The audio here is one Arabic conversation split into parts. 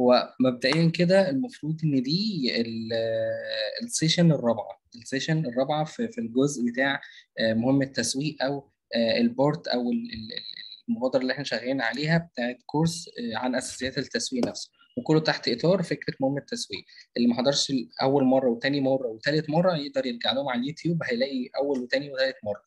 هو مبدئيا كده المفروض إن دي ال- ال session الرابعة ال session الرابعة في في الجزء بتاع آه، مهمه التسويق أو آه، ال board أو ال- ال- ال- المبادره اللي إحنا شغالين عليها بتاعت course آه، عن أساسيات التسويق نفسه. وكله تحت إطار فكرة مهمه التسويق. اللي ما حضرش أول مرة وتاني مرة وتالت مرة يقدر يرجع لهم على اليوتيوب هيلاقي أول وتاني وتالت مرة.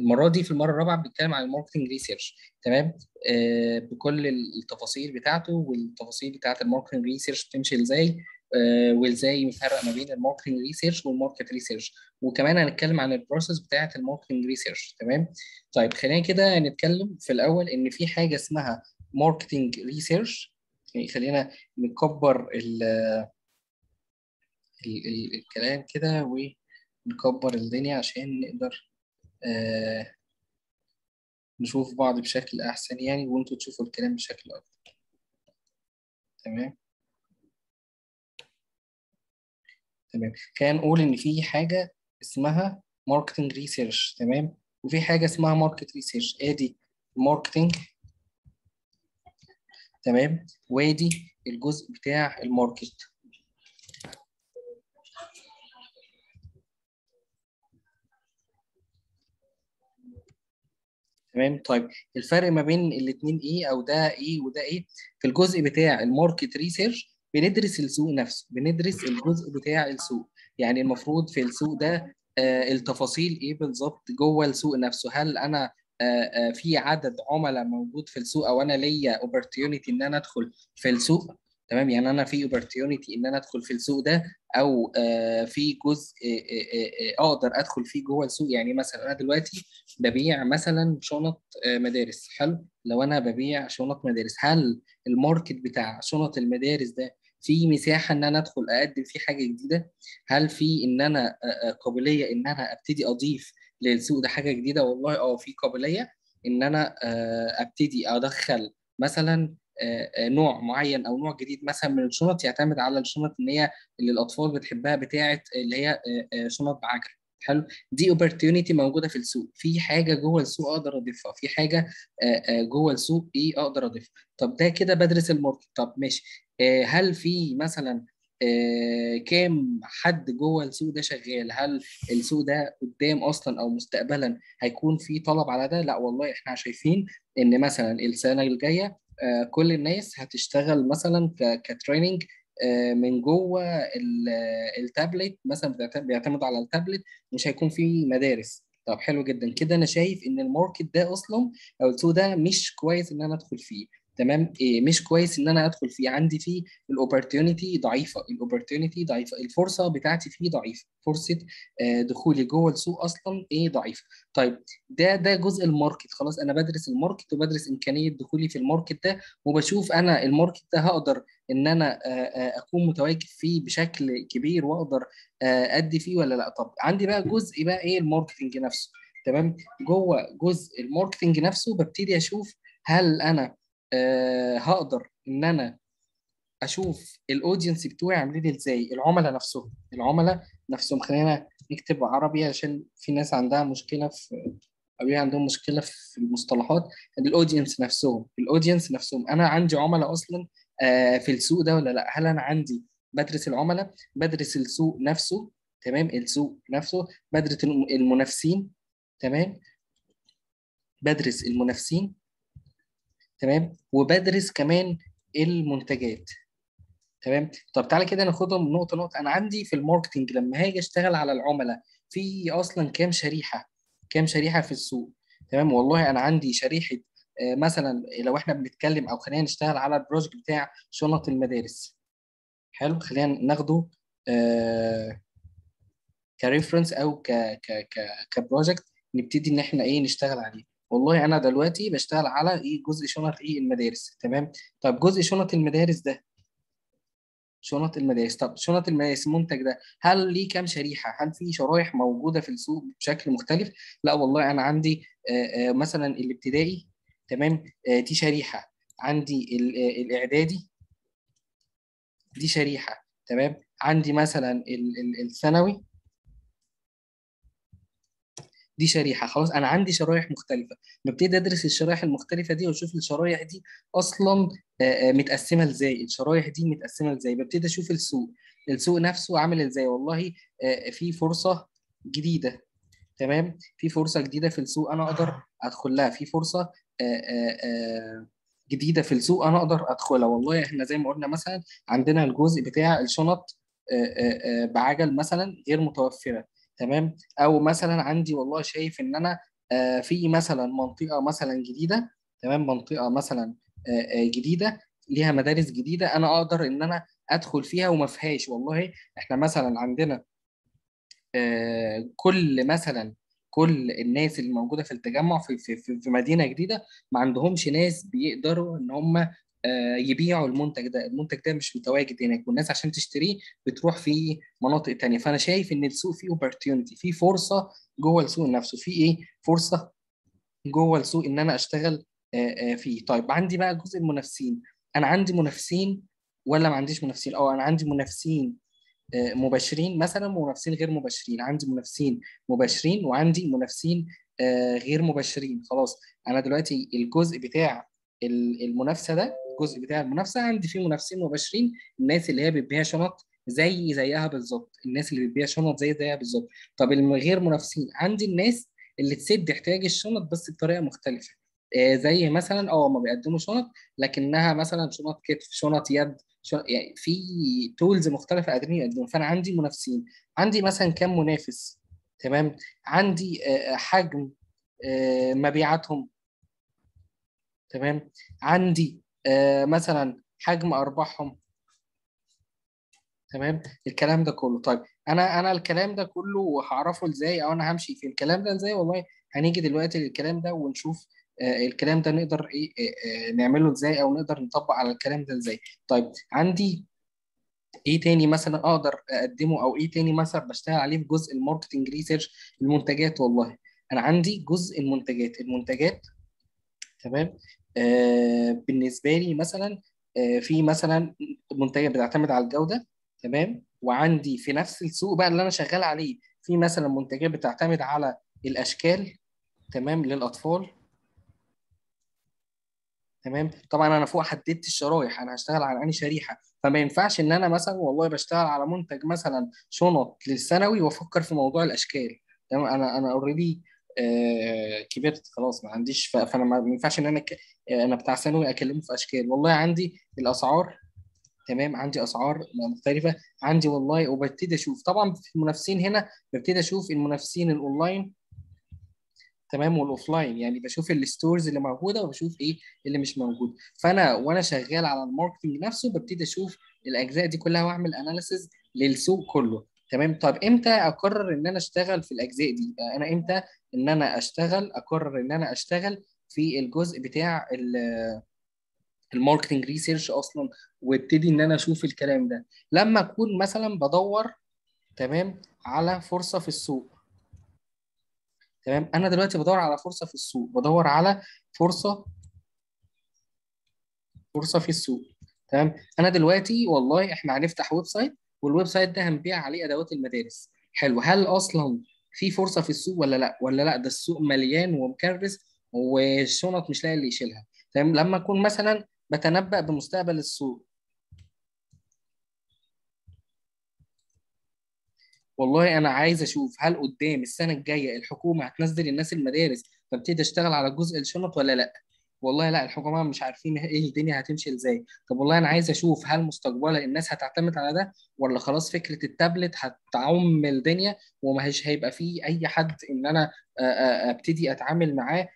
المرة دي في المرة الرابعة بنتكلم عن ال marketing research تمام؟ آه، بكل التفاصيل بتاعته والتفاصيل بتاعت ال marketing research بتمشي إزاي آه، وإزاي نفرق ما بين ال marketing research وال market research وكمان هنتكلم عن ال process بتاعت ال marketing research تمام؟ طيب خلينا كده نتكلم في الأول إن في حاجة اسمها marketing research يعني خلينا نكبر ال الكلام كده ونكبر الدنيا عشان نقدر آه نشوف بعض بشكل أحسن يعني وأنتوا تشوفوا الكلام بشكل أفضل. تمام؟ تمام. خلينا نقول إن في حاجة اسمها marketing research تمام؟ وفي حاجة اسمها market research ادي marketing تمام؟ وادي الجزء بتاع ال market. تمام؟ طيب الفرق ما بين الاثنين إيه أو ده إيه وده إيه؟ في الجزء بتاع ال market research بندرس السوق نفسه بندرس الجزء بتاع السوق. يعني المفروض في السوق ده آه التفاصيل إيه بالظبط جوه السوق نفسه؟ هل أنا آه آه في عدد عملاء موجود في السوق أو أنا ليا opportunity إن أنا أدخل في السوق؟ تمام؟ يعني أنا في opportunity إن أنا أدخل في السوق ده أو آه في جزء آه آه أقدر أدخل فيه جوه السوق. يعني مثلا أنا دلوقتي ببيع مثلا شنط مدارس. حلو؟ لو أنا ببيع شنط مدارس هل الماركت بتاع شنط المدارس ده في مساحة إن أنا أدخل أقدم فيه حاجة جديدة؟ هل في إن أنا قابلية إن أنا أبتدي أضيف للسوق ده حاجة جديدة؟ والله آه في قابلية إن أنا أبتدي أدخل مثلا نوع معين أو نوع جديد مثلا من الشنط يعتمد على الشنط إن هي اللي الأطفال بتحبها بتاعة اللي هي آه، آه، شنط بعجل. حلو؟ دي opportunity موجودة في السوق. في حاجة جوه السوق أقدر أضيفها. في حاجة آه، آه، جوه السوق إيه أقدر أضيفها. طب ده كده بدرس ال market طب ماشي. آه، هل في مثلا آه، كام حد جوه السوق ده شغال؟ هل السوق ده قدام أصلا أو مستقبلا هيكون في طلب على ده؟ لا والله إحنا شايفين إن مثلا السنة الجاية آه، كل الناس هتشتغل مثلا ك training آه، من جوه ال- التابلت مثلا بيعتمدوا على التابلت مش هيكون في مدارس. طب حلو جدا. كده أنا شايف إن ال market ده أصلا أو السوق ده مش كويس إن أنا أدخل فيه. تمام؟ إيه مش كويس إن أنا أدخل فيه عندي فيه ال opportunity ضعيفة. ال opportunity ضعيفة. الفرصة بتاعتي فيه ضعيفة. فرصة آه، دخولي جوه السوق أصلا إيه ضعيفة. طيب ده ده جزء ال market. خلاص أنا بدرس ال market وبدرس إمكانية دخولي في ال market ده وبشوف أنا ال market ده هقدر إن أنا آه، آه، أكون متواجد فيه بشكل كبير وأقدر أدي فيه ولا لأ. طب عندي بقى جزء بقى إيه ال marketing نفسه. تمام؟ جوه جزء ال marketing نفسه ببتدي أشوف هل أنا آه، هقدر إن أنا أشوف ال audience بتوعي عاملين إزاي العملاء نفسهم. العملاء نفسهم خلينا نكتب عربي عشان في ناس عندها مشكلة في أو عندهم مشكلة في المصطلحات. ال audience نفسهم ال audience نفسهم أنا عندي عملاء أصلا آه، في السوق ده ولا لأ؟ هل أنا عندي بدرس العملاء؟ بدرس السوق نفسه تمام؟ السوق نفسه بدرس الم- المنافسين تمام؟ بدرس المنافسين تمام؟ وبدرس كمان المنتجات. تمام؟ طب تعالى كده ناخدهم نقطة نقطة. أنا عندي في ال marketing لما هاجي أشتغل على العملاء في أصلا كام شريحة؟ كام شريحة في السوق؟ تمام؟ والله أنا عندي شريحة آه، مثلا لو إحنا بنتكلم أو خلينا نشتغل على ال project بتاع شنط المدارس. حلو؟ خلينا ناخده آه ك reference أو ك ك ك ك project نبتدي إن إحنا إيه نشتغل عليه. والله أنا دلوقتي بشتغل على إيه؟ جزء شنط إيه؟ المدارس تمام؟ طب جزء شنط المدارس ده؟ شنط المدارس طب شنط المدارس المنتج ده هل ليه كام شريحة؟ هل في شرايح موجودة في السوق بشكل مختلف؟ لا والله أنا عندي آه، آه، مثلا الابتدائي تمام؟ آه، دي شريحة. عندي ال- الإعدادي دي شريحة تمام؟ عندي مثلا ال- ال- الثانوي دي شريحة خلاص أنا عندي شرايح مختلفة ببتدي أدرس الشرايح المختلفة دي وأشوف الشرايح دي أصلا متقسمة إزاي الشرايح دي متقسمة إزاي ببتدي أشوف السوق السوق نفسه عامل إزاي والله في فرصة جديدة تمام؟ في فرصة جديدة في السوق أنا أقدر أدخل لها في فرصة جديدة في السوق أنا أقدر أدخلها. والله إحنا زي ما قلنا مثلا عندنا الجزء بتاع الشنط بعجل مثلا غير متوفرة. تمام؟ أو مثلا عندي والله شايف إن أنا في مثلا منطقة مثلا جديدة تمام؟ منطقة مثلا جديدة ليها مدارس جديدة أنا أقدر إن أنا أدخل فيها وما فيهاش. والله إحنا مثلا عندنا كل مثلا كل الناس اللي موجوده في التجمع في في في مدينة جديدة ما عندهمش ناس بيقدروا إن هم يبيعوا المنتج ده. المنتج ده مش متواجد هناك والناس عشان تشتريه بتروح في مناطق تانية. فأنا شايف إن السوق فيه اوبورتيونيتي في فرصة جوه السوق نفسه. في إيه؟ فرصة جوه السوق إن أنا أشتغل فيه. طيب عندي بقى جزء المنافسين. أنا عندي منافسين ولا ما عنديش منافسين؟ آه أنا عندي منافسين مباشرين مثلا ومنافسين غير مباشرين. عندي منافسين مباشرين وعندي منافسين غير مباشرين. خلاص أنا دلوقتي الجزء بتاع المنافسة ده الجزء بتاع المنافسة. عندي فيه منافسين مباشرين الناس اللي هي بتبيع شنط زي زيها بالظبط. الناس اللي بتبيع شنط زي زيها بالظبط. طب الغير منافسين عندي الناس اللي تسد احتياج الشنط بس بطريقة مختلفة. آه زي مثلا آه ما بيقدموا شنط لكنها مثلا شنط كتف شنط يد شنط يعني في تولز مختلفة قادرين يقدموا. فأنا عندي منافسين. عندي مثلا كام منافس تمام؟ عندي آه حجم آه مبيعاتهم تمام؟ عندي آه مثلا حجم أرباحهم. تمام؟ الكلام ده كله. طيب أنا أنا الكلام ده كله هعرفه إزاي؟ أو أنا همشي في الكلام ده إزاي؟ والله هنيجي دلوقتي للكلام ده ونشوف آه الكلام ده نقدر إيه آه نعمله إزاي؟ أو نقدر نطبق على الكلام ده إزاي؟ طيب عندي إيه تاني مثلا أقدر أقدمه؟ أو إيه تاني مثلا بشتغل عليه في جزء ال marketing research المنتجات؟ والله أنا عندي جزء المنتجات. المنتجات تمام؟ آه بالنسبة لي مثلا آه في مثلا منتجات بتعتمد على الجودة تمام؟ وعندي في نفس السوق بقى اللي أنا شغال عليه في مثلا منتجات بتعتمد على الأشكال تمام؟ للأطفال. تمام؟ طبعا أنا فوق حددت الشرايح أنا هشتغل على أنهي شريحة. فما ينفعش إن أنا مثلا والله بشتغل على منتج مثلا شنط للثانوي وأفكر في موضوع الأشكال. تمام؟ أنا أنا already آه كبرت خلاص ما عنديش فأنا ما ينفعش إن أنا. أنا بتاع ثانوي اكلمه في اشكال. والله عندي الاسعار تمام؟ عندي اسعار مختلفة. عندي والله وببتدي أشوف. طبعا في المنافسين هنا ببتدي أشوف المنافسين الاونلاين تمام؟ وال offline يعني بشوف ال stores اللي موجودة وبشوف إيه اللي مش موجود. فأنا وأنا شغال على ال marketing نفسه ببتدي أشوف الأجزاء دي كلها وأعمل analysis للسوق كله تمام؟ طب إمتى أقرر إن أنا أشتغل في الأجزاء دي؟ أنا إمتى إن أنا أشتغل؟ أقرر إن أنا أشتغل في الجزء بتاع ال marketing research أصلا وابتدي إن أنا أشوف الكلام ده. لما أكون مثلا بدور تمام على فرصة في السوق. تمام؟ أنا دلوقتي بدور على فرصة في السوق. بدور على فرصة فرصة في السوق. تمام؟ أنا دلوقتي والله إحنا هنفتح website وال website ده هنبيع عليه أدوات المدارس. حلو. هل أصلا في فرصة في السوق ولا لأ؟ ولا لأ؟ ده السوق مليان ومكدس. والشنط مش لاقي اللي يشيلها تمام لما أكون مثلا بتنبأ بمستقبل السوق. والله أنا عايز أشوف هل قدام السنة الجاية الحكومة هتنزل الناس المدارس فابتدي اشتغل على جزء الشنط ولا لأ؟ والله لأ الحكومة مش عارفين إيه الدنيا هتمشي إزاي. طب والله أنا عايز أشوف هل مستقبلا الناس هتعتمد على ده ولا خلاص فكرة التابلت هتعم الدنيا ومش هيبقى فيه أي حد إن أنا أبتدي أتعامل معاه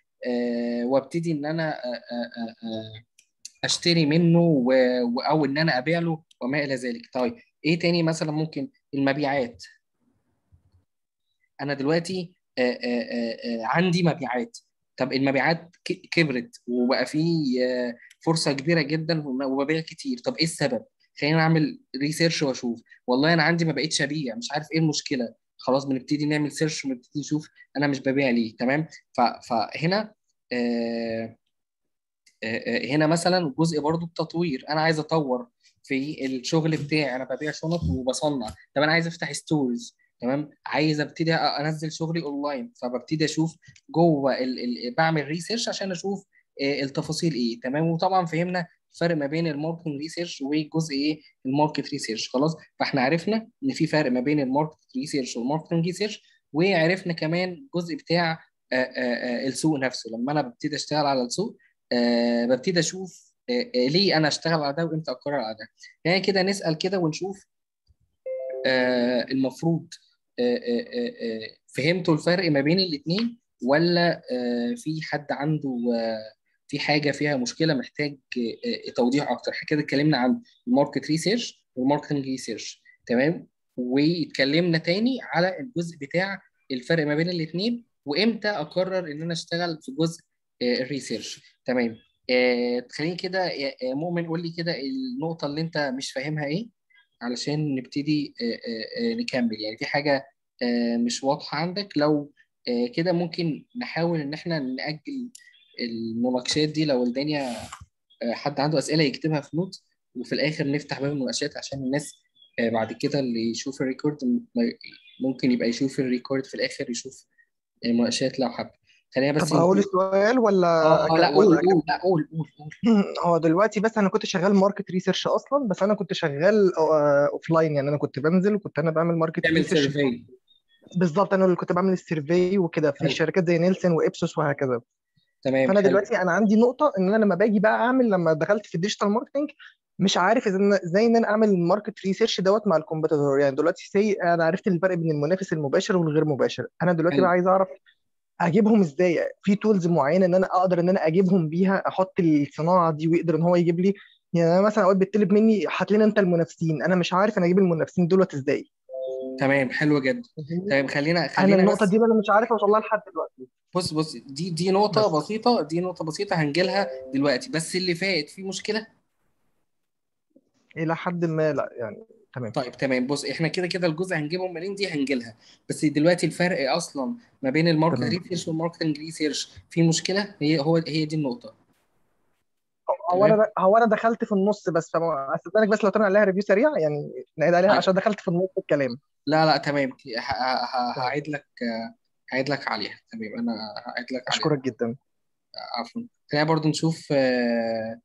وابتدي إن أنا أشتري منه أو إن أنا أبيع له وما إلى ذلك. طيب إيه تاني مثلا ممكن؟ المبيعات. أنا دلوقتي عندي مبيعات. طب المبيعات كبرت وبقى في فرصة كبيرة جدا وببيع كتير. طب إيه السبب؟ خلينا نعمل research وأشوف. والله أنا عندي ما بقتش أبيع مش عارف إيه المشكلة. خلاص بنبتدي نعمل search ونبتدي نشوف أنا مش ببيع ليه تمام؟ فهنا آآ هنا مثلا جزء برضو التطوير. أنا عايز أطور في الشغل بتاعي. أنا ببيع شنط وبصنع. طب أنا عايز أفتح stores تمام؟ عايز أبتدي أنزل شغلي اونلاين فببتدي أشوف جوه بعمل research عشان أشوف التفاصيل إيه تمام؟ وطبعا فهمنا الفرق ما بين ال marketing research وجزء إيه؟ ال market research. خلاص؟ فإحنا عرفنا إن في فرق ما بين ال market research وال marketing research وعرفنا كمان الجزء بتاع السوق نفسه. لما أنا ببتدي أشتغل على السوق ببتدي أشوف ليه أنا أشتغل على ده وإمتى أقرر على ده. يعني كده نسأل كده ونشوف المفروض فهمتوا الفرق ما بين الاثنين ولا في حد عنده في حاجة فيها مشكلة محتاج توضيح أكتر. إحنا كده اتكلمنا عن ال market research وال marketing research تمام؟ واتكلمنا تاني على الجزء بتاع الفرق ما بين الاثنين وإمتى أقرر إن أنا أشتغل في جزء الريسيرش تمام؟ آه خليني كده مؤمن قول لي كده النقطة اللي أنت مش فاهمها إيه علشان نبتدي آه آه نكمل. يعني في حاجة مش واضحة عندك؟ لو كده ممكن نحاول إن إحنا نأجل المناقشات دي لو الدنيا حد عنده أسئلة يكتبها في note وفي الآخر نفتح باب المناقشات عشان الناس بعد كده اللي يشوف ال record ممكن يبقى يشوف ال record في الآخر يشوف المناقشات لو حب. خلينا بس طب أقول السؤال ولا آه لا قول قول لا قول قول هو دلوقتي بس أنا كنت شغال market research أصلا بس أنا كنت شغال offline يعني أنا كنت بنزل وكنت أنا بعمل ماركت ريسيرش سيرفي بالظبط أنا اللي كنت بعمل ال survey وكده في. شركات زي نيلسون وإبسوس وهكذا. تمام فأنا حلو. دلوقتي أنا عندي نقطة إن أنا لما باجي بقى أعمل لما دخلت في ال digital marketing مش عارف إزاي إن أنا أعمل ال market research دوت مع ال competitor يعني دلوقتي سي أنا عرفت الفرق بين المنافس المباشر والغير مباشر. أنا دلوقتي حلو. بقى عايز أعرف أجيبهم إزاي؟ في tools معينة إن أنا أقدر إن أنا أجيبهم بيها أحط الصناعة دي ويقدر إن هو يجيب لي؟ يعني أنا مثلا أوقات بيطلب مني هات لنا أنت المنافسين. أنا مش عارف أنا أجيب المنافسين دولت إزاي. تمام حلو جدا. طيب خلينا أنا خلينا النقطة بس دي أنا مش عارف اوصل لها لحد دلوقتي. بص بص دي دي نقطة بس. بسيطة دي نقطة بسيطة هنجيلها دلوقتي. بس اللي فات فيه مشكلة؟ إلى حد ما لا يعني تمام. طيب تمام. بص إحنا كده كده الجزء هنجيبهم منين؟ دي هنجيلها. بس دلوقتي الفرق أصلا ما بين ال market تمام. research وال marketing research في مشكلة؟ هي هو هي دي النقطة. هو أنا هو أنا دخلت في النص بس فما أستأذنك بس لو تعمل عليها review سريع يعني نعيد عليها طيب. عشان دخلت في النص الكلام. لا لا تمام. ه- هعيد لك هعيد لك عليها. تمام أنا هعيد لك عليها. أشكرك جدا. عفوا. خلينا برضو نشوف آه،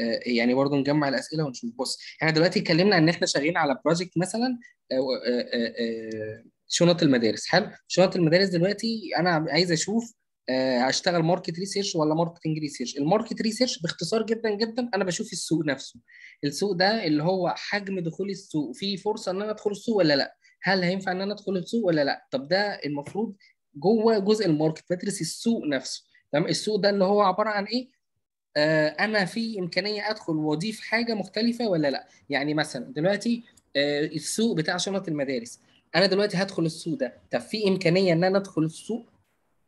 آه، يعني برضو نجمع الأسئلة ونشوف. بص إحنا دلوقتي اتكلمنا إن إحنا شغالين على project مثلا آه، شنط المدارس. حلو؟ شنط المدارس دلوقتي أنا عايز أشوف هشتغل market research ولا marketing research ال market research باختصار جدا جدا أنا بشوف السوق نفسه. السوق ده اللي هو حجم دخول السوق في فرصة إن أنا أدخل السوق ولا لأ؟ هل هينفع إن أنا أدخل السوق ولا لأ؟ طب ده المفروض جوه جزء الماركت بدرس السوق نفسه. تمام؟ السوق ده اللي هو عبارة عن إيه؟ آه، أنا في إمكانية أدخل وأضيف حاجة مختلفة ولا لأ؟ يعني مثلا دلوقتي آه، السوق بتاع شنط المدارس. أنا دلوقتي هدخل السوق ده. طب في إمكانية إن أنا أدخل السوق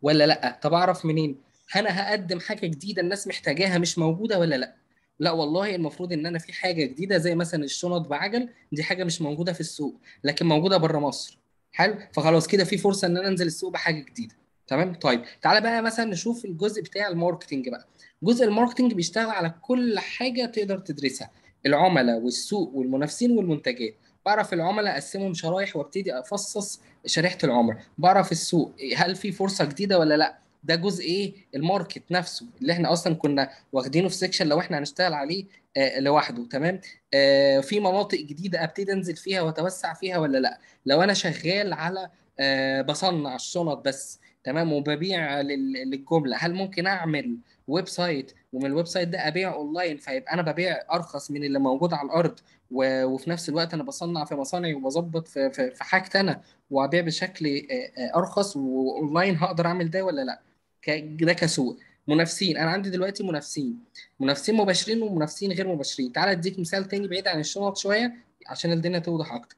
ولا لأ؟ طب أعرف منين؟ أنا هقدم حاجة جديدة الناس محتاجاها مش موجودة ولا لأ؟ لأ والله المفروض إن أنا في حاجة جديدة زي مثلا الشنط بعجل دي حاجة مش موجودة في السوق لكن موجودة بره مصر. حلو؟ فخلاص كده في فرصة إن أنا أنزل السوق بحاجة جديدة. تمام؟ طيب تعالى بقى مثلا نشوف الجزء بتاع ال marketing بقى. جزء ال marketing بيشتغل على كل حاجة تقدر تدرسها. العملاء والسوق والمنافسين والمنتجات. بعرف العملاء أقسمهم شرايح وأبتدي أفصص شريحة العمر. بعرف السوق هل في فرصة جديدة ولا لأ. ده جزء إيه؟ ال market نفسه اللي إحنا أصلا كنا واخدينه في section لو إحنا هنشتغل عليه آه لوحده تمام؟ آه في مناطق جديدة أبتدي أنزل فيها وأتوسع فيها ولا لأ؟ لو أنا شغال على آه بصنع الشنط بس تمام؟ وببيع لل- للجملة هل ممكن أعمل website؟ ومن ال website ده ابيع أونلاين فيبقى أنا ببيع أرخص من اللي موجود على الأرض وفي نفس الوقت أنا بصنع في مصانعي وبظبط في في في حاجتي أنا وأبيع بشكل آه، آه، أرخص وأونلاين هقدر أعمل ده ولا لأ؟ ده كسوق. منافسين. أنا عندي دلوقتي منافسين. منافسين مباشرين ومنافسين غير مباشرين. تعال أديك مثال تاني بعيد عن الشنط شوية عشان الدنيا توضح أكتر.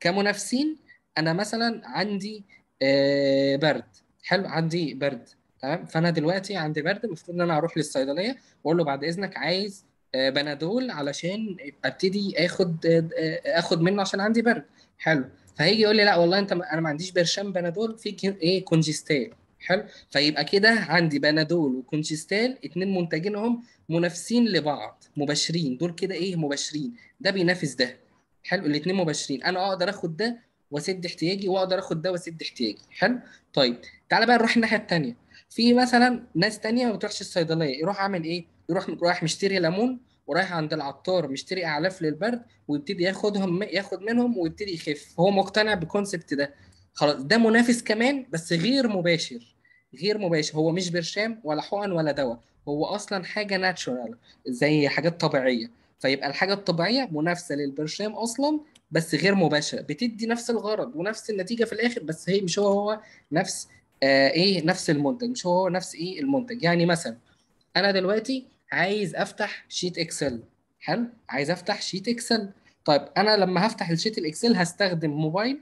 كمنافسين أنا مثلا عندي آه، برد. حلو؟ عندي برد. تمام؟ فأنا دلوقتي عندي برد المفروض إن أنا أروح للصيدلية وأقول له بعد إذنك عايز آه، بنادول علشان أبتدي آخد آه، آخد منه عشان عندي برد. حلو. فهيجي يقول لي لا والله أنت أنا ما عنديش برشام بنادول في إيه كونجستال حلو؟ فيبقى كده عندي بنادول وكونجستال اتنين منتجينهم منافسين لبعض مباشرين. دول كده إيه؟ مباشرين. ده بينافس ده. حلو؟ الاتنين مباشرين. أنا أقدر آخد ده وأسد احتياجي وأقدر آخد ده وأسد احتياجي. حلو؟ طيب تعالى بقى نروح الناحية الثانية في مثلا ناس تانية ما بتروحش الصيدلية. يروح عامل إيه؟ يروح رايح مشتري ليمون ورايح عند العطار مشتري أعلاف للبرد ويبتدي ياخدهم ياخد منهم ويبتدي يخف. هو مقتنع بالكونسبت ده. خلاص ده منافس كمان بس غير مباشر غير مباشر. هو مش برشام ولا حقن ولا دواء هو أصلا حاجة ناتشورال زي حاجات طبيعية. فيبقى الحاجة الطبيعية منافسة للبرشام أصلا بس غير مباشرة. بتدي نفس الغرض ونفس النتيجة في الآخر بس هي مش هو هو نفس آه إيه نفس المنتج مش هو هو نفس إيه المنتج. يعني مثلا أنا دلوقتي عايز أفتح sheet Excel. حلو؟ عايز أفتح sheet Excel. طيب أنا لما هفتح ال sheet ال Excel هستخدم موبايل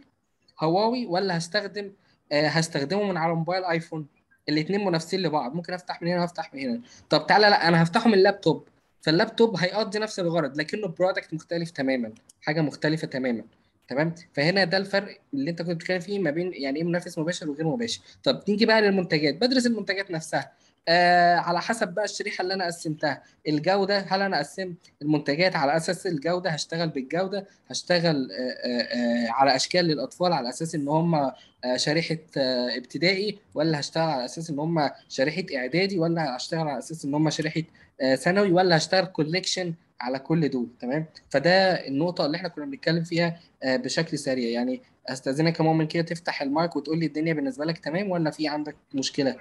هواوي ولا هستخدم آه هستخدمه من على موبايل iPhone؟ الاثنين منافسين لبعض. ممكن أفتح من هنا وأفتح من هنا. طب تعالى لا أنا هفتحه من اللابتوب. فاللابتوب هيقضي نفس الغرض لكنه product مختلف تماما حاجة مختلفة تماما. تمام؟ فهنا ده الفرق اللي أنت كنت بتتكلم فيه ما بين يعني إيه منافس مباشر وغير مباشر. طب نيجي بقى للمنتجات. بدرس المنتجات نفسها. آه على حسب بقى الشريحة اللي أنا قسمتها. الجودة هل أنا قسمت المنتجات على أساس الجودة؟ هشتغل بالجودة. هشتغل آه آه على أشكال للأطفال على أساس إن هم آه شريحة آه ابتدائي ولا هشتغل على أساس إن هم شريحة إعدادي ولا هشتغل على أساس إن هم شريحة آه ثانوي ولا هشتغل كوليكشن على كل دول؟ تمام؟ فده النقطة اللي إحنا كنا بنتكلم فيها آه بشكل سريع. يعني استاذنك يا مؤمن كده تفتح المايك وتقول لي الدنيا بالنسبة لك تمام ولا في عندك مشكلة؟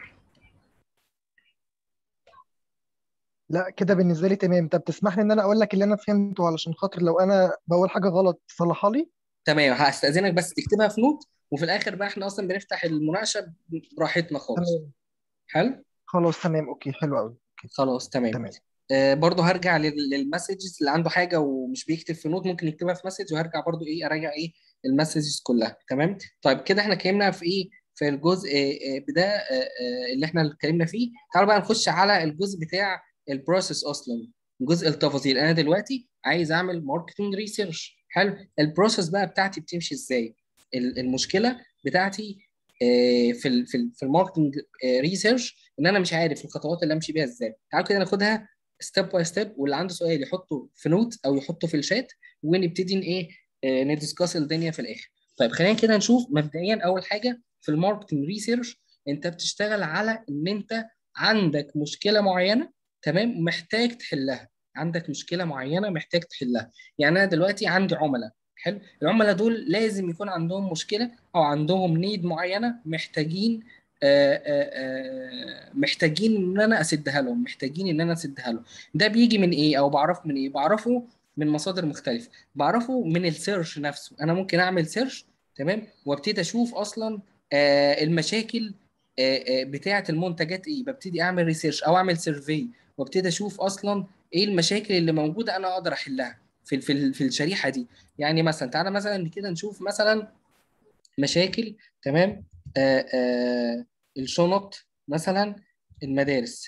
لا كده بالنسبة لي تمام. طب تسمح لي إن أنا أقول لك اللي أنا فهمته علشان خاطر لو أنا بقول حاجة غلط تصلحها لي؟ تمام هستأذنك بس تكتبها في note وفي الآخر بقى إحنا أصلا بنفتح المناقشة براحتنا خالص. تمام. حلو؟ خلاص تمام. okay حلو قوي خلاص تمام. تمام. آه برضو هرجع لل- لل messages اللي عنده حاجة ومش بيكتب في note ممكن يكتبها في message وهرجع برضو إيه أراجع إيه ال messages كلها. تمام؟ طيب كده إحنا اتكلمنا في إيه؟ في الجزء آه، بده آه، آه، اللي إحنا اتكلمنا فيه. تعالوا بقى نخش على الجزء بتاع ال process أصلا. جزء التفاصيل. أنا دلوقتي عايز أعمل marketing research حلو. ال process بقى بتاعتي بتمشي إزاي؟ ال- المشكلة بتاعتي آه، في في في ال marketing research إن أنا مش عارف الخطوات اللي أمشي بيها إزاي. تعالوا كده ناخدها step by step واللي عنده سؤال يحطه في note أو يحطه في الشات ونبتدي إيه آه، ن discuss الدنيا في الآخر. طيب خلينا كده نشوف مبدئيا أول حاجة في ال marketing research أنت بتشتغل على إن أنت عندك مشكلة معينة تمام؟ محتاج تحلها. عندك مشكلة معينة محتاج تحلها. يعني أنا دلوقتي عندي عملاء حلو؟ العملاء دول لازم يكون عندهم مشكلة أو عندهم need معينة محتاجين آه، آه، آه، محتاجين إن أنا أسدها لهم محتاجين إن أنا أسدها لهم. ده بيجي من إيه؟ أو بعرفه من إيه؟ بعرفه من مصادر مختلفة. بعرفه من ال search نفسه. أنا ممكن أعمل search تمام؟ وأبتدي أشوف أصلا المشاكل بتاعة المنتجات إيه. ببتدي أعمل research أو أعمل survey وابتدي أشوف أصلا إيه المشاكل اللي موجودة أنا أقدر احلها في في في الشريحة دي. يعني مثلا تعالى مثلا كده نشوف مثلا مشاكل تمام؟ آه آه الشنط مثلا المدارس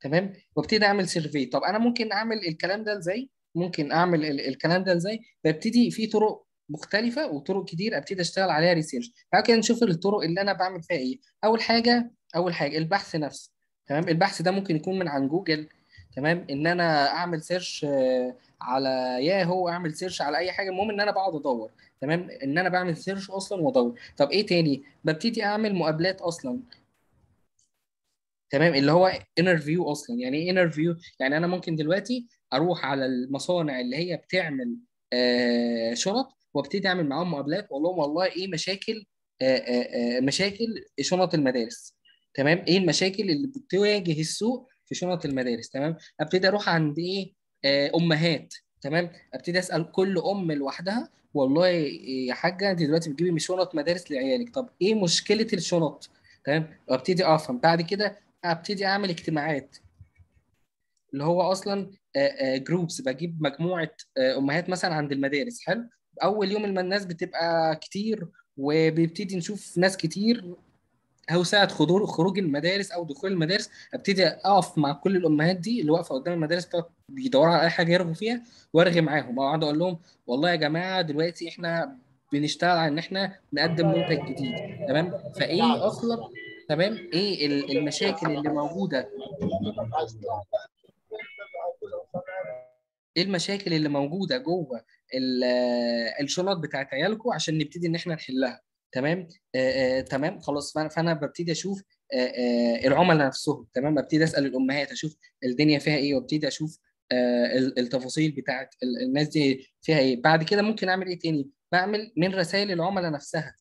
تمام؟ وابتدي اعمل survey طب أنا ممكن اعمل الكلام ده إزاي؟ ممكن اعمل ال- الكلام ده إزاي؟ ببتدي في طرق مختلفة وطرق كتير ابتدي اشتغل عليها research تعالى كده نشوف الطرق اللي أنا بعمل فيها إيه. أول حاجة أول حاجة البحث نفسه. تمام؟ البحث ده ممكن يكون من عن جوجل تمام؟ إن أنا أعمل search آه، على ياهو اعمل search على أي حاجة المهم إن أنا بقعد أدور تمام؟ إن أنا بعمل search أصلا وأدور. طب إيه تاني؟ ببتدي أعمل مقابلات أصلا. تمام؟ اللي هو interview أصلا. يعني إيه interview يعني أنا ممكن دلوقتي أروح على المصانع اللي هي بتعمل آه شنط وأبتدي أعمل معاهم مقابلات وأقول لهم والله إيه مشاكل آه مشاكل شنط المدارس. تمام؟ إيه المشاكل اللي بتواجه السوق في شنط المدارس؟ تمام؟ أبتدي أروح عند إيه؟ آه أمهات تمام؟ أبتدي أسأل كل أم لوحدها والله يا حاجة أنت دلوقتي بتجيبي من شنط مدارس لعيالك. طب إيه مشكلة الشنط؟ تمام؟ وابتدي أفهم. بعد كده أبتدي أعمل اجتماعات اللي هو أصلا جروبس بجيب مجموعة آه، أمهات مثلا عند المدارس. حلو؟ أول يوم الناس بتبقى كتير وبيبتدي نشوف ناس كتير أو ساعه خروج المدارس أو دخول المدارس. أبتدي أقف مع كل الأمهات دي اللي واقفة قدام المدارس بيدوروا على أي حاجة يرغوا فيها وأرغي معاهم. أقعد أقول لهم والله يا جماعة دلوقتي إحنا بنشتغل على إن إحنا نقدم منتج جديد. تمام؟ فإيه أصلا تمام؟ إيه ال- المشاكل اللي موجودة؟ إيه المشاكل اللي موجودة جوه ال- الشنط بتاعت عيالكم عشان نبتدي إن إحنا نحلها؟ تمام؟ آه آه تمام خلاص. فانا فأنا ببتدي أشوف آه العملاء نفسهم تمام؟ ببتدي أسأل الأمهات أشوف الدنيا فيها إيه وأبتدي أشوف ال- التفاصيل بتاعت ال- الناس دي فيها إيه. بعد كده ممكن أعمل إيه تاني؟ بعمل من رسائل العملاء نفسها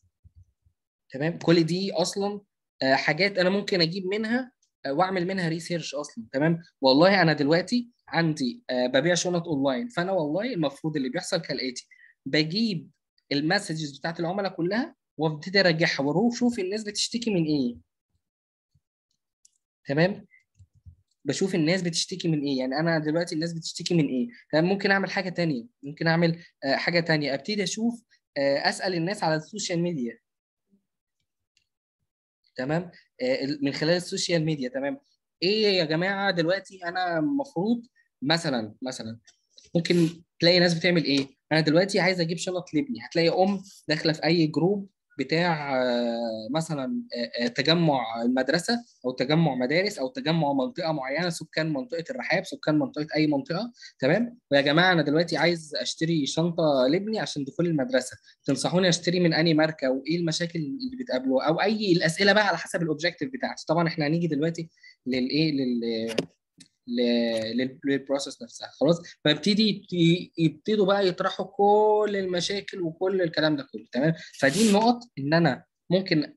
تمام؟ كل دي أصلا حاجات أنا ممكن أجيب منها وأعمل منها research أصلا تمام؟ والله أنا دلوقتي عندي ببيع شنط اونلاين فأنا والله المفروض اللي بيحصل كالآتي بجيب ال messages بتاعت العملاء كلها وابتدي ارجعها وأروح شوف الناس بتشتكي من إيه. تمام؟ بشوف الناس بتشتكي من إيه. يعني أنا دلوقتي الناس بتشتكي من إيه. تمام؟ ممكن أعمل حاجة تانية. ممكن أعمل آه، حاجة تانية. أبتدي أشوف آه، أسأل الناس على ال social media. تمام؟ آه، من خلال ال social media. تمام؟ إيه يا جماعة دلوقتي أنا المفروض مثلا مثلا ممكن تلاقي ناس بتعمل إيه؟ أنا دلوقتي عايز أجيب شنط لابني. هتلاقي أم داخلة في أي group بتاع آه، مثلا آه، آه، تجمع المدرسة أو تجمع مدارس أو تجمع منطقة معينة سكان منطقة الرحاب سكان منطقة أي منطقة تمام؟ ويا جماعة أنا دلوقتي عايز أشتري شنطة لابني عشان دخول المدرسة. تنصحوني أشتري من أنهي ماركة؟ وايه المشاكل اللي بتقابله؟ أو أي الأسئلة بقى على حسب ال objective بتاعتي. طبعا إحنا هنيجي دلوقتي للإيه؟ لل لل process نفسها خلاص؟ فيبتدي يبتدوا بقى يطرحوا كل المشاكل وكل الكلام ده كله تمام؟ فدي النقط إن أنا ممكن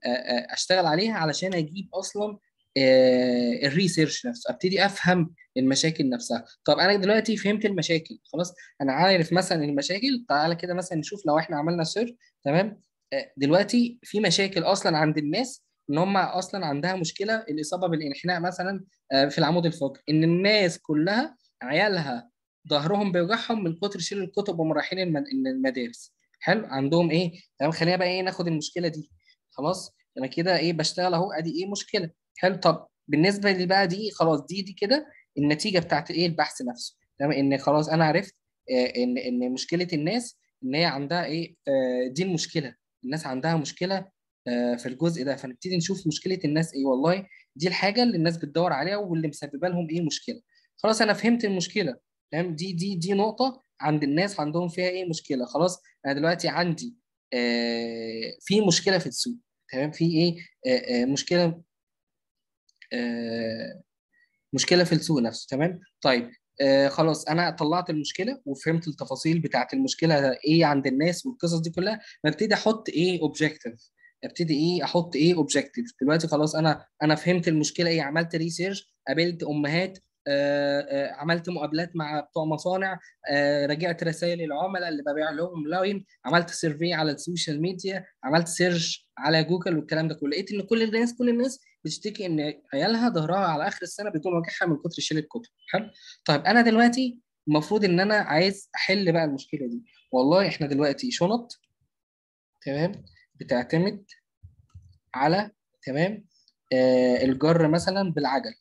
أشتغل عليها علشان أجيب أصلا آه، ال research نفسه أبتدي أفهم المشاكل نفسها. طب أنا دلوقتي فهمت المشاكل خلاص؟ أنا عارف مثلا المشاكل تعالى كده مثلا نشوف لو إحنا عملنا search تمام؟ آه، دلوقتي في مشاكل أصلا عند الناس إن هم أصلا عندها مشكلة الاصابه بالانحناء مثلا آه، في العمود الفقري. إن الناس كلها عيالها ظهرهم بيوجعهم من كتر شيل الكتب المد- المدارس. حلو؟ عندهم إيه؟ تمام خلينا بقى إيه ناخد المشكلة دي. خلاص؟ أنا كده إيه بشتغل أهو أدي إيه مشكلة؟ حلو؟ طب بالنسبة لي بقى دي خلاص دي دي كده النتيجة بتاعت إيه؟ البحث نفسه. تمام؟ إن خلاص أنا عرفت آه، إن إن مشكلة الناس إن هي عندها إيه؟ آه، دي المشكلة. الناس عندها مشكلة في الجزء ده. فنبتدي نشوف مشكلة الناس إيه. والله دي الحاجة اللي الناس بتدور عليها واللي مسببة لهم إيه المشكلة خلاص أنا فهمت المشكلة. تمام؟ دي دي دي نقطة عند الناس عندهم فيها إيه مشكلة. خلاص أنا دلوقتي عندي آه في مشكلة في السوق. تمام؟ في إيه؟ آه آه مشكلة آه مشكلة في السوق نفسه. تمام؟ طيب آه خلاص أنا طلعت المشكلة وفهمت التفاصيل بتاعت المشكلة إيه عند الناس والقصص دي كلها. ببتدي أحط إيه اوبجيكتيف ابتدي إيه أحط إيه objective دلوقتي خلاص أنا أنا فهمت المشكلة إيه عملت research قابلت أمهات آه آه عملت مقابلات مع بتوع مصانع آه رجعت رسائل العملاء اللي ببيع لهم لاين عملت survey على ال social media عملت search على جوجل والكلام ده كله. لقيت إن كل الناس كل الناس بتشتكي إن عيالها ظهرها على آخر السنة بيكون واجعها من كتر شيل الكتب حلو؟ طيب أنا دلوقتي المفروض إن أنا عايز أحل بقى المشكلة دي. والله إحنا دلوقتي شنط تمام؟ بتعتمد على تمام آه الجر مثلا بالعجل.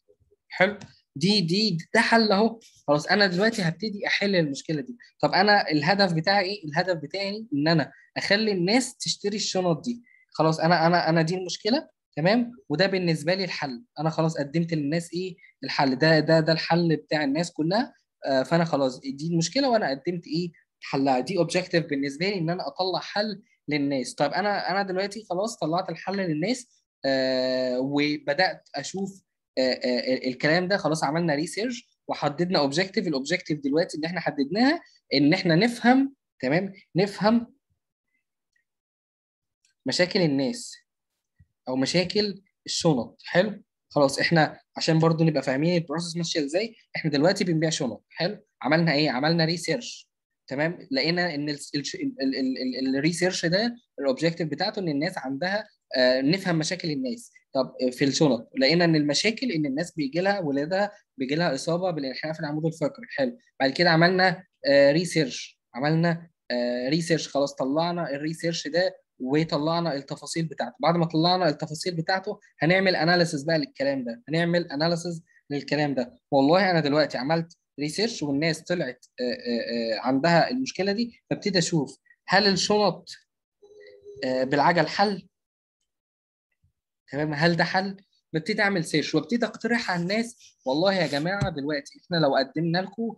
حلو. دي دي ده حل أهو. خلاص أنا دلوقتي هبتدي أحل المشكلة دي. طب أنا الهدف بتاعي إيه؟ الهدف بتاعي إن أنا أخلي الناس تشتري الشنط دي. خلاص أنا أنا أنا دي المشكلة تمام؟ وده بالنسبة لي الحل. أنا خلاص قدمت للناس إيه؟ الحل. ده ده ده الحل بتاع الناس كلها. آه فأنا خلاص دي المشكلة وأنا قدمت إيه؟ حلها. دي objective بالنسبة لي إن أنا أطلع حل للناس. طيب أنا أنا دلوقتي خلاص طلعت الحل للناس آه وبدأت أشوف آه آه الكلام ده. خلاص عملنا research وحددنا objective ال objective دلوقتي اللي إحنا حددناها إن إحنا نفهم تمام؟ نفهم مشاكل الناس أو مشاكل الشنط. حلو؟ خلاص إحنا عشان برضو نبقى فاهمين ال process ماشية إزاي إحنا دلوقتي بنبيع شنط. حلو؟ عملنا إيه؟ عملنا research تمام؟ لقينا إن ال research ده ال objective بتاعته إن الناس عندها آه نفهم مشاكل الناس. طب في الشنط لقينا إن المشاكل إن الناس بيجي لها ولادها بيجي لها إصابة بالانحناء في العمود الفقري. حلو. بعد كده عملنا آه research عملنا آه research خلاص طلعنا ال research ده وطلعنا التفاصيل بتاعته. بعد ما طلعنا التفاصيل بتاعته هنعمل analysis بقى للكلام ده. هنعمل analysis للكلام ده. والله أنا دلوقتي عملت research والناس طلعت عندها المشكلة دي فابتدي أشوف هل الشنط بالعجل حل؟ تمام؟ هل ده حل؟ ببتدي أعمل search وابتدي اقترح على الناس. والله يا جماعة دلوقتي إحنا لو قدمنا لكم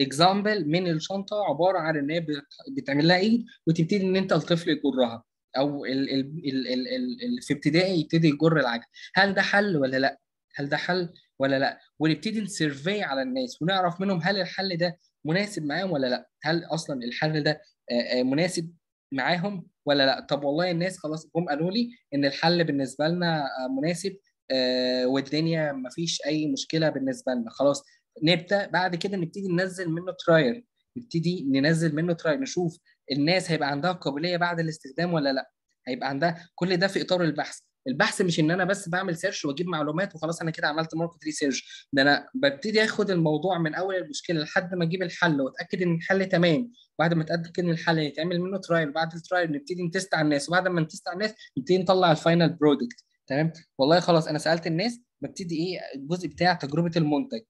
example من الشنطة عبارة عن إن هي بت- بتعمل لها ايد وتبتدي إن أنت الطفل يجرها. أو ال ال ال ال ال في ابتدائي يبتدي يجر العجل. هل ده حل ولا لأ؟ هل ده حل؟ ولا لا؟ ونبتدي نسيرفي على الناس ونعرف منهم هل الحل ده مناسب معاهم ولا لا؟ هل أصلا الحل ده آه، آه، مناسب معاهم ولا لا؟ طب والله الناس خلاص جم قالوا لي إن الحل بالنسبة لنا آه، مناسب والدنيا مفيش أي مشكلة بالنسبة لنا. خلاص نبدأ بعد كده نبتدي ننزل منه ترايل نبتدي ننزل منه ترايل نشوف الناس هيبقى عندها قابلية بعد الاستخدام ولا لا. هيبقى عندها كل ده في إطار البحث. البحث مش إن أنا بس بعمل search وأجيب معلومات وخلاص أنا كده عملت market research ده أنا ببتدي آخد الموضوع من أول المشكلة لحد ما أجيب الحل وأتأكد إن الحل تمام. بعد ما أتأكد إن الحل يتعمل منه trial بعد ال trial نبتدي ن test على الناس. وبعد ما ن test على الناس نبتدي نطلع ال final product تمام؟ والله خلاص أنا سألت الناس ببتدي إيه الجزء بتاع تجربة المنتج.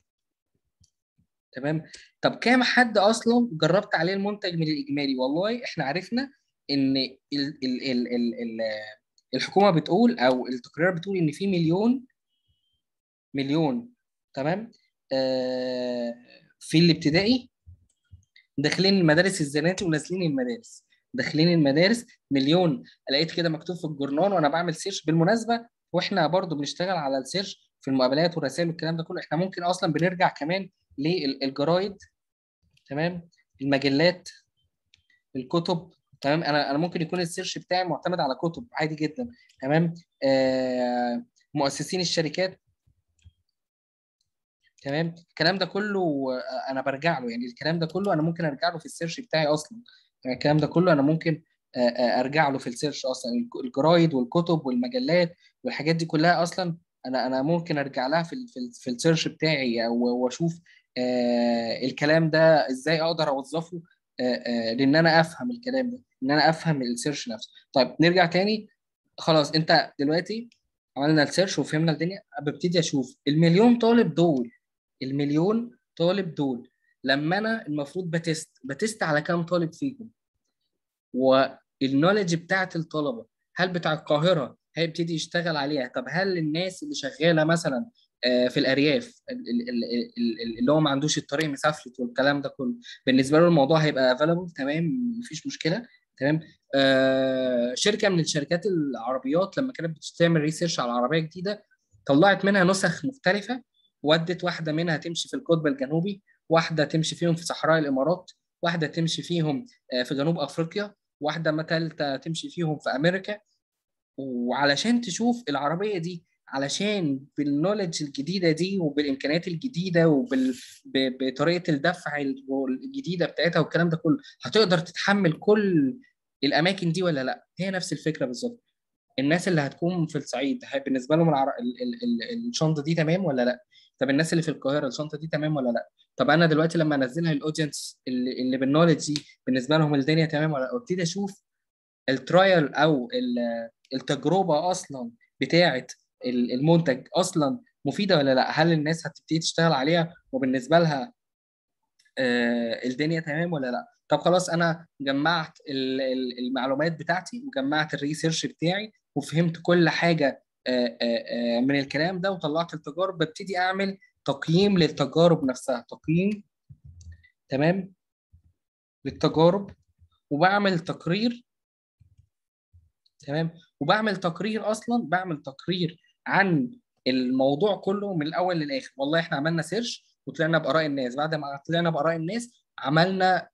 تمام؟ طب كام حد أصلا جربت عليه المنتج من الإجمالي؟ والله إحنا عرفنا إن ال ال ال ال ال الحكومة بتقول أو التقرير بتقول إن في مليون مليون تمام؟ آه في الابتدائي داخلين المدارس الزناتي ونازلين المدارس. داخلين المدارس مليون. لقيت كده مكتوب في الجورنال وأنا بعمل search بالمناسبة وإحنا برضو بنشتغل على ال search في المقابلات والرسائل والكلام ده كله. إحنا ممكن أصلا بنرجع كمان للجرايد تمام؟ المجلات الكتب تمام؟ أنا أنا ممكن يكون ال search بتاعي معتمد على كتب عادي جدا تمام؟ آه مؤسسين الشركات. تمام؟ الكلام ده كله آه، أنا برجع له يعني الكلام ده كله أنا ممكن أرجع له في ال search بتاعي أصلا. يعني الكلام ده كله أنا ممكن آه، آه، أرجع له في ال search أصلا. الجرايد والكتب والمجلات والحاجات دي كلها أصلا أنا أنا ممكن أرجع لها في في ال- في ال search بتاعي أو وأشوف آه، الكلام ده إزاي أقدر أوظفه آه، آه، لأن أنا أفهم الكلام ده. إن أنا أفهم ال search نفسه. طيب نرجع تاني. خلاص أنت دلوقتي عملنا ال search وفهمنا الدنيا. ببتدي أشوف. المليون طالب دول المليون طالب دول لما أنا المفروض ب test ب test على كام طالب فيهم؟ وال knowledge بتاعت الطلبة. هل بتاع القاهرة هيبتدي يشتغل عليها؟ طب هل الناس اللي شغالة مثلا آه، في الأرياف ال- ال- ال- ال- اللي هو ما عندوش الطريق مسفلت والكلام ده كله بالنسبة له الموضوع هيبقى available تمام مفيش مشكلة. تمام؟ آه شركة من الشركات العربيات لما كانت بتعمل research على عربية جديدة طلعت منها نسخ مختلفة ودت واحدة منها تمشي في القطب الجنوبي واحدة تمشي فيهم في صحراء الإمارات واحدة تمشي فيهم آه، في جنوب أفريقيا واحدة ثالثه تمشي فيهم في أمريكا. وعلشان تشوف العربية دي علشان بالنولج الجديدة دي وبالإمكانيات الجديدة وبطريقه الدفع الجديده بتاعتها والكلام ده كله هتقدر تتحمل كل الأماكن دي ولا لأ؟ هي نفس الفكرة بالظبط. الناس اللي هتكون في الصعيد بالنسبة لهم العر... ال... ال... ال... الشنطة دي تمام ولا لأ؟ طب الناس اللي في القاهرة الشنطة دي تمام ولا لأ؟ طب أنا دلوقتي لما أنزلها لل audience اللي, اللي بال knowledge دي بالنسبة لهم الدنيا تمام ولا لأ؟ وأبتدي أشوف ال trial أو ال- التجربة أصلا بتاعه ال- المنتج أصلا مفيدة ولا لأ؟ هل الناس هتبتدي تشتغل عليها وبالنسبة لها آه، الدنيا تمام ولا لأ؟ طب خلاص أنا جمعت ال- ال- المعلومات بتاعتي وجمعت ال research بتاعي وفهمت كل حاجة آه، آه، من الكلام ده وطلعت التجارب ببتدي أعمل تقييم للتجارب نفسها. تقييم تمام؟ للتجارب وبعمل تقرير تمام؟ وبعمل تقرير أصلا بعمل تقرير عن الموضوع كله من الأول للآخر. والله إحنا عملنا search وطلعنا بآراء الناس. بعد ما طلعنا بآراء الناس عملنا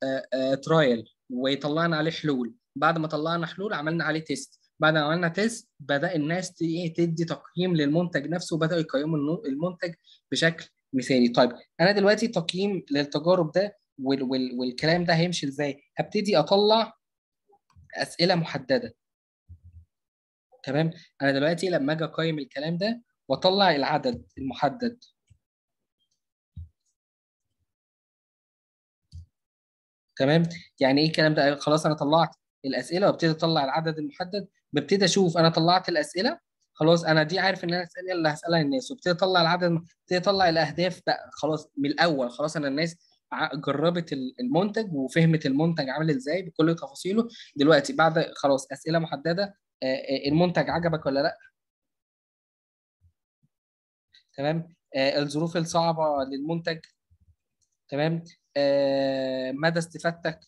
trial وطلعنا عليه حلول. بعد ما طلعنا حلول عملنا عليه test بعد ما عملنا test بدأ الناس إيه تدي تقييم للمنتج نفسه وبدأوا يقيموا المنتج بشكل مثالي. طيب أنا دلوقتي تقييم للتجارب ده وال وال والكلام ده هيمشي إزاي؟ هبتدي أطلع أسئلة محددة. تمام؟ أنا دلوقتي لما أجي أقيم الكلام ده وأطلع العدد المحدد. تمام؟ يعني إيه الكلام ده؟ خلاص أنا طلعت الأسئلة وابتدي أطلع العدد المحدد ببتدي أشوف أنا طلعت الأسئلة خلاص أنا دي عارف إن أنا الأسئلة اللي هسألها الناس وابتدي أطلع العدد ابتدي أطلع الأهداف بقى خلاص من الأول خلاص أنا الناس جربت ال- المنتج وفهمت المنتج عامل إزاي بكل تفاصيله. دلوقتي بعد خلاص أسئلة محددة المنتج عجبك ولا لأ؟ تمام؟ آه، الظروف الصعبة للمنتج. تمام؟ آه مدى استفادتك.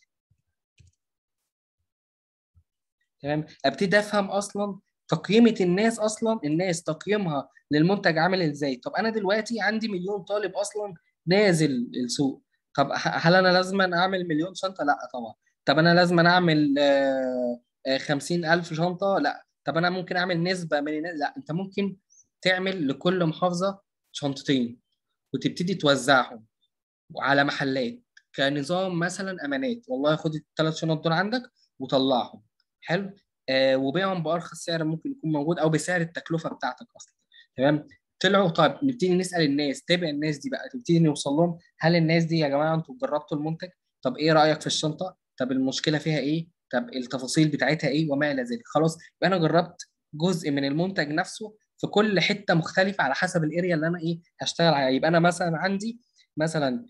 تمام؟ أبتدي أفهم أصلا تقييمة الناس أصلا الناس تقييمها للمنتج عامل إزاي. طب أنا دلوقتي عندي مليون طالب أصلا نازل السوق. طب هل أنا لازم أعمل مليون شنطة؟ لأ طبعا. طب أنا لازم أعمل آه، آه، خمسين ألف شنطة. لا طب أنا ممكن أعمل نسبة من الناس؟ لا أنت ممكن تعمل لكل محافظة شنطتين وتبتدي توزعهم وعلى محلات كنظام مثلا أمانات. والله خد الثلاث شنط دول عندك وطلعهم. حلو؟ آه وبيعهم بأرخص سعر ممكن يكون موجود أو بسعر التكلفة بتاعتك أصلا. تمام؟ طلعوا طيب نبتدي نسأل الناس تابع الناس دي بقى تبتدي نوصل لهم هل الناس دي يا جماعة أنتوا جربتوا المنتج؟ طب إيه رأيك في الشنطة؟ طب المشكلة فيها إيه؟ طب التفاصيل بتاعتها إيه وما إلى ذلك. خلاص يبقى أنا جربت جزء من المنتج نفسه في كل حتة مختلفة على حسب الاريا اللي أنا إيه هشتغل عليها. يبقى أنا مثلا عندي مثلا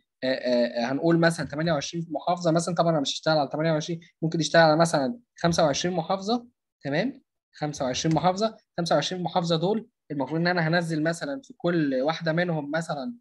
هنقول مثلا 28 محافظة مثلا. طبعا أنا مش هشتغل على 28 ممكن يشتغل على مثلا 25 محافظة. تمام؟ 25 محافظة. 25 محافظة دول المفروض إن أنا هنزل مثلا في كل واحدة منهم مثلا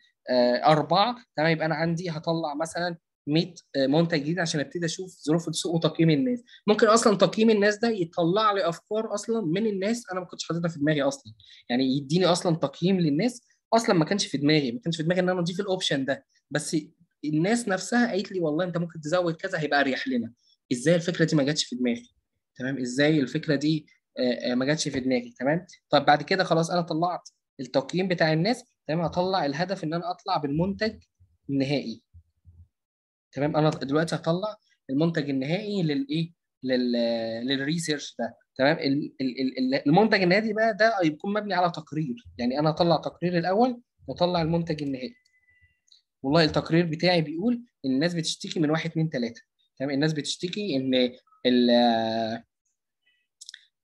أربعة. تمام؟ يبقى أنا عندي هطلع مثلا 100 آه، منتج جديد عشان أبتدي أشوف ظروف السوق وتقييم الناس. ممكن أصلا تقييم الناس ده يطلع لي أفكار أصلا من الناس أنا ما كنتش حاططها في دماغي أصلا. يعني يديني أصلا تقييم للناس أصلا ما كانش في دماغي ما كانش في دماغي إن أنا أضيف الاوبشن ده. بس الناس نفسها قالت لي والله أنت ممكن تزود كذا هيبقى أريح لنا. إزاي الفكرة دي ما جاتش في دماغي؟ تمام؟ إزاي الفكرة دي آه، آه، ما جاتش في دماغي؟ تمام؟ طب بعد كده خلاص أنا طلعت التقييم بتاع الناس تمام؟ هطلع الهدف إن أنا أطلع بالمنتج النهائي. تمام؟ أنا دلوقتي هطلع المنتج النهائي للايه لل للريسيرش ده تمام؟ ال- ال- ال- المنتج النهائي بقى ده يكون مبني على تقرير يعني أنا اطلع تقرير الأول وأطلع المنتج النهائي. والله التقرير بتاعي بيقول إن الناس بتشتكي من واحد اتنين تلاتة تمام؟ الناس بتشتكي إن ال-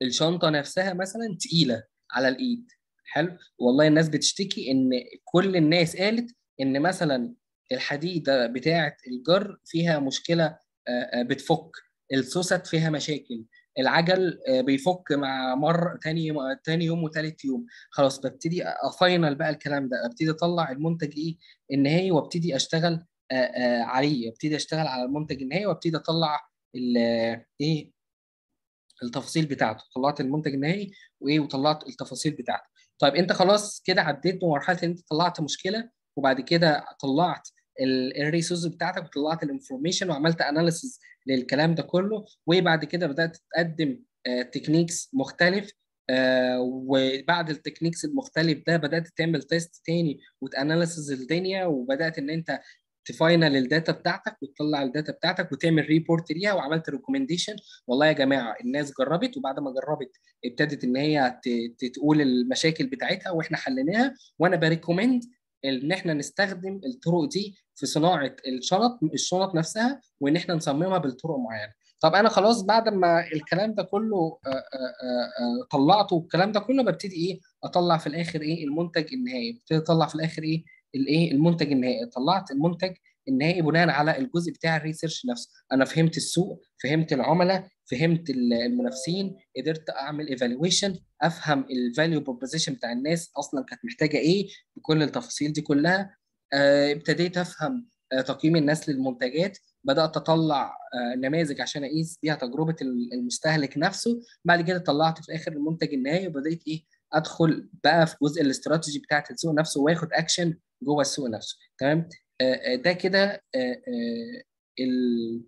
الشنطة نفسها مثلا تقيلة على الإيد حلو؟ والله الناس بتشتكي إن كل الناس قالت إن مثلا الحديده بتاعة الجر فيها مشكلة آه، آه، بتفك. السوست فيها مشاكل. العجل آه، بيفك مع مره تاني تاني يوم وتالت يوم. خلاص ببتدي ا final بقى الكلام ده. أبتدي أطلع المنتج إيه؟ النهائي وأبتدي أشتغل عليه. أبتدي أشتغل على المنتج النهائي وأبتدي أطلع إيه؟ التفاصيل بتاعته. طلعت المنتج النهائي وإيه؟ وطلعت التفاصيل بتاعته. طيب أنت خلاص كده عديت بمرحلة إن أنت طلعت مشكلة وبعد كده طلعت ال resource بتاعتك وطلعت ال information وعملت analysis للكلام ده كله وبعد كده بدأت تقدم techniques مختلف آه، وبعد ال techniques المختلف ده بدأت تعمل test تاني وت analysis الدنيا وبدأت إن أنت ت final ال data بتاعتك وتطلع ال data بتاعتك وتعمل report ليها وعملت recommendation والله يا جماعة الناس جربت وبعد ما جربت ابتدت إن هي تقول المشاكل بتاعتها وإحنا حليناها وأنا ب recommend إن إحنا نستخدم الطرق دي في صناعة الشنط الشنط نفسها وإن إحنا نصممها بالطرق معينة. طب أنا خلاص بعد ما الكلام ده كله آه، آه، آه، طلعته والكلام ده كله ببتدي إيه؟ أطلع في الآخر إيه؟ المنتج النهائي. ببتدي أطلع في الآخر إيه؟ الايه المنتج النهائي. طلعت المنتج النهائي بناء على الجزء بتاع ال research نفسه. أنا فهمت السوق فهمت العملاء فهمت ال- المنافسين قدرت أعمل evaluation أفهم ال value proposition بتاع الناس أصلا كانت محتاجة إيه؟ بكل التفاصيل دي كلها. ابتديت افهم آه، تقييم الناس للمنتجات بدأت أطلع آه، نماذج عشان أقيس بيها تجربة ال- المستهلك نفسه. بعد كده طلعت في الآخر المنتج النهائي وبدأت إيه أدخل بقى في جزء الاستراتيجي بتاعت السوق نفسه وآخد اكشن جوه السوق نفسه. تمام؟ آه، آه، ده كده آه، آه،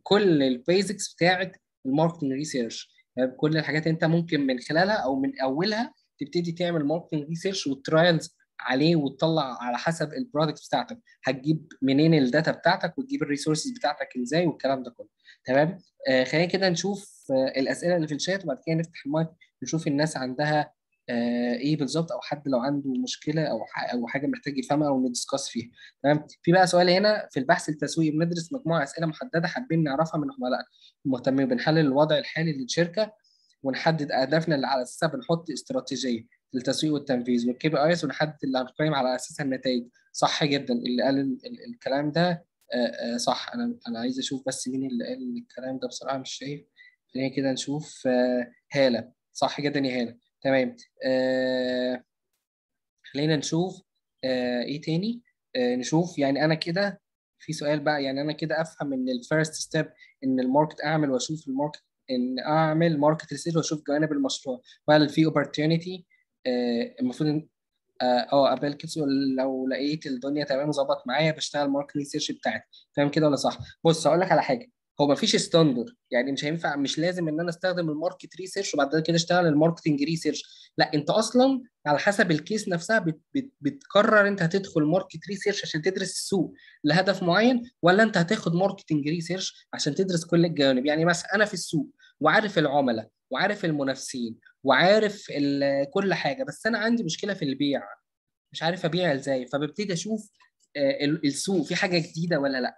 كل ال basics بتاعت ال marketing research كل الحاجات أنت ممكن من خلالها أو من أولها تبتدي تعمل marketing research وال trials عليه وتطلع على حسب ال product بتاعتك. هتجيب منين ال data بتاعتك وتجيب ال resources بتاعتك إزاي والكلام ده كله. تمام؟ آه خلينا كده نشوف آه الأسئلة اللي في الشات وبعد كده نفتح المايك نشوف الناس عندها آه إيه بالظبط أو حد لو عنده مشكلة أو أو حاجة محتاج يفهمها أو ن discuss فيها. تمام؟ في بقى سؤال هنا في البحث التسويقي بندرس مجموعة أسئلة محددة حابين نعرفها من عملائنا مهتمين بنحلل الوضع الحالي للشركة ونحدد أهدافنا اللي على أساسها بنحط استراتيجية. للتسويق والتنفيذ وال KPIs ونحدد اللي هنقيم على أساسها النتائج. صح جدا اللي قال ال- ال- الكلام ده صح. أنا أنا عايز أشوف بس مين اللي قال الكلام ده بصراحة مش شايف. خلينا كده نشوف هالة. صح جدا يا هالة. تمام. خلينا نشوف إيه تاني؟ نشوف. يعني أنا كده في سؤال بقى يعني أنا كده أفهم إن ال first step إن ال market أعمل وأشوف ال market إن أعمل market research وأشوف جوانب المشروع. وهل في opportunity المفروض إن- آه آه، قبل كده لو لقيت الدنيا تمام وظبط معايا بشتغل market research بتاعتي. فاهم كده ولا صح؟ بص هقول لك على حاجة. هو مفيش standard يعني مش هينفع مش لازم إن أنا أستخدم ال market research وبعد كده أشتغل ال marketing research لا أنت أصلا على حسب ال case نفسها بت بت بتقرر أنت هتدخل market research عشان تدرس السوق لهدف معين ولا أنت هتاخد marketing research عشان تدرس كل الجوانب. يعني مثلا أنا في السوق وعارف العملاء وعارف المنافسين وعارف كل حاجة. بس أنا عندي مشكلة في البيع. مش عارف أبيع إزاي. فببتدي أشوف آه، ال- السوق في حاجة جديدة ولا لأ؟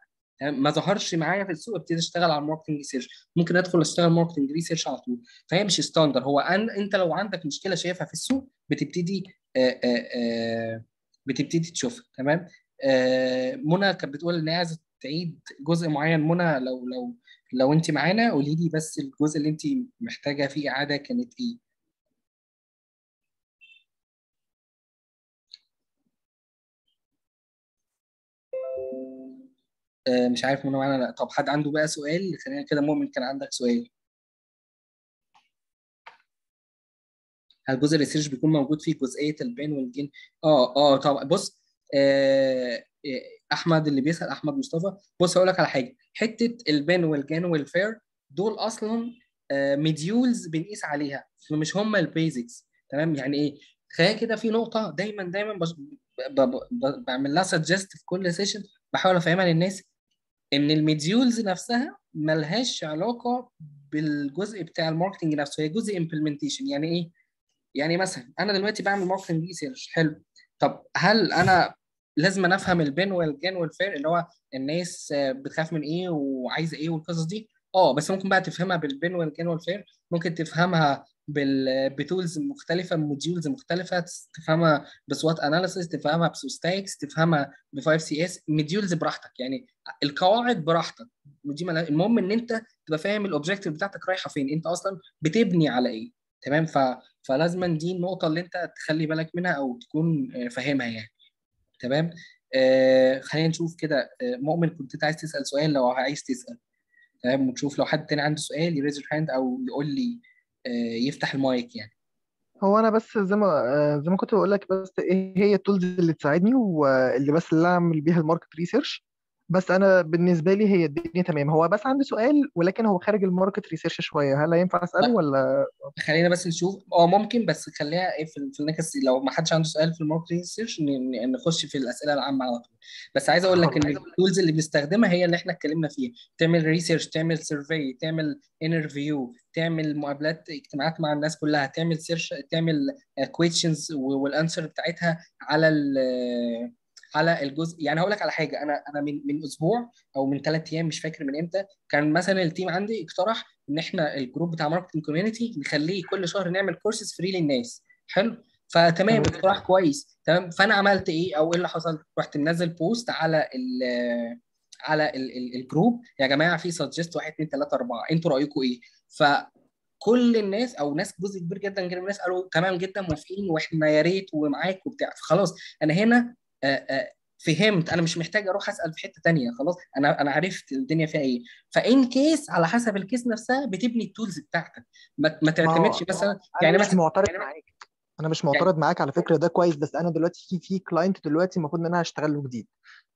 ما ظهرش معايا في السوق. ابتدي أشتغل على ال marketing research ممكن أدخل أشتغل marketing research على طول. فهي مش standard هو أن أنت لو عندك مشكلة شايفها في السوق بتبتدي آه، آه، بتبتدي تشوفها. تمام؟ منى كانت بتقول إن هي عايزة تعيد جزء معين. منى لو لو لو أنت معانا قولي لي بس الجزء اللي أنت محتاجة فيه إعادة كانت إيه؟ مش عارف منى معانا لأ. طب حد عنده بقى سؤال؟ خلينا كده مؤمن كان عندك سؤال. هل جزء ال research بيكون موجود فيه جزئية ال pain وال gain آه آه طبعا بص آه آه، أحمد اللي بيسأل أحمد مصطفى. بص هقول لك على حاجة. حتة ال pain وال gain وال fear دول أصلا models بنقيس عليها. فمش هم ال basics. تمام؟ يعني إيه؟ خلينا كده في نقطة دايما دايما بعمل لها suggest في كل session بحاول أفهمها للناس. إن ال models نفسها ملهاش علاقة بالجزء بتاع ال marketing نفسه هي جزء implementation يعني إيه؟ يعني مثلا أنا دلوقتي بعمل marketing research حلو. طب هل أنا لازم أنا أفهم ال pain وال gain وال fear اللي هو الناس بتخاف من إيه وعايزة إيه والقصص دي؟ آه بس ممكن بقى تفهمها بال pain وال gain وال fear ممكن تفهمها ب tools مختلفة models مختلفة تفهمها ب SWOT analysis تفهمها ب SOSTAC تفهمها ب 5 Cs models براحتك. يعني القواعد براحتك. ودي المهم إن أنت تبقى فاهم ال objective بتاعتك رايحة فين. أنت أصلا بتبني على إيه. تمام؟ ف فلازما دي النقطة اللي أنت تخلي بالك منها أو تكون آه، فاهمها يعني. تمام؟ آه خلينا نشوف كده. آه مؤمن كنت عايز تسأل سؤال؟ لو عايز تسأل. تمام؟ ونشوف لو حد تاني عنده سؤال ي raise hand أو يقول لي يفتح المايك يعني. هو أنا بس زي ما آه، زي ما كنت بقول لك بس إيه هي ال tools اللي تساعدني واللي بس اللي أعمل بيها ال market research. بس أنا بالنسبة لي هي الدنيا تمام. هو بس عندي سؤال ولكن هو خارج ال market research شوية. هل ينفع أسأله لا ولا؟ خلينا بس نشوف. آه ممكن بس خليها إيه في في النكس لو ما حدش عنده سؤال في ال market research نخش في الأسئلة العامة على طول. بس عايز أقول لك إن ال tools اللي بنستخدمها هي اللي إحنا اتكلمنا فيها. تعمل research تعمل survey تعمل interview تعمل مقابلات اجتماعات مع الناس كلها تعمل search تعمل questions وال answer بتاعتها على ال على الجزء يعني هقول لك على حاجة أنا أنا من من أسبوع أو من ثلاث أيام مش فاكر من إمتى كان مثلا ال team عندي اقترح إن إحنا ال group بتاع marketing community نخليه كل شهر نعمل courses free للناس. حلو؟ فتمام تمام. اقتراح كويس. تمام؟ فأنا عملت إيه أو إيه اللي حصل؟ رحت منزل post على ال على ال ال ال group يا جماعة في suggest 1 2 3 4 أنتوا رايكم إيه؟ فكل الناس أو ناس جزء كبير جدا من الناس قالوا تمام جدا موافقين وإحنا يا ريت ومعاك وبتاع. فخلاص أنا هنا فهمت. أنا مش محتاج أروح أسأل في حتة تانية. خلاص أنا أنا عرفت الدنيا فيها إيه. ف in case على حسب ال case نفسها بتبني ال tools بتاعتك. ما, ما تعتمدش مثلا أنا يعني مش مثلا معترض معاك. أنا مش يعني معترض معاك على فكرة ده كويس. بس أنا دلوقتي في في client دلوقتي المفروض إن أنا هشتغل له جديد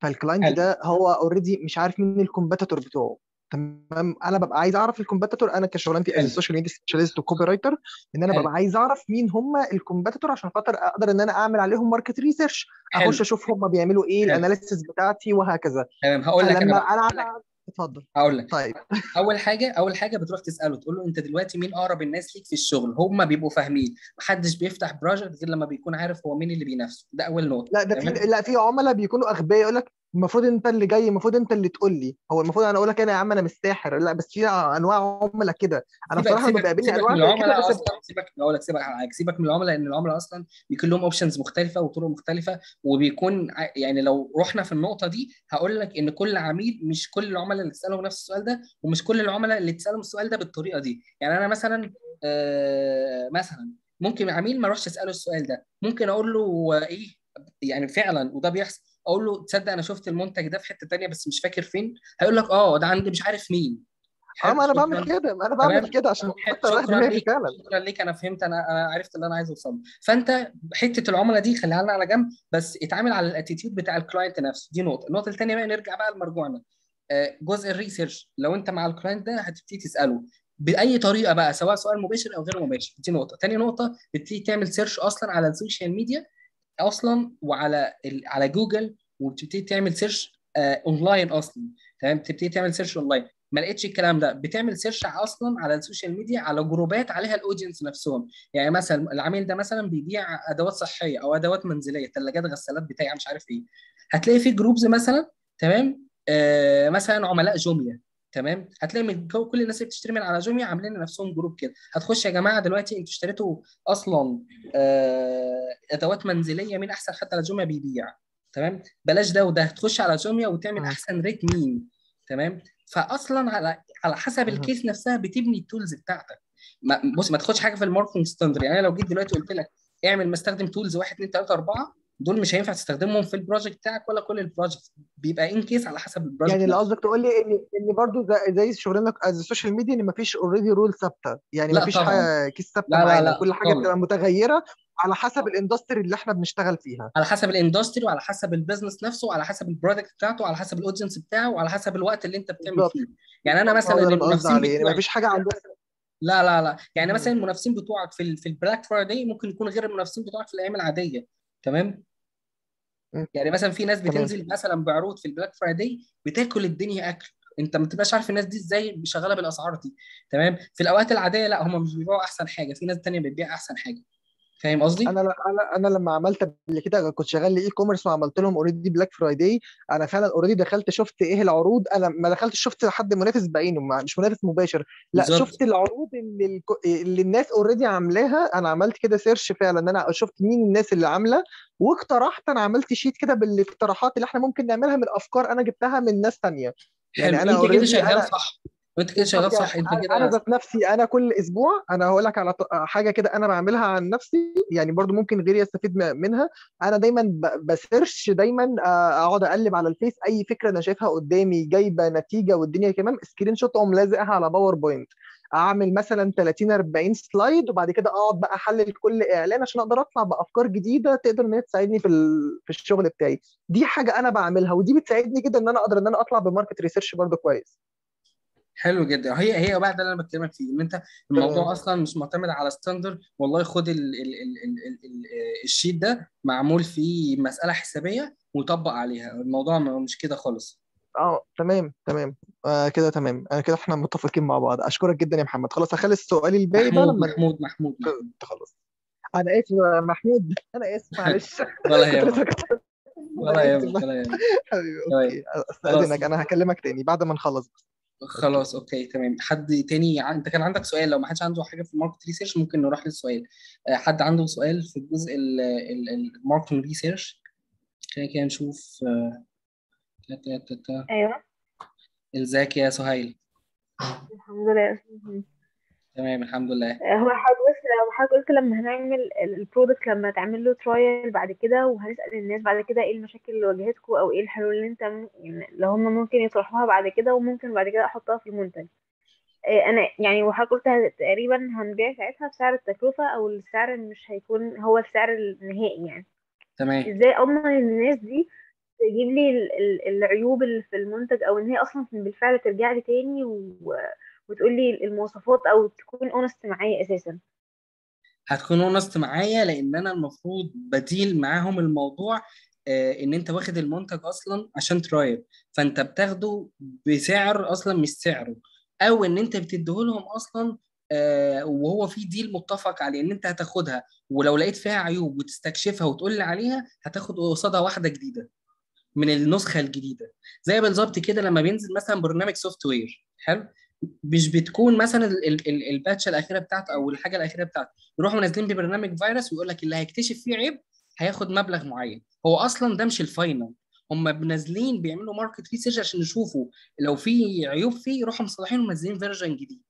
فال client ده هو already مش عارف مين ال competitor بتوعه. تمام؟ أنا ببقى عايز أعرف ال competitor أنا كشغلانتي as social media specialist و copywriter إن أنا ببقى عايز أعرف مين هم ال competitor عشان خاطر أقدر إن أنا أعمل عليهم market research أخش أشوف هم بيعملوا إيه ال analysis بتاعتي وهكذا. تمام. هقول لك أنا أنا اتفضل. هقول لك. طيب. أول حاجة أول حاجة بتروح تسأله تقول له أنت دلوقتي مين أقرب الناس ليك في الشغل؟ هم بيبقوا فاهمين. محدش بيفتح project غير لما بيكون عارف هو مين اللي بينافسه. ده أول نقطة. لا ده في لا في عملاء بيكونوا أغبياء يقول لك المفروض انت اللي جاي المفروض انت اللي تقول لي. هو المفروض أنا أقول لك أنا يا عم أنا مش ساحر لا بس في انواع عملاء كده. أنا بصراحة لما سيبك بيقابلني انواع من كده العملاء بسيبهم أصلا سيبك بقول لك سيبك على حاجة. سيبك من العملاء لأن العملاء أصلا بيكون لهم اوبشنز مختلفة وطرق مختلفة وبيكون يعني لو رحنا في النقطة دي هقول لك إن كل عميل مش كل العملاء اللي تسالهم نفس السؤال ده ومش كل العملاء اللي تسالهم السؤال ده بالطريقة دي. يعني أنا مثلا آه مثلا ممكن عميل ما اروحش اساله السؤال ده. ممكن أقول له إيه؟ يعني فعلا وده بيحصل. أقول له تصدق أنا شفت المنتج ده في حتة تانية بس مش فاكر فين هيقول لك آه ده عندي مش عارف مين. آه ما أنا بعمل كده ما أنا بعمل كده عشان واحد شكرا ليك فعلا. شكرا ليك أنا فهمت أنا أنا عرفت اللي أنا عايز اوصله فأنت حتة العملاء دي خليها لنا على جنب بس اتعامل على ال attitude بتاع ال client نفسه. دي نقطة. النقطة الثانية بقى نرجع بقى لمرجوعنا. آه، جزء ال research. لو أنت مع ال client ده هتبتدي تسأله بأي طريقة بقى سواء سؤال مباشر أو غير مباشر. دي نقطة. تاني نقطة بتبتدي تعمل search أصلا على ال social media أصلا وعلى. على جوجل وبتبتدي تعمل search آه اونلاين أصلا. تمام؟ بتبتدي تعمل search online ما لقيتش الكلام ده. بتعمل search أصلا على ال social media على جروبات عليها ال audience نفسهم. يعني مثلا العميل ده مثلا بيبيع أدوات صحية أو أدوات منزلية ثلاجات غسالات بتاع مش عارف إيه. هتلاقي في groups مثلا تمام؟ آه مثلا عملاء جوميا تمام؟ هتلاقي من جو- كل الناس اللي بتشتري من على جوميا عاملين لنفسهم group كده. هتخش يا جماعة دلوقتي أنتوا اشتريتوا أصلا آه أدوات منزلية مين أحسن حد على جوميا بيبيع؟ تمام؟ بلاش ده وده تخش على جوميا وتعمل. أحسن rate مين؟ تمام؟ فاصلا على على حسب. ال case نفسها بتبني ال tools بتاعتك. ما بص ما تاخدش حاجة في ال marketing standard يعني لو جيت دلوقتي قلت لك اعمل مستخدم tools 1 2 3 4 دول مش هينفع تستخدمهم في ال project بتاعك ولا كل project بيبقى in case على حسب ال project يعني اللي قصدك تقول لي ان إن برضه زي از ال social media إن مفيش already rule ثابتة. يعني مفيش case ثابتة لا لا معانا. لا كل حاجة بتبقى متغيرة على حسب ال industry اللي إحنا بنشتغل فيها. على حسب ال industry وعلى حسب ال business نفسه وعلى حسب ال product بتاعته وعلى حسب ال audience بتاعه وعلى حسب الوقت اللي أنت بتعمل فيه. يعني أنا مثلا المنافسين يعني مفيش حاجة عندنا. لا لا لا. يعني. مثلا المنافسين بتوعك في في ال Black Friday ممكن يكون غير المنافسين بتوعك في الأيام العادية. تمام. يعني مثلا في ناس تمام. بتنزل مثلا بعروض في ال Black Friday بتاكل الدنيا أكل. أنت ما تبقاش عارف الناس دي إزاي شغالة بالأسعار دي. تمام؟ في الأوقات العادية لا هم مش بيبيعوا أحسن حاجة. في ناس تانية بتبيع أحسن حاجة. فاهم قصدي؟ أنا أنا أنا لما عملت قبل كده كنت شغال لـ e-commerce وعملت لهم already Black Friday أنا فعلا already دخلت شفت إيه العروض. أنا ما دخلتش شفت حد منافس بعينه مش منافس مباشر. لا بالظبط. شفت العروض اللي الكو- اللي الناس already عاملاها. أنا عملت كده search فعلا. إن أنا شفت مين الناس اللي عاملة. واقترحت أنا عملت sheet كده بالاقتراحات اللي إحنا ممكن نعملها من أفكار أنا جبتها من ناس حلو يعني أنا أنت كده already شغال أنا صح. وانت كده شغال صح انت أنا كده أنا ذات نفسي أنا كل أسبوع أنا هقول لك على حاجة كده أنا بعملها عن نفسي يعني برضو ممكن غيري يستفيد منها. أنا دايما ب search دايما آه، أقعد أقلب على الفيس أي فكرة أنا شايفها قدامي جايبة نتيجة والدنيا كمان screenshot أقوم لازقها على PowerPoint أعمل مثلا 30 40 slide وبعد كده أقعد بقى أحلل كل إعلان عشان أقدر أطلع بأفكار جديدة تقدر إن هي تساعدني في في الشغل بتاعي. دي حاجة أنا بعملها ودي بتساعدني جدا إن أنا أقدر إن أنا أطلع ب market research برضو كويس. حلو جدا. هي هي بقى ده اللي أنا بكلمك فيه إن أنت الموضوع أصلا مش معتمد على standard والله خد ال ال ال ال ال ال ال sheet ده معمول فيه مسألة حسابية وطبق عليها. الموضوع مش كده خالص. آه تمام تمام. آه كده تمام. آه كده إحنا متفقين مع بعض. أشكرك جدا يا محمد. خلاص هخلي السؤال الباقي بقى محمود لما محمود محمود تخلص أنا آسف يا محمود. أنا آسف معلش. ولا يهمك. ولا أنا يهمك ولا يهمك. حبيبي تمام okay. خلاص. أستأذنك. أنا هكلمك تاني بعد ما نخلص بس. خلاص okay تمام. حد تاني ع- أنت كان عندك سؤال؟ لو ما حدش عنده حاجة في ال market research ممكن نروح للسؤال. آه، حد عنده سؤال في الجزء ال market research كده كده نشوف آه،. أيوه. ازيك يا سهيل. الحمد لله. تمام الحمد لله. هو حضرتك لو حضرتك قلت لما هنعمل ال product لما تعمل له trial بعد كده وهنسأل الناس بعد كده إيه المشاكل اللي واجهتكم أو إيه الحلول اللي أنت يعني لو هم ممكن يطرحوها بعد كده وممكن بعد كده أحطها في المنتج. إيه أنا يعني وحضرتك قلت تقريبا هنبيع ساعتها بسعر التكلفة أو السعر مش هيكون هو السعر النهائي يعني. تمام. إزاي أضمن الناس دي تجيب لي ال- ال- العيوب اللي في المنتج أو إن هي أصلا بالفعل ترجع لي تاني و... وتقول لي المواصفات أو تكون honest معايا أساسا. هتكون honest معايا لأن أنا المفروض ب deal معاهم الموضوع آه، إن أنت واخد المنتج أصلا عشان trial فأنت بتاخده بسعر أصلا مش سعره. أو إن أنت بتديهولهم أصلا آه، وهو في deal متفق عليه إن أنت هتاخدها. ولو لقيت فيها عيوب وتستكشفها وتقول لي عليها هتاخد قصادها واحدة جديدة من النسخة الجديدة. زي بالظبط كده لما بينزل مثلا برنامج software حلو؟ مش بتكون مثلا ال- ال- ال- ال patch الأخيرة بتاعته أو الحاجة الأخيرة بتاعته. يروحوا منزلين ببرنامج فيروس ويقول لك اللي هيكتشف فيه عيب هياخد مبلغ معين. هو أصلا ده مش ال final هم نازلين بيعملوا market research عشان يشوفوا لو في عيوب فيه يروحوا مصلحين ومنزلين version جديد.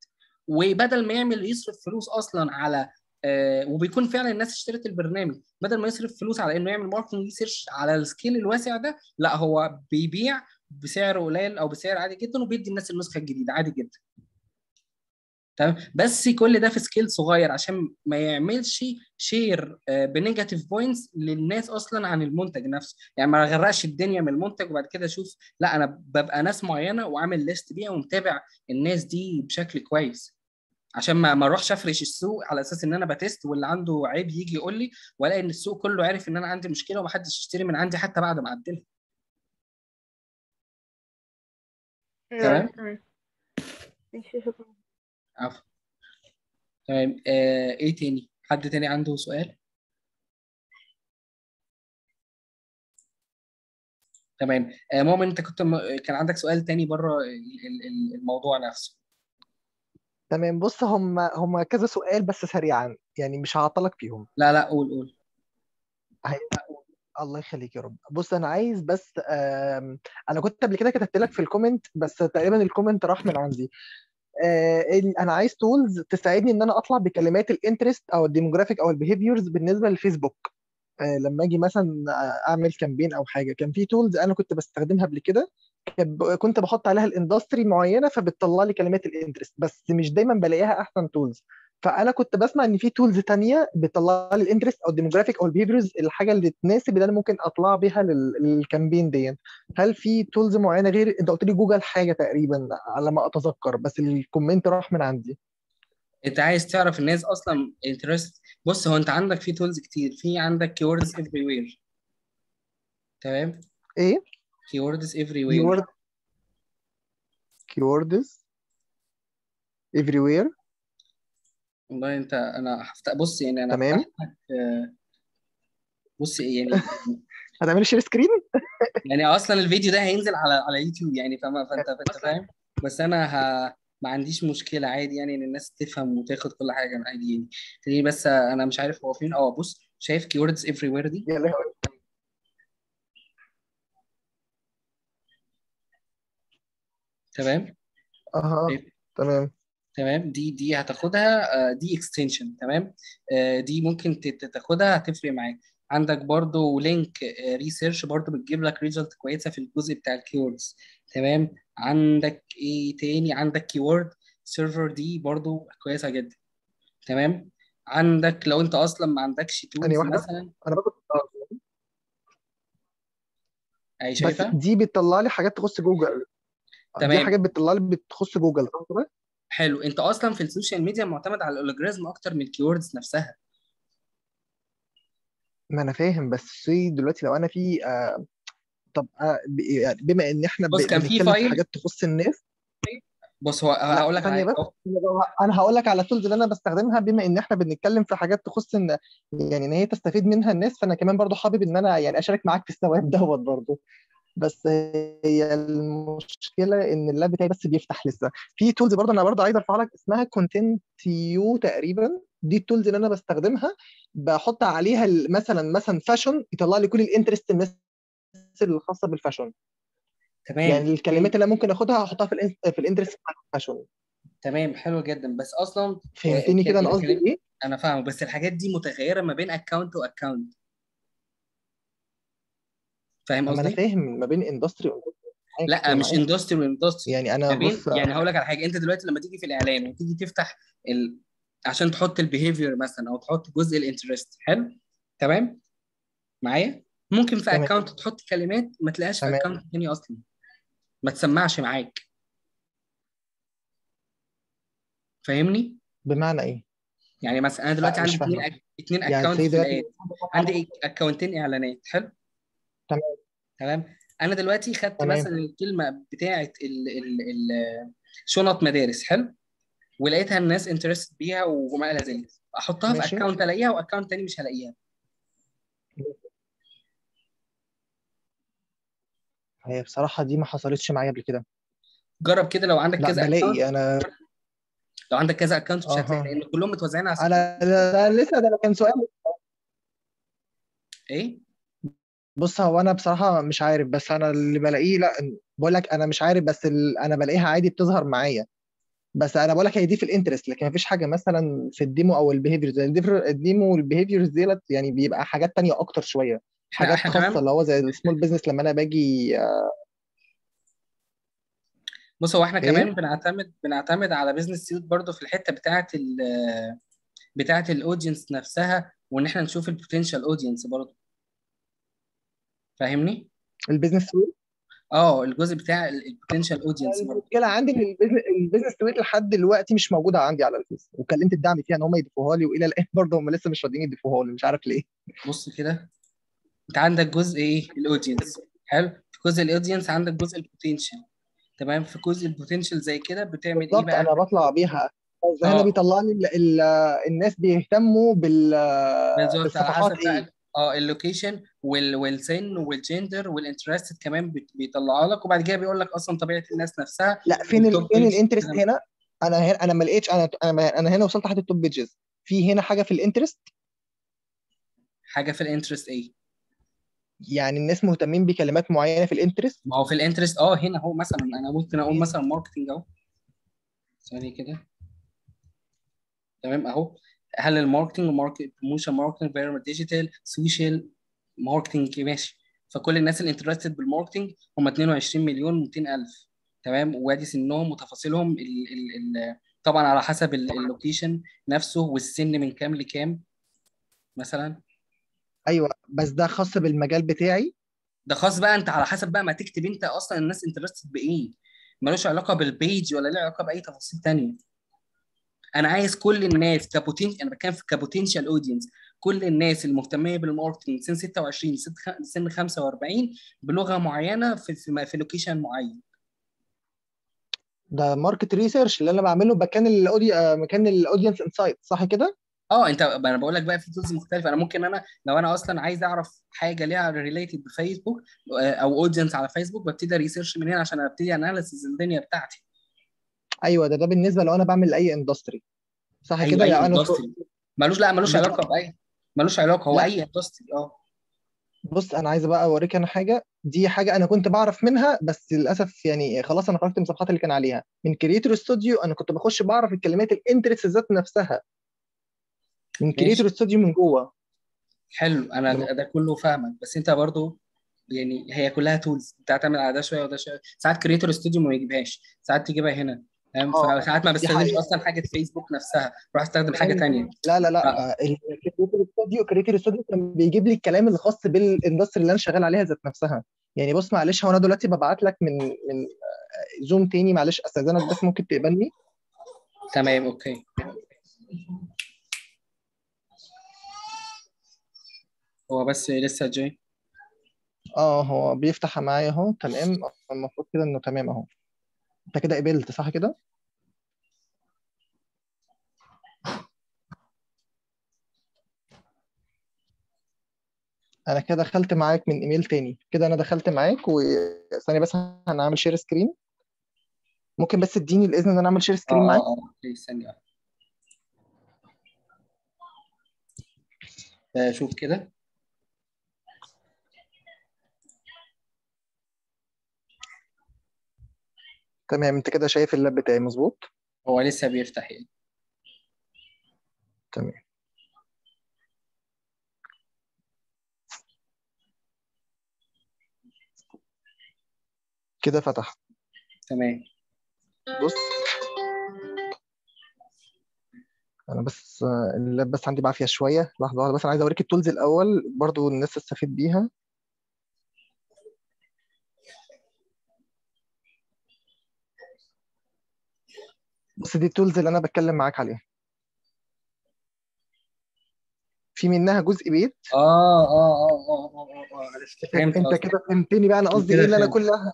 وبدل ما يعمل يصرف فلوس أصلا على آه وبيكون فعلا الناس اشترت البرنامج بدل ما يصرف فلوس على إنه يعمل marketing research على ال scale الواسع ده لا هو بيبيع بسعر قليل أو بسعر عادي جدا وبيدي الناس النسخة الجديدة عادي جدا. تمام؟ بس كل ده في scale صغير عشان ما يعملش share ب negative points للناس أصلا عن المنتج نفسه. يعني ما غرقش الدنيا من المنتج وبعد كده أشوف لا أنا ببقى ناس معينة وعامل list بيها ومتابع الناس دي بشكل كويس. عشان ما ما أروحش أفرش السوق على أساس إن أنا ب test واللي عنده عيب يجي يقول لي وألاقي إن السوق كله عارف إن أنا عندي مشكلة ومحدش يشتري من عندي حتى بعد ما أعدلها. تمام؟ ماشي شكرا. عفوا تمام آه إيه تاني؟ حد تاني عنده سؤال؟ تمام. آه مؤمن أنت كنت م... كان عندك سؤال تاني بره ال- ال- الموضوع نفسه. تمام. بص هم هم كذا سؤال بس سريعا يعني مش هعطلك فيهم. لا لا قول قول. هي- الله يخليك يا رب. بص أنا عايز بس أنا كنت قبل كده كتبت لك في ال comment بس تقريبا ال comment راح من عندي. آه، أنا عايز tools تساعدني إن أنا أطلع بكلمات ال interest أو ال demographic أو ال behaviors بالنسبة للفيسبوك آه، لما أجي مثلا أعمل campaign أو حاجة. كان في tools أنا كنت بستخدمها قبل كده. كنت بحط عليها ال industry معينة فبتطلع لي كلمات ال interest بس مش دايما بلاقيها أحسن tools فأنا كنت بسمع إن في tools تانية بتطلع لي ال interest أو ال demographic أو ال behaviors الحاجة اللي تناسب اللي أنا ممكن أطلع بيها لل- لل campaign دي هل في tools معينة غير أنت قلت لي جوجل حاجة تقريبا على ما أتذكر بس ال comment راح من عندي. أنت عايز تعرف الناس أصلا interest بص هو أنت عندك في tools كتير. في عندك keywords everywhere تمام؟ إيه؟ keywords everywhere keyword keywords everywhere. والله انت أنا بص يعني أنا تمام. هفتح لك آه، بص يعني هتعمل share screen يعني أصلا الفيديو ده هينزل على على يوتيوب يعني فاهم فانت فانت فاهم؟ بس أنا ه... ما عنديش مشكلة عادي يعني ان الناس تفهم وتاخد كل حاجة من عادي يعني. تاني بس أنا مش عارف هو فين. آه بص شايف keywords everywhere دي؟ يا لهوي تمام؟ أها؟ تمام. تمام؟ دي دي هتاخدها آه، دي extension تمام؟ آه، دي ممكن تاخدها هتفرق معاك. عندك برضو link research برضو بتجيب لك result كويسة في الجزء بتاع ال keywords تمام؟ عندك إيه تاني؟ عندك Keyword Surfer دي برضو كويسة جدا تمام؟ عندك لو أنت أصلا ما عندكش tools مثلا. أنا باخد أي بس شايفها دي بتطلع لي حاجات تخص جوجل دي تمام. حاجات بتطلع لي بتخص جوجل؟ حلو. انت أصلا في ال social media معتمد على ال algorithm أكتر من ال keywords نفسها. ما أنا فاهم بس في دلوقتي لو أنا في آه طب آه ب- يعني بما إن إحنا ب- بص كان في بنتكلم في file حاجات تخص الناس. بص هو لا هقول لك ثانية على بس. أنا هقول لك على ال tools اللي أنا بستخدمها بما إن إحنا بنتكلم في حاجات تخص إن يعني إن هي تستفيد منها الناس فأنا كمان برضو حابب إن أنا يعني أشارك معاك في الثواب دوت برضو. بس هي المشكلة إن اللاب بتاعي بس بيفتح لسه. في tools برضو أنا برضو عايز أرفع لك اسمها Content You تقريبا. دي ال tools اللي أنا بستخدمها بحط عليها مثلا مثلا fashion يطلع لي كل ال interest الخاصة بال fashion تمام. يعني الكلمات اللي ممكن آخدها هحطها في الإن- في ال interest بتاع ال fashion تمام حلو جدا. بس أصلا آه، فهمتني الك- كده أنا قصدي إيه؟ أنا فاهمه بس الحاجات دي متغيرة ما بين account و account فاهم ما أنا قصدي؟ فاهم ما بين اندستري لا مش industry و industry يعني أنا بص يعني هقول لك على حاجة أنت دلوقتي لما تيجي في الاعلان وتيجي تفتح ال... عشان تحط ال behavior مثلا أو تحط جزء ال interest حلو؟ تمام؟ معايا؟ ممكن في account تحط كلمات ما تلاقيهاش في account تاني أصلا. ما تسمعش معاك. فاهمني؟ بمعنى إيه؟ يعني مثلا أنا دلوقتي عندي. اتنين يعني account عندي اكونتين إعلانات حلو؟ تمام. تمام. أنا دلوقتي خدت تمام. مثلا الكلمة بتاعه ال... ال... ال... شنط مدارس حلو؟ ولقيتها الناس interest بيها وما إلى ذلك. أحطها في ماشي. account ألاقيها و account تاني مش هلاقيها. هي بصراحة دي ما حصلتش معايا قبل كده. جرب كده لو عندك لا كذا account بلاقي أنا لو عندك كذا account مش هتلاقي لأن كلهم متوزعين على أنا لسه ده كان سؤال. إيه؟ بص هو أنا بصراحة مش عارف بس أنا اللي بلاقيه لأ بقول لك أنا مش عارف بس ال... أنا بلاقيها عادي بتظهر معايا. بس أنا بقول لك هي دي في ال interest لكن مفيش حاجة مثلا في الديمو أو البيهيفيرز الديمو والبيهيفيرز ديت يعني بيبقى حاجات تانية أكتر شوية. إحنا حاجات إحنا خاصة كمان اللي هو زي ال small business لما أنا باجي بص هو إحنا إيه؟ كمان بنعتمد بنعتمد على Business Suite برضو في الحتة بتاعه ال بتاعه ال audience نفسها وإن إحنا نشوف ال potential audience برضو فاهمني؟ ال Business Suite آه الجزء بتاع ال potential audience المشكلة عندي ان ال Business Suite لحد دلوقتي مش موجودة عندي على الفيس. وكلمت الدعم فيها إن هم يضيفوها لي وإلى الآن برضه هم لسه مش راضيين يضيفوها لي مش عارف ليه. بص كده أنت عندك جزء إيه؟ ال audience حلو؟ في جزء ال audience عندك جزء ال potential تمام؟ في جزء ال potential زي كده بتعمل إيه بقى؟ أنا بطلع بيها. بس هنا آه. بيطلع لي ال- ال- الناس بيهتموا بال بالظبط على بالصفحات إيه. آه ال location وال والسن وال gender وال interest كمان بيطلعها لك. وبعد كده بيقول لك أصلا طبيعة الناس نفسها لا فين ال... فين ال interest هنا؟ أنا هنا أنا ما لقيتش أنا أنا أنا هنا وصلت لحد ال top pages في هنا حاجة في ال interest حاجة في ال interest إيه؟ يعني الناس مهتمين بكلمات معينة في ال interest ما هو في ال interest آه هنا أهو مثلا. أنا ممكن أقول مثلا marketing أهو. ثانية كده. تمام أهو. هل ال marketing market promotion marketing viral digital social marketing ماشي. فكل الناس اللي interested بال marketing هم 22 مليون 200 ألف. تمام؟ وادي سنهم وتفاصيلهم ال ال ال طبعا على حسب ال- ال location نفسه والسن من كام لكام مثلا. أيوه بس ده خاص بالمجال بتاعي؟ ده خاص بقى أنت على حسب بقى ما تكتب أنت أصلا الناس interested بإيه. ملوش علاقة بال page ولا له علاقة بأي تفاصيل تانية. أنا عايز كل الناس ك poten أنا بتكلم في ك potential audience كل الناس المهتمية بال marketing سن 26 سن خ- سن 45 بلغة معينة في في, في location معين. ده market research اللي أنا بعمله مكان الاودي آه، مكان ال audience insight صح كده؟ آه أنت أنا بقول لك بقى في tools مختلفة. أنا ممكن أنا لو أنا أصلا عايز أعرف حاجة ليها related بفيسبوك آه، أو audience على فيسبوك ببتدي research من هنا عشان أبتدي analysis الدنيا بتاعتي. أيوه ده ده بالنسبة لو أنا بعمل أي industry صح أيوه كده؟ أي يعني أنا اندستري ملوش لا ملوش. علاقة بأي ملوش علاقة هو لا. أي industry آه. بص أنا عايز بقى أوريك أنا حاجة. دي حاجة أنا كنت بعرف منها بس للأسف يعني خلاص أنا خرجت من الصفحات اللي كان عليها. من Creator Studio أنا كنت بخش بعرف الكلمات ال interest ذات نفسها. من Creator Studio من جوه. حلو أنا ده, ده كله فاهمك. بس أنت برضو يعني هي كلها tools بتعتمد على ده شوية وده شوية. ساعات Creator Studio ما يجيبهاش ساعات تجيبها هنا. فاهم؟ آه فساعات ما بستخدمش. أصلا حاجة فيسبوك نفسها بروح أستخدم حاجة فهمت. تانية. لا لا آه. لا ال Creator Studio Creator Studio كان بيجيب لي الكلام الخاص بال industry اللي أنا شغال عليها ذات نفسها. يعني بص معلش هو أنا دلوقتي ببعت لك من من Zoom تاني معلش استاذنك بس ممكن تقبلني؟ تمام okay. هو بس لسه جاي؟ آه هو بيفتح معايا أهو. تمام. المفروض كده إنه تمام أهو. انت كده قبلت صح كده؟ أنا كده دخلت معاك من ايميل تاني. كده أنا دخلت معاك وثانيه بس هنعمل share screen ممكن بس اديني الإذن إن أنا أعمل share screen معاك؟ آه okay ثانية. آه، شوف كده. تمام انت كده شايف ال lap بتاعي مظبوط؟ هو لسه بيفتح يعني. تمام. كده فتح. تمام. بص. أنا بس آه، ال lap بس عندي بعافية شوية. لحظة واحدة بس أنا عايز أوريك ال tools الأول برضو الناس تستفيد بيها. بص دي ال tools اللي أنا بتكلم معاك عليها في منها جزء paid آه آه آه آه آه آه آه عرفت فهمت أنت. كده فهمتني بقى أنا قصدي إيه اللي أنا. كلها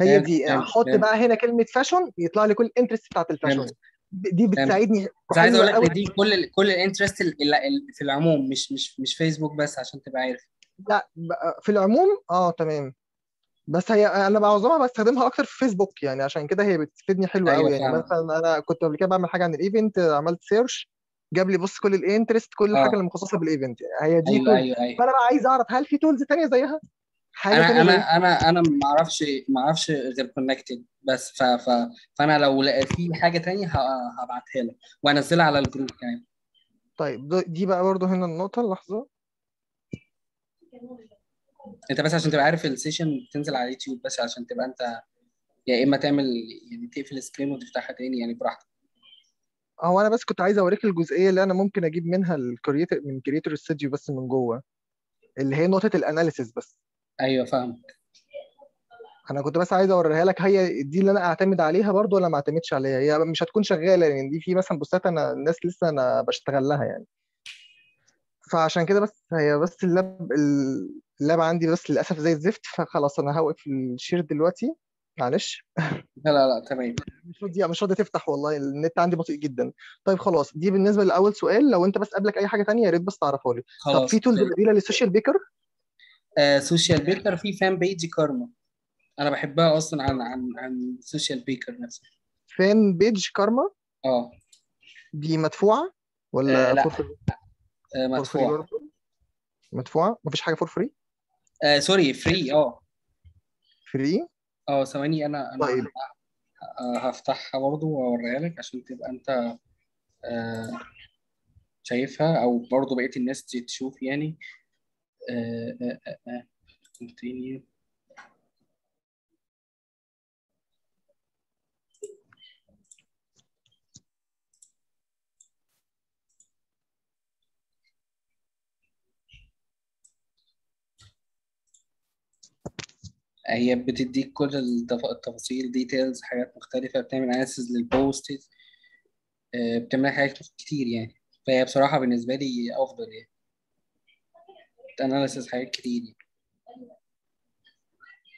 هي دي أحط فهمت. بقى هنا كلمة fashion يطلع لي كل ال interest بتاعت ال fashion. دي بتساعدني بس عايز أقول لك دي كل كل ال interest ال- ال- ال- في العموم مش مش مش فيسبوك بس عشان تبقى عارف لا في العموم آه تمام بس هي أنا معظمها بستخدمها أكتر في فيسبوك يعني عشان كده هي بتفيدني حلو أيوة قوي يعني. فاهمك. مثلا أنا كنت قبل كده بعمل حاجة عن ال event عملت search جاب لي بص كل ال interest كل آه. الحاجة اللي مخصصة بال event يعني. هي دي tools أيوه أيوه. فأنا بقى عايز أعرف هل في tools تانية زيها؟ حاجة أنا أنا أنا أنا ما أعرفش ما أعرفش غير connected بس. ف ف فأنا لو لقى في حاجة تانية ه- هبعتها لك وأنزلها على ال group كمان طيب ده- دي بقى برضو هنا النقطة لحظة. انت بس عشان تبقى عارف ال session بتنزل على اليوتيوب بس عشان تبقى انت يا اما تعمل يعني تقفل ال screen وتفتحها تاني يعني براحتك. هو أنا بس كنت عايز اوريك الجزئية اللي أنا ممكن أجيب منها ال creator من Creator Studio بس من جوه اللي هي نقطة ال analysis بس. أيوه فاهم أنا كنت بس عايز اوريها لك. هي دي اللي أنا اعتمد عليها برضو ولا ما اعتمدش عليها؟ هي مش هتكون شغالة لأن دي في مثلا post ات أنا الناس لسه أنا بشتغل لها يعني. فعشان كده بس هي بس ال lap ال lap عندي بس للأسف زي الزفت فخلاص أنا هوقف ال share دلوقتي. معلش. لا لا لا تمام. مش راضي مش راضي تفتح والله النت عندي بطيء جدا. طيب خلاص دي بالنسبة لأول سؤال. لو أنت بس قابلك أي حاجة تانية يا ريت بس تعرفها لي. طب خلاص في tools بديله لل Socialbakers؟ آه Socialbakers في Fanpage Karma. أنا بحبها أصلا عن عن عن Socialbakers نفسه. Fanpage Karma؟ آه. دي مدفوعة آه، ولا لا. for free؟ آه، for free مدفوع برضه؟ مدفوعة؟ مفيش حاجة for free؟ آه sorry free آه free آه ثواني أنا أنا طيب آه، هفتحها برضه وأوريها لك عشان تبقى أنت آه شايفها أو برضه بقية الناس تشوف يعني آه آه آه آه. continue. هي بتديك كل التف- التفاصيل details حاجات مختلفة بتعمل analysis لل post آه، بتعمل حاجات كتير يعني. فهي بصراحة بالنسبة لي أفضل يعني. بت analysis حاجات كتير يعني.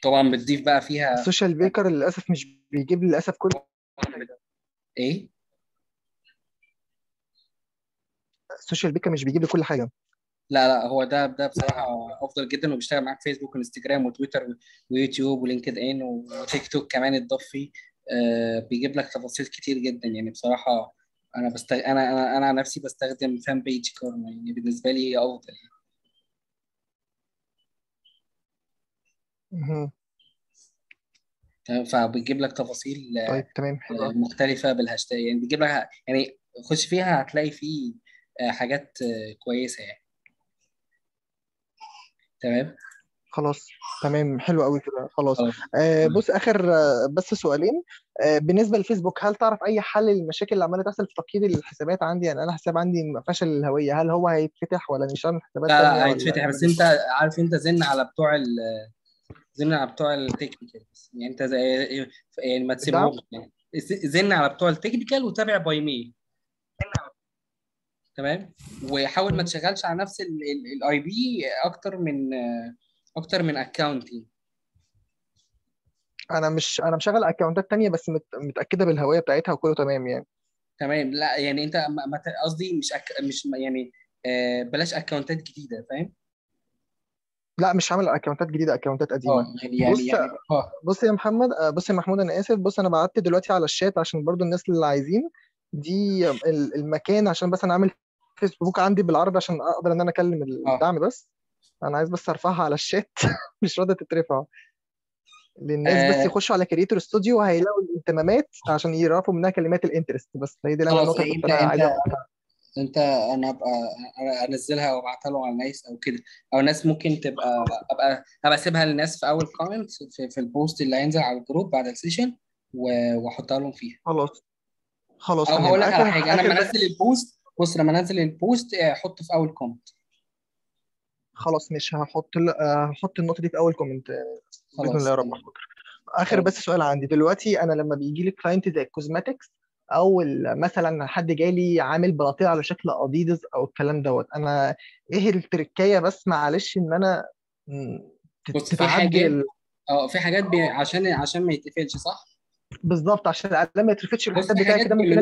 طبعا بتضيف بقى فيها السوشيال بيكر للأسف مش بيجيب لي للأسف كل إيه؟ ال Socialbakers مش بيجيب لي كل حاجة. لا لا هو ده ده بصراحة أفضل جدا وبيشتغل معاك فيسبوك وانستجرام وتويتر ويوتيوب و LinkedIn و TikTok كمان اتضاف فيه. آه، بيجيب لك تفاصيل كتير جدا. يعني بصراحة أنا بستغ... أنا أنا أنا عن نفسي بستخدم Fanpage Karma يعني بالنسبة لي مهم. تمام فبتجيب لك تفاصيل طيب تمام حلو. مختلفة بالهاشتاج. يعني بتجيب لك يعني خش فيها هتلاقي فيه آه، حاجات آه، كويسة يعني. تمام؟ خلاص تمام. حلو قوي كده. خلاص. خلاص آه بص آخر آه بس سؤالين. آه بالنسبة للفيسبوك هل تعرف أي حل للمشاكل اللي عمالة تحصل في تقييد الحسابات عندي؟ يعني أنا حساب عندي فشل الهوية. هل هو هيتفتح ولا نشان حسابات لا لا هيتفتح. بس أنت عارف أنت زن على بتوع ال زن على بتوع ال technical. يعني أنت زي يعني ما تسيبهمش. يعني زن على بتوع ال technical وتابع by mail. تمام؟ وحاول ما تشغلش على نفس ال IP أكتر من أكتر من اكونت أنا مش أنا مشغل account ات تانية بس مت... متأكدة بالهوية بتاعتها وكله تمام يعني. تمام. لا يعني أنت ما قصدي مش أك... مش يعني آه، بلاش account ات جديدة فاهم؟ لا مش عامل account ات جديدة account ات قديمة. آه يعني يعني بص يعني آه. بص يا محمد آه، بص يا محمود أنا آسف. بص أنا بعت دلوقتي على الشات عشان برضو الناس اللي عايزين دي ال- المكان عشان بس أنا عامل فيسبوك عندي بالعربي عشان أقدر إن أنا أكلم الدعم بس. أنا عايز بس أرفعها على الشات. مش راضية تترفع. للناس بس آه. يخشوا على Creator Studio وهيلاقوا الاهتمامات عشان يعرفوا منها كلمات ال interest بس. هي دي اللي أنا النقطه اللي انت أنا انت عايز أبقى. إنت أنا ابقى أنزلها وأبعتها له على الناس أو كده. أو الناس ممكن تبقى ابقى أبقى أسيبها للناس في أول comment في, في ال post اللي هينزل على ال group بعد ال session وأحطها لهم فيها. خلاص. خلاص أو هقول لك على حاجة أنا أنزل ال post بص لما انزل ال post آه، حطه في أول كومنت خلاص مش هحط آه، هحط النقطة دي في أول comment باذن خلاص. الله يا رب. آخر. بس سؤال عندي. دلوقتي أنا لما بيجي لي client زي ال cosmetics أو مثلا حد جاي لي عامل بناطيل على شكل اديداس أو الكلام دوت أنا إيه التركاية بس؟ معلش إن أنا بص في حاجات آه في حاجات بي... عشان عشان ما يتقفلش صح؟ بالظبط عشان الاعلان ما يترفتش بص الحساب بتاعي كده ممكن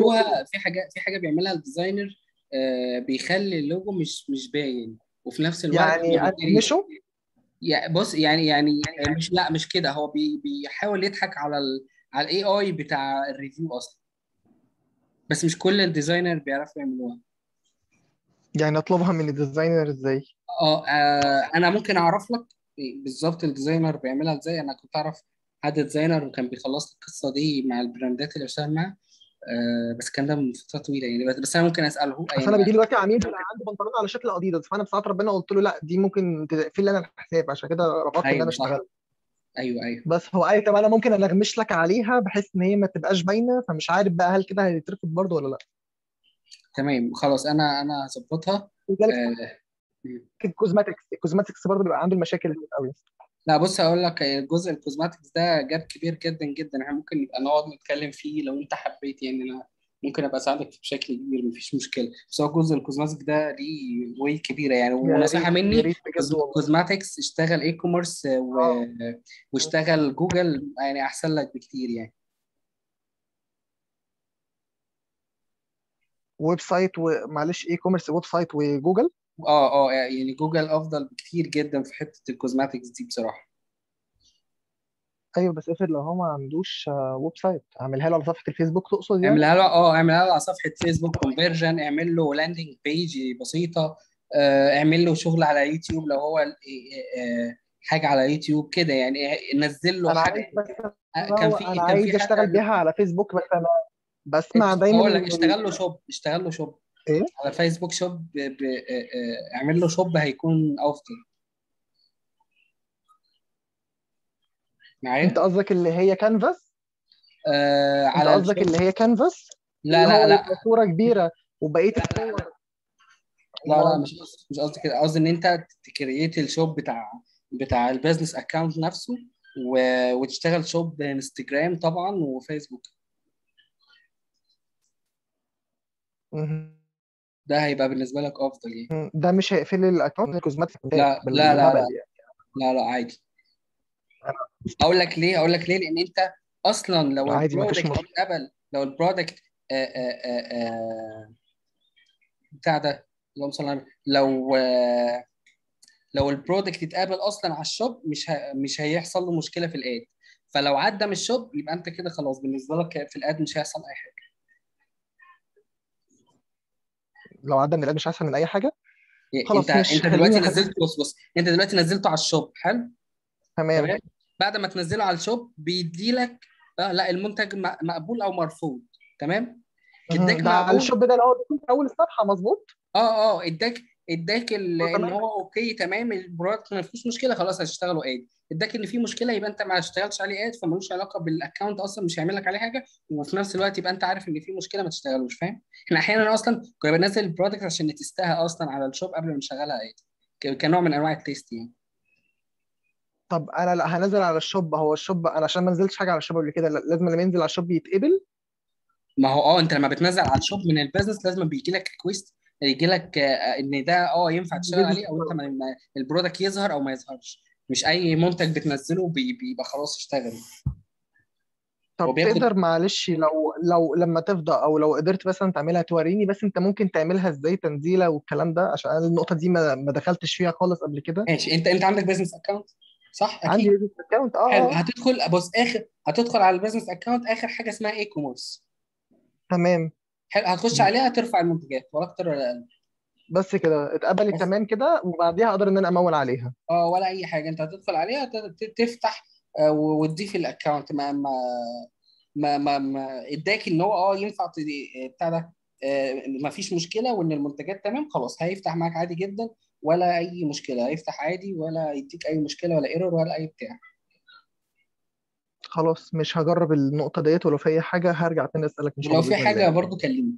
في حاجة في حاجة بيعملها ال designer آه بيخلي اللوجو مش مش باين. وفي نفس الوقت يعني انغمشه يعني بص يعني يعني مش لا مش كده. هو بي بيحاول يضحك على ال على ال AI بتاع ال review أصلا. بس مش كل ال designer بيعرفوا يعملوها. يعني اطلبها من ال designer إزاي؟ آه آه، أنا ممكن أعرف لك بالظبط ال designer بيعملها إزاي. أنا كنت أعرف حد designer وكان بيخلص القصة دي مع ال brand ات اللي بشتغل معاها. آه بس كان ده من فتره طويله يعني. بس, بس أنا ممكن أسأله. أصل أنا بيجي لي دلوقتي عميل بيبقى عنده بنطلون على شكل اديداس فأنا بساعة ربنا قلت له لا دي ممكن تقفل لي أنا الحساب عشان كده رفضت إن أنا أشتغل. أيوه أيوه. بس هو قال طب أنا ممكن انغمش لك عليها بحيث إن هي ما تبقاش باينة فمش عارف بقى هل كده هيترفض برضه ولا لا. تمام خلاص أنا أنا هظبطها. لذلك آه ال cosmetics ال cosmetics برضه بيبقى عنده المشاكل دي قوي لا بص هقول لك جزء ال cosmetics ده gap كبير جدا جدا. إحنا ممكن نبقى نقعد نتكلم فيه لو أنت حبيت يعني أنا ممكن أبقى أساعدك فيه بشكل كبير مفيش مشكلة. بس هو جزء ال cosmetics ده ليه way كبيرة يعني ونصيحة مني cosmetics اشتغل e-commerce و... آه. واشتغل جوجل يعني أحسن لك بكتير يعني. website ومعلش e-commerce website وجوجل؟ آه آه يعني جوجل أفضل بكتير جدا في حتة ال cosmetics دي بصراحة. أيوه بس افرض لو هو ما عندوش آه، website اعملها له على صفحة الفيسبوك تقصد يعني؟ اعملها له آه اعملها له على صفحة فيسبوك conversion اعمل له landing page بسيطة آه، اعمل له شغل على يوتيوب لو هو آه، آه، حاجة على يوتيوب كده يعني نزل له أنا حاجة. آه، كان في أنا كان في عايز أشتغل بيها على فيسبوك بس أنا بسمع دايما بقول لك اشتغل له shop اشتغل له shop إيه؟ على فيسبوك shop ب... ب... آه، آه، اعمل له shop هيكون أفضل. أنت معايا قصدك اللي هي كانفاس آه أنت على قصدك ال shop. اللي هي كانفاس لا لا لا. صورة كبيرة وبقية الصور. لا لا امال مش قصدي مش قصدي كده. قصدي إن أنت ت create ال shop بتاع بتاع ال business account نفسه و... وتشتغل shop انستجرام طبعا وفيسبوك. ده هيبقى بالنسبة لك أفضل يعني. ده مش هيقفل لي ال account ال cosmetic لا لا لا بالهبل لا. يعني. لا لا عادي. أقول لك ليه أقول لك ليه؟ لأن أنت أصلا لو عادي ما فيش البرودكت اتقبل لو ال product آه آه آه آه بتاع ده اللهم صل على النبي. لو آه لو ال product اتقبل أصلا على ال shop مش ه... مش هيحصل له مشكلة في ال ad. فلو عدى من ال shop يبقى أنت كده خلاص بالنسبة لك في ال ad مش هيحصل أي حاجة. لو عدى من ال ad مش أحسن من أي حاجة يعني خلاص أنت أنت دلوقتي نزلت بص بص أنت دلوقتي نزلته على ال shop حلو؟ تمام. بعد ما تنزله على ال shop بيدي لك آه لا المنتج مقبول أو مرفوض تمام؟ اداك مقبول. الشوب ده اللي هو بيكون في أول الصفحه مظبوط؟ آه آه اداك اداك آه، ان هو okay تمام ال product ما فيهوش مشكلة خلاص هتشتغلوا ad اداك ان في مشكلة يبقى انت ما اشتغلتش عليه ad فملوش علاقة بال account أصلا مش هيعمل لك عليه حاجة وفي نفس الوقت يبقى انت عارف ان في مشكلة ما تشتغلوش فاهم؟ إحنا أحيانا أصلا كنا بننزل ال product عشان نتستها أصلا على ال shop قبل ما نشغلها ad كنوع من انواع ال test يعني. طب أنا لا هنزل على ال shop هو ال shop أنا عشان ما نزلتش حاجة على ال shop قبل كده لا- لازم لما ينزل على ال shop يتقبل؟ ما هو آه انت لما بتنزل على ال shop من ال business لازم بيجي لك request يجي لك آه، إن ده آه ينفع تشتغل عليه أو أنت ال product يظهر أو ما يظهرش. مش أي منتج بتنزله بي- بيبقى خلاص اشتغل. طب بياخد تقدر معلش لو لو لما تفضى أو لو قدرت مثلا تعملها توريني بس أنت ممكن تعملها إزاي؟ تنزيلة والكلام ده؟ عشان أنا النقطة دي ما ما دخلتش فيها خالص قبل كده. ماشي. أنت أنت عندك business account صح؟ عندي أكيد business account آه حلو. آه. هتدخل بص آخر هتدخل على ال business account آخر حاجة اسمها e-commerce تمام. هتخش عليها ترفع المنتجات. ولا أكتر ولا أقل. بس كده اتقبلت بس. تمام كده وبعديها أقدر إن أنا أمول عليها. آه ولا أي حاجة. أنت هتدخل عليها تفتح آه، وتضيف ال account ما ما ما ما, ما اداك إن هو آه ينفع بتاع ده آه، ما فيش مشكلة وإن المنتجات تمام خلاص. هيفتح معاك عادي جدا ولا أي مشكلة. هيفتح عادي ولا يديك أي مشكلة ولا error ولا أي بتاع. خلاص أنا هجرب النقطة ديت ولو في أي حاجة هرجع تاني أسألك ولو الله في حاجة برضو كلمني.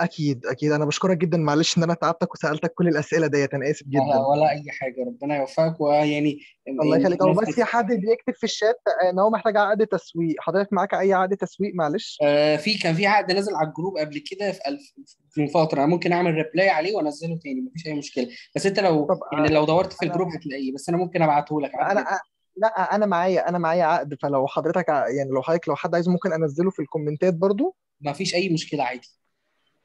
أكيد أكيد. أنا بشكرك جدا. معلش إن أنا تعبتك وسألتك كل الأسئلة ديت. أنا آسف لا لا جدا ولا أي حاجة. ربنا يوفقك. ويعني الله يخليك. هو بس في حد بيكتب في الشات إن هو محتاج عقد تسويق. حضرتك معاك أي عقد تسويق؟ معلش. آه في كان في عقد نزل على ال group قبل كده في ألف من فترة. ممكن أعمل reply عليه وأنزله تاني. مفيش أي مشكلة. بس أنت لو يعني لو دورت في ال group هتلاقيه. بس أنا ممكن ابعته لك جدا أنا لأ أنا معايا أنا معايا عقد فلو حضرتك يعني لو حضرتك لو حد عايزه ممكن أنزله في ال comment ات برضو. مفيش أي مشكلة عادي.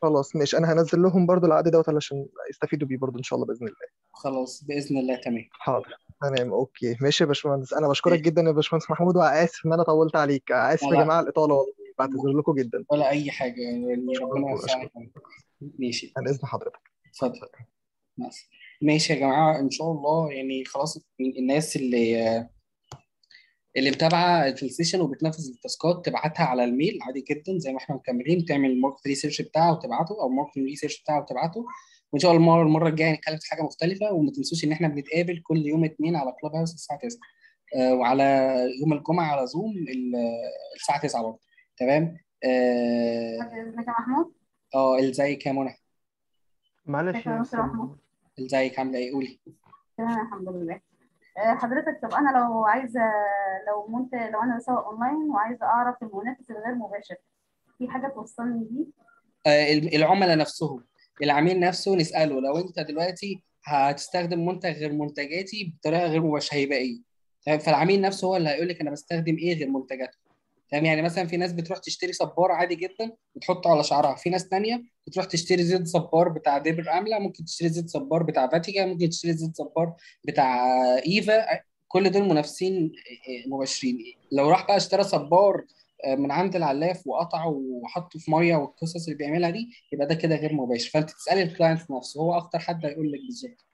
خلاص ماشي. أنا هنزل لهم برضو العقد دوت علشان يستفيدوا بيه برضو إن شاء الله بإذن الله. خلاص بإذن الله تمام. حاضر. تمام okay. ماشي يا باشمهندس. أنا بشكرك. جدا يا باشمهندس محمود واسف إن أنا طولت عليك. اسف يا جماعة الإطالة والله. بعتذر لكم جدا. ولا أي حاجة يعني ربنا اشكركم ماشي. عن إذن حضرتك. اتفضل. ماشي يا جماعة إن شاء الله يعني خلاص الناس اللي اللي متابعة في ال session وبتنفذ ال task ات تبعتها على ال mail عادي جدا زي ما إحنا مكملين تعمل ال market research بتاعه وتبعته أو market research بتاعه وتبعته. وإن شاء الله المرة الجاية نتكلم في حاجة مختلفة وما تنسوش إن إحنا بنتقابل كل يوم اتنين على كلوب هاوس الساعة 9 آه وعلى يوم الجمعة على زوم ال- الساعة 9 برضه. تمام؟ آه إزيك يا محمود آه، ازيك يا منى معلش إزيك عاملة إيه؟ قولي. تمام الحمد لله. آه، حضرتك طب أنا لو عايزة لو منت لو أنا بسوق أونلاين وعايزة أعرف المنافس الغير مباشر في حاجة توصلني بيه؟ آه، العملاء نفسهم العميل نفسه نسأله لو أنت دلوقتي هتستخدم منتج غير منتجاتي بطريقة غير مباشرة هيبقى إيه؟ فالعميل نفسه هو اللي هيقول لك أنا بستخدم إيه غير منتجاته. تمام يعني مثلا في ناس بتروح تشتري صبار عادي جدا وتحطه على شعرها. في ناس تانية بتروح تشتري زيت صبار بتاع دابر أملا ممكن تشتري زيت صبار بتاع فاتيكا ممكن تشتري زيت صبار بتاع إيفا. كل دول منافسين مباشرين. لو راح بقى اشترى صبار من عند العلاف وقطعه وحطه في مية والقصص اللي بيعملها دي يبقى ده كده غير مباشر. فأنت تسالي ال client نفسه هو أكتر حد هيقول لك بالظبط.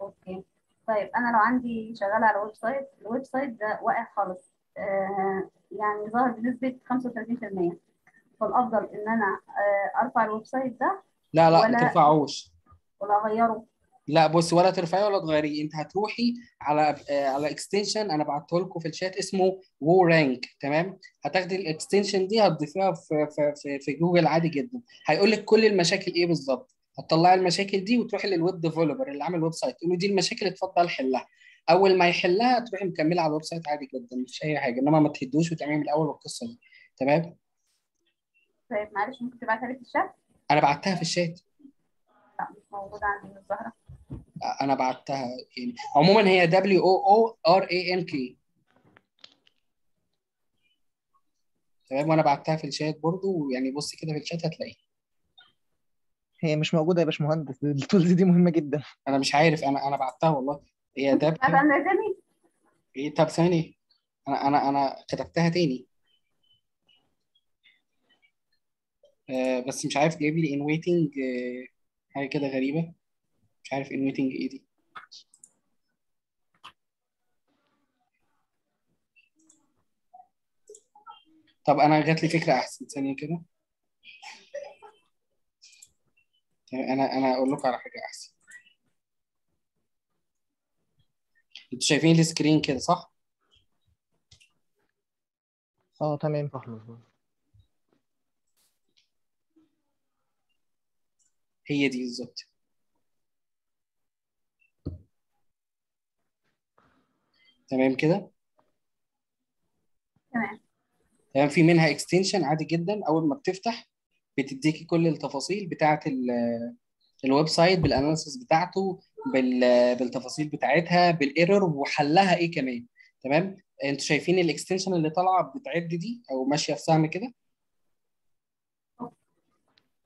okay. طيب أنا لو عندي شغالة على website ال website ده واقع خالص. آه يعني ظاهر بنسبة 35% فالأفضل إن أنا آه أرفع ال website ده لا لا ما ترفعوش. ولا أغيره. لا بص ولا ترفعيه ولا تغيريه. أنت هتروحي على آه، على extension أنا بعته لكم في الشات اسمه WooRank تمام؟ هتاخدي ال extension دي هتضيفيها في في في, جوجل عادي جدا. هيقول لك كل المشاكل إيه بالظبط. هتطلعي المشاكل دي وتروحي لل web developer اللي عامل website تقول له دي المشاكل اتفضل حلها. اول ما يحلها تروحي مكملة على ال website عادي جدا مفيش أي حاجة. إنما ما تهدوش وتعملي من الأول والقصة دي. تمام؟ طيب معلش ممكن تبعتها لي في الشات؟ أنا بعتها في الشات. لا مش موجودة عندي مش ظاهره أنا بعتها يعني. عموما هي W O O R A N K تمام؟ وأنا بعتها في الشات برضو يعني بص كده في الشات هتلاقيها. هي مش موجودة يا باشمهندس ال tools دي مهمة جدا. أنا مش عارف أنا أنا بعتها والله. هي عندها تاني إيه طب ثاني أنا أنا أنا كتبتها تاني. آه بس مش عارف جايب لي in waiting آه حاجة كده غريبة. مش عارف in waiting إيه دي. طب أنا جات لي فكرة أحسن ثانية كده. أنا أنا أقول لكم على حاجة أحسن. أنتوا شايفين ال screen كده صح؟ آه تمام. صح مظبوط. هي دي بالظبط. تمام كده؟ تمام. تمام في منها extension عادي جدا. أول ما بتفتح بتديكي كل التفاصيل بتاعه ال- الويب سايت بالاناليسيس بتاعته بالتفاصيل بتاعتها بالايرور وحلها إيه كمان. تمام؟ أنتوا شايفين الاكستنشن اللي طالعة بتعد دي أو ماشية في سهم كده؟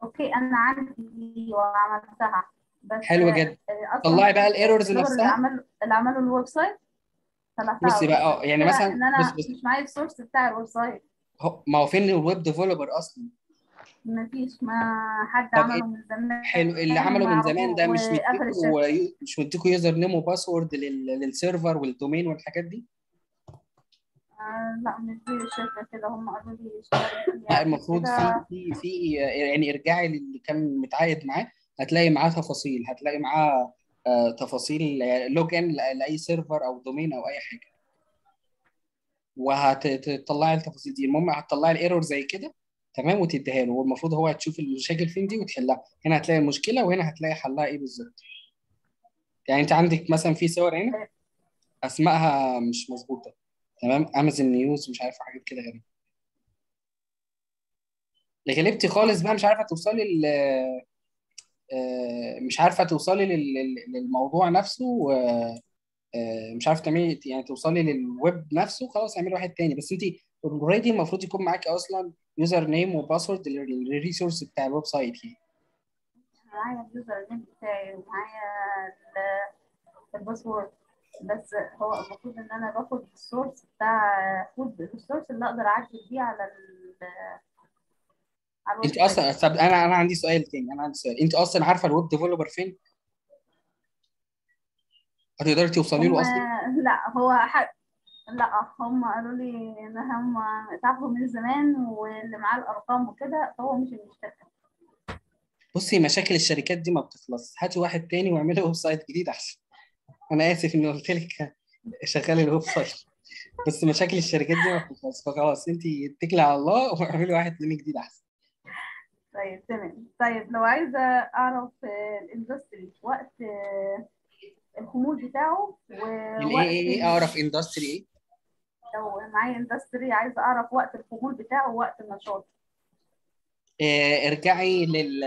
أوكي أنا عندي وعملتها بس حلو جدا. آه، طلعي بقى الايرورز الدور اللي نفسها عمل اللي عمله الويب سايت بصي بقى آه يعني مثلا بص بص. مش معايا السورس بتاع الويب سايت. ما هو فين ال web developer أصلا؟ مفيش ما حد عمله إيه؟ من زمان حلو اللي عمله من زمان ده مش مديكوا مش مديكوا username و password لل- لل server وال domain والحاجات دي؟ آه لا مش دي الشركة كده هم قالوا لي فيها المفروض في في في يعني ارجعي للي كان متعاقد معاه هتلاقي معاه تفاصيل هتلاقي معاه آه، تفاصيل log in لأي server أو domain أو أي حاجة. وهتطلعي التفاصيل دي. المهم هتطلعي ال error زي كده تمام وتديها له. والمفروض هو هتشوف المشاكل فين دي وتحلها. هنا هتلاقي المشكلة وهنا هتلاقي حلها إيه بالظبط. يعني أنت عندك مثلا في صور هنا؟ أسمائها مش مظبوطة. تمام؟ امازون نيوز مش عارف حاجات كده غريبة. غلبتي خالص بقى مش عارفة توصلي ل آه، مش عارفة توصلي لل- لل- للموضوع نفسه آه، مش عارفة تعملي يعني توصلي للويب نفسه خلاص اعملي واحد تاني. بس انت already المفروض يكون معاكي أصلا user name و password لل resource بتاع ال website يعني. معايا ال user name بتاعي ومعايا ال- ال password بس هو المفروض إن أنا باخد ال source بتاع ال source اللي أقدر أعدل بيه على ال على أنت أصلا طب أنا أنا عندي سؤال تاني أنا عندي سؤال. أنت أصلا عارفة ال web developer فين؟ هتقدري توصلي له أصلا؟ لا هو حد لا هم قالوا لي إن هم اتعاقدوا من زمان واللي معاه الأرقام وكده فهو مش من الشركة بصي مشاكل الشركات دي ما بتخلص. هاتي واحد تاني واعملي website جديد أحسن. أنا آسف إني قلت لك شغلي ال website. بس مشاكل الشركات دي ما بتخلص. فخلاص أنت اتكلي على الله واعملي واحد تاني جديد أحسن. طيب تمام. طيب لو عايزة أعرف ال industry وقت الخمول بتاعه ووقت إيه إيه أعرف industry إيه؟ لو معايا industry عايزة أعرف وقت الخمول بتاعه ووقت النشاط. آه، ارجعي لل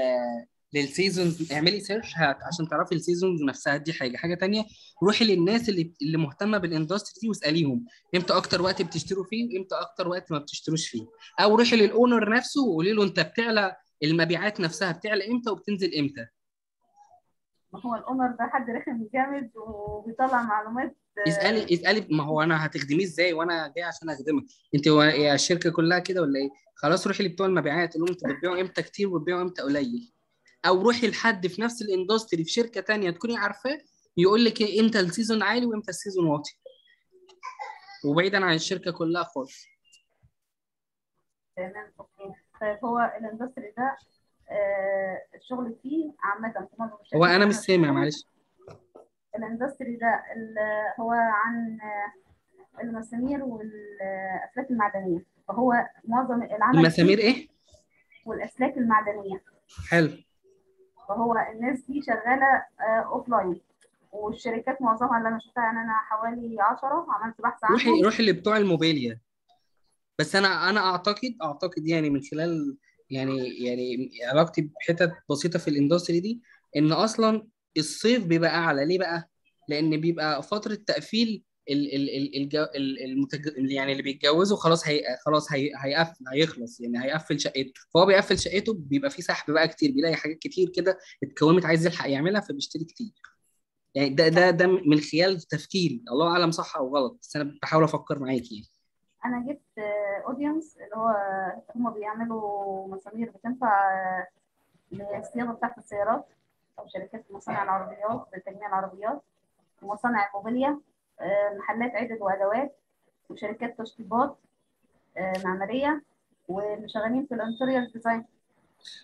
لل seasons اعملي search عشان تعرفي ال seasons نفسها دي حاجة. حاجة تانية روحي للناس اللي اللي مهتمة بال industry دي واسأليهم. إمتى أكتر وقت بتشتروا فيه وامتى أكتر وقت ما بتشتروش فيه. أو روحي لل owner نفسه وقولي له أنت بتعلى المبيعات نفسها بتعلى إمتى وبتنزل إمتى. ما هو ال owner ده حد رخم جامد وبيطلع معلومات اسالي اسألي ما هو أنا هتخدميه إزاي وأنا جاي عشان أخدمك؟ أنت هو هي الشركة كلها كده ولا إيه؟ خلاص روحي لبتوع المبيعات قول لهم أنتوا بتبيعوا إمتى كتير وبتبيعوا إمتى قليل. أو روحي لحد في نفس ال industry في شركة تانية تكوني عارفاه يقول لك إيه إمتى ال season عالي وإمتى ال season واطي. وبعيدا عن الشركة كلها خالص. تمام okay. طيب هو ال industry ده آه، الشغل فيه معظم هو أنا مش اللي سامع معلش. ال industry ده هو عن آه، المسامير والاسلاك المعدنية. فهو معظم العمل المسامير إيه؟ والاسلاك المعدنية. حلو. فهو الناس دي شغالة offline والشركات معظمها اللي أنا شفتها يعني أنا حوالي 10 عملت بحث روحي عنهم. روحي لبتوع الموبيليا. بس أنا أنا اعتقد أعتقد يعني من خلال يعني يعني علاقتي بحتت بسيطة في الإندستري دي إن أصلا الصيف بيبقى أعلى. ليه بقى؟ لأن بيبقى فترة تقفيل ال ال ال المتج... يعني اللي بيتجوزوا خلاص هي خلاص هي هيقفل هيخلص يعني هيقفل شقته. فهو بيقفل شقته بيبقى فيه سحب بقى كتير بيلاقي حاجات كتير كده اتكومت عايز يلحق يعملها فبيشتري كتير. يعني ده ده ده من خيال تفكيري. الله أعلم صح أو غلط بس أنا بحاول أفكر معاكي يعني. أنا جبت audience اللي هو هم بيعملوا مسامير بتنفع للصيانه بتاعت السيارات. أو شركات مصانع العربيات لتجميع العربيات ومصانع الموبيليا آه، محلات عدد وأدوات وشركات تشطيبات آه، معمارية واللي شغالين في ال interior design.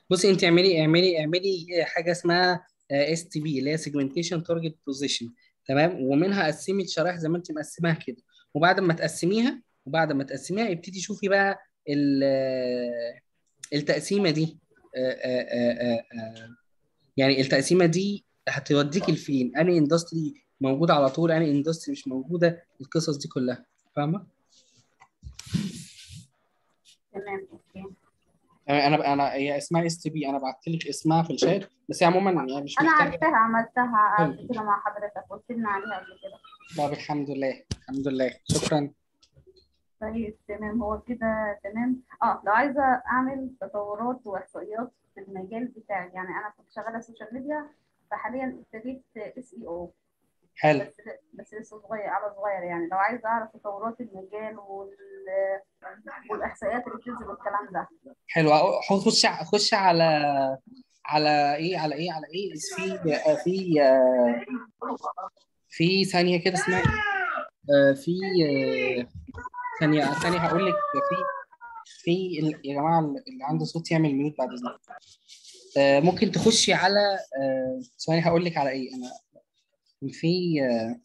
بصي انت اعملي اعملي اعملي حاجة اسمها STP اللي هي segmentation target position تمام؟ ومنها قسمي الشرايح زي ما انت مقسماها كده. وبعد ما تقسميها وبعد ما تقسميها ابتدي شوفي بقى ال- التقسيمة دي. آه، آه، آه، آه، آه، يعني التقسيمة دي هتوديك لفين؟ أنهي industry موجودة على طول؟ أنهي industry مش موجودة؟ القصص دي كلها فاهمة؟ تمام okay. أنا أنا هي اسمها STP أنا بعت لك اسمها في الشات بس هي عموما يعني مش أنا محتاجة. عارفاها عملتها. قبل كده مع حضرتك قلت لنا عليها قبل كده. طب الحمد لله الحمد لله. شكرا. طيب تمام هو كده تمام. آه لو عايزة أعمل تطورات وإحصائيات في المجال بتاعي. يعني أنا كنت شغالة social media فحاليا ابتديت SEO حلو. بس بس لسه صغير على صغير يعني. لو عايزة أعرف تطورات المجال وال والإحصائيات اللي بتنزل والكلام ده. حلو. خش خش على على إيه على إيه على إيه؟ في في في ثانية كده اسمها آه، في آه، ثانية ثانية هقول لك في في يا جماعة اللي عنده صوت يعمل ميوت بعد إذنك. آه، ممكن تخشي على آه، ثواني هقول لك على إيه. أنا في آه،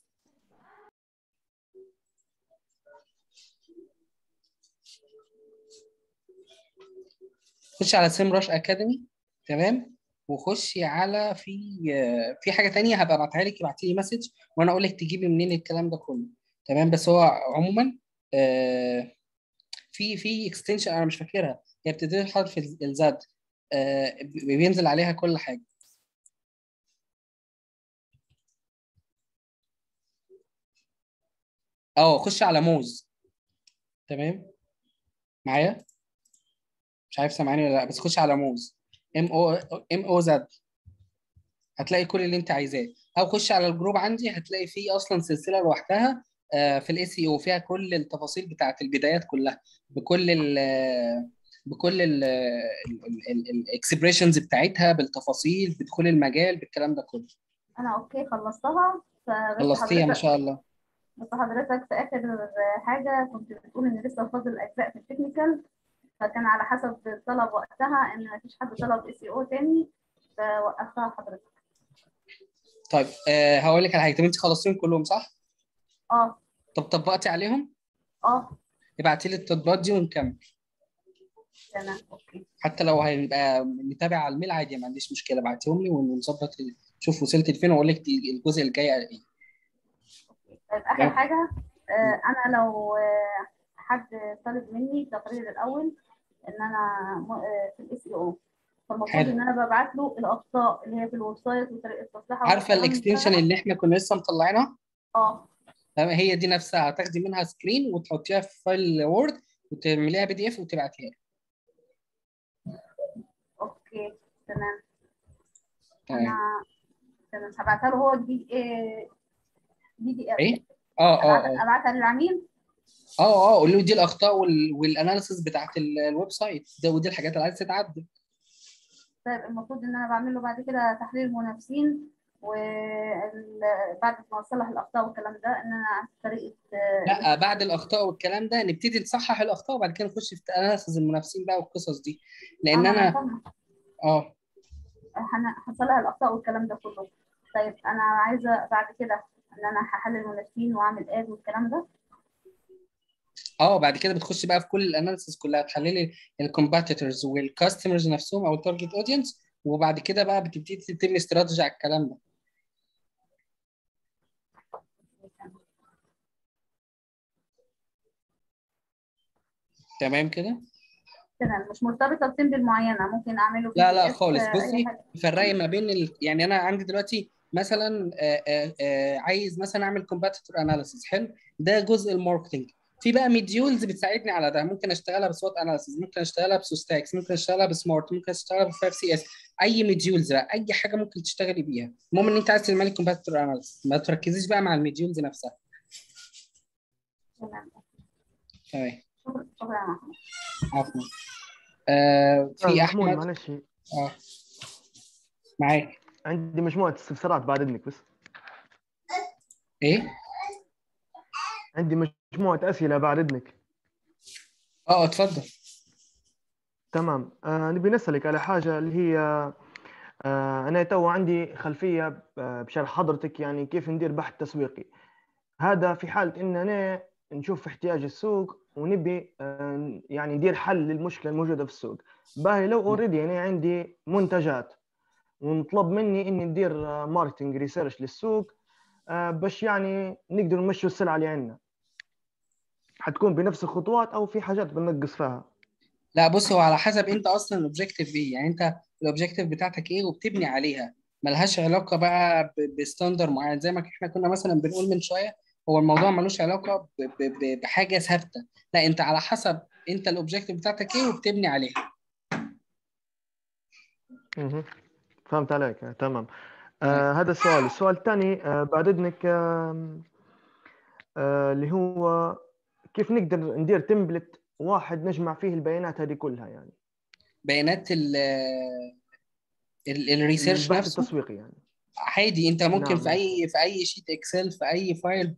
خشي على Semrush Academy تمام؟ وخشي على في في حاجة تانية هبقى أبعتها لك ابعتي لي message وأنا أقول لك تجيبي منين الكلام ده كله. تمام؟ بس هو عموما آه، في في extension أنا مش فاكرها. هي بتبتدي بحرف ال- ال Z آه، بي- بينزل عليها كل حاجة. آه خش على Moz. تمام؟ معايا؟ مش عارف سامعني ولا لأ بس خش على Moz. M O M O Z هتلاقي كل اللي أنت عايزاه. أو خش على ال group عندي هتلاقي فيه أصلا سلسلة لوحدها. في ال SEO فيها كل التفاصيل بتاعت البدايات كلها بكل ال بكل ال expressions بتاعتها بالتفاصيل بدخول المجال بالكلام ده كله. أنا okay خلصتها. خلصتيها ما شاء الله. بس حضرتك في آخر حاجة كنت بتقول إن لسه فاضل أجزاء في ال technical فكان على حسب الطلب وقتها إن مفيش حد طلب SEO تاني فوقفتها حضرتك. طيب أه هقول لك على حاجة. طب أنت خلصتيهم كلهم صح؟ آه. طب طبقتي عليهم؟ آه. ابعتي لي التطبيقات دي ونكمل. تمام. okay حتى لو هيبقى متابع على ال mail عادي ما عنديش مشكلة. ابعتيهم لي ونظبط شوف وصلت لفين وأقول لك الجزء الجاي على إيه. طيب تمام. حاجة آه، أنا لو آه، حد طالب مني التقرير الأول إن أنا م- آه، في ال SEO فالمفروض حلو. إن أنا ببعت له الأخطاء اللي هي في ال website وطريقة تصليحها عارفة ال extension. اللي إحنا كنا لسه مطلعينها؟ آه. تمام؟ هي دي نفسها. هتاخدي منها screen وتحطيها في file Word وتعمليها PDF وتبعتيها لي. okay تمام. تمام. أنا تمام. هبعتها له هو دي دي دي إيه؟ آه آه ابعتها للعميل؟ آه آه قول له دي الأخطاء وال... وال analysis بتاعت ال- ال website ده ودي الحاجات اللي عايز تتعدل. طيب المفروض إن أنا بعمل له بعد كده تحليل منافسين وبعد ما اصلح الأخطاء والكلام ده إن أنا طريقة لا بعد الأخطاء والكلام ده نبتدي نصحح الأخطاء وبعد كده نخش في analysis المنافسين بقى والقصص دي. لأن أنا. آه. هصلح الأخطاء والكلام ده كله. طيب أنا عايزة بعد كده إن أنا هحلل منافسين وأعمل ad والكلام ده. آه بعد كده بتخش بقى في كل ال analysis كلها تحللي ال competitors وال customers نفسهم أو ال target audience وبعد كده بقى بتبتدي تبني استراتيجي على الكلام ده. تمام كده؟ تمام مش مرتبطة ب sample معينه ممكن أعمله لا لا خالص. آه، بصي. فرقي ما بين ال... يعني أنا عندي دلوقتي مثلا آه، آه، آه، عايز مثلا أعمل competitor analysis حلو؟ ده جزء ال marketing في بقى modules بتساعدني على ده. ممكن أشتغلها ب SWOT analysis ممكن أشتغلها ب SOSTAC ممكن أشتغلها ب SMART ممكن أشتغلها ب 5 Cs أي modules بقى أي حاجة ممكن تشتغلي بيها. المهم إن أنت عايز تعملي competitor analysis ما تركزيش بقى مع ال modules نفسها. تمام. تمام. شكرا شكرا يا محمود عفوا آه في محمود أحمد. معلش. آه معاك. عندي مجموعة استفسارات بعد إذنك بس. إيه؟ عندي مجموعة أسئلة بعد إذنك. آه اتفضل تمام. آه نبي نسألك على حاجة اللي هي آه أنا تو عندي خلفية آه، بشرح حضرتك يعني كيف ندير بحث تسويقي. هذا في حالة إن أنا نشوف احتياج السوق ونبي آه، يعني ندير حل للمشكلة الموجودة في السوق. باهي لو already أنا عندي منتجات ونطلب مني إني ندير marketing research للسوق آه، باش يعني نقدر نمشوا السلعة اللي عندنا. حتكون بنفس الخطوات أو في حاجات بننقص فيها. لا بص هو على حسب أنت أصلا ال objective إيه يعني أنت ال objective بتاعتك إيه وبتبني عليها. ملهاش علاقة بقى ب standard معين. زي ما إحنا كنا مثلا بنقول من شوية هو الموضوع ملوش علاقة بحاجة ثابتة. لا انت على حسب انت ال objective بتاعتك إيه وبتبني عليها. مهم. فهمت عليك. آه، تمام. آه هذا السؤال. السؤال الثاني آه بعد إذنك آه آه اللي هو كيف نقدر ندير template واحد نجمع فيه البيانات هذه كلها يعني؟ بيانات ال ال- ال research نفسه؟ التسويقي يعني. عادي انت ممكن نعم. في أي في أي sheet Excel في أي file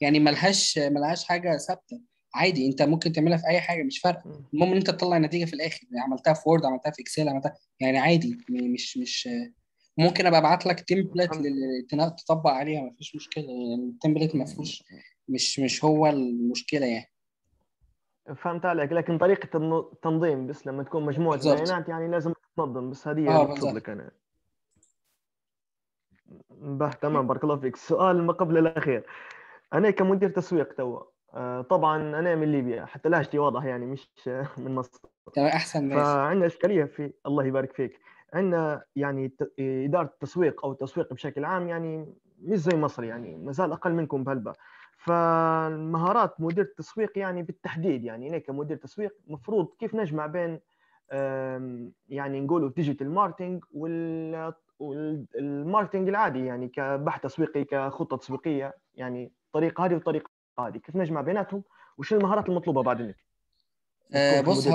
يعني ملهاش ملهاش حاجة ثابتة. عادي انت ممكن تعملها في أي حاجة مش فارقة. المهم إن انت تطلع نتيجة في الآخر. عملتها في Word عملتها في Excel عملتها يعني عادي مش مش ممكن أبقى أبعت لك template. تطبق عليها مفيش مشكلة. يعني ال template ما فيهوش مش مش هو المشكلة يعني. فهمت عليك. لكن طريقة الن- التنظيم بس لما تكون بالضبط. بيانات يعني لازم تنظم. بس هذه آه اللي لك أنا. به تمام بارك الله فيك. السؤال ما قبل الأخير. أنا كمدير تسويق توا آه، طبعا أنا من ليبيا حتى لهجتي واضح يعني مش من مصر. أحسن فعندنا إشكالية في الله يبارك فيك. عندنا يعني إدارة التسويق أو التسويق بشكل عام يعني مش زي مصر يعني مازال أقل منكم بهالبا فالمهارات مدير التسويق يعني بالتحديد يعني أنا كمدير تسويق مفروض كيف نجمع بين يعني نقولوا digital marketing وال وال marketing العادي يعني كبحث تسويقي كخطة تسويقية يعني الطريقة هذه والطريقة هذه. كيف نجمع بيناتهم؟ وش المهارات المطلوبة بعد منك؟ آه، بص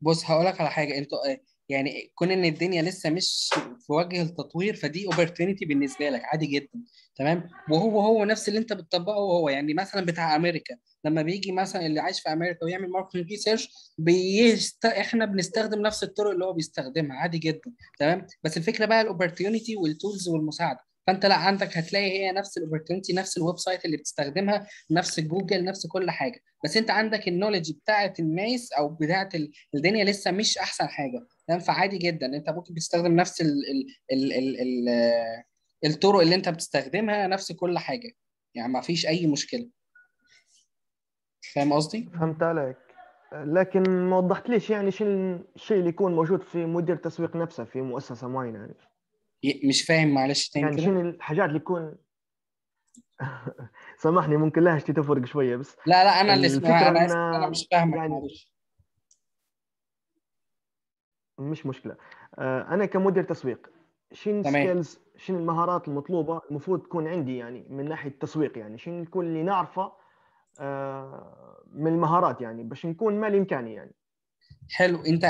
بص هقول لك على حاجة. أنتوا آه، يعني كون إن الدنيا لسه مش في وجه التطوير فدي opportunity بالنسبة لك عادي جدا تمام؟ وهو هو نفس اللي أنت بتطبقه هو يعني مثلا بتاع أمريكا لما بيجي مثلا اللي عايش في أمريكا ويعمل marketing research based... إحنا بنستخدم نفس الطرق اللي هو بيستخدمها عادي جدا تمام؟ بس الفكرة بقى ال opportunity وال tools والمساعدة. فانت لا عندك هتلاقي هي نفس ال opportunity نفس ال website اللي بتستخدمها نفس جوجل نفس كل حاجة. بس انت عندك ال knowledge بتاعه الناس أو بتاعه ال- الدنيا لسه مش أحسن حاجة. تمام؟ فعادي جدا. انت ممكن تستخدم نفس ال ال ال ال ال الطرق اللي انت بتستخدمها نفس كل حاجة. يعني ما فيش أي مشكلة. فاهم قصدي؟ فهمت عليك. لكن ما وضحت ليش يعني شو الشيء اللي يكون موجود في مدير التسويق نفسه في مؤسسة معينة يعني. مش فاهم معلش تاني يعني شنو الحاجات اللي يكون سامحني ممكن لهجتي تفرق شوية بس لا لا أنا اللي اسمها أنا إن- اسف أنا مش فاهمك يعني- معلش. مش مشكلة. آه، أنا كمدير تسويق شنو. ال skills شنو المهارات المطلوبة المفروض تكون عندي يعني من ناحية التسويق يعني؟ شنو يكون اللي نعرفه آه، من المهارات يعني؟ باش نكون ما الإمكاني يعني. حلو. أنت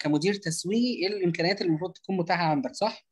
كمدير تسويق إيه الإمكانيات اللي المفروض تكون متاحة عندك صح؟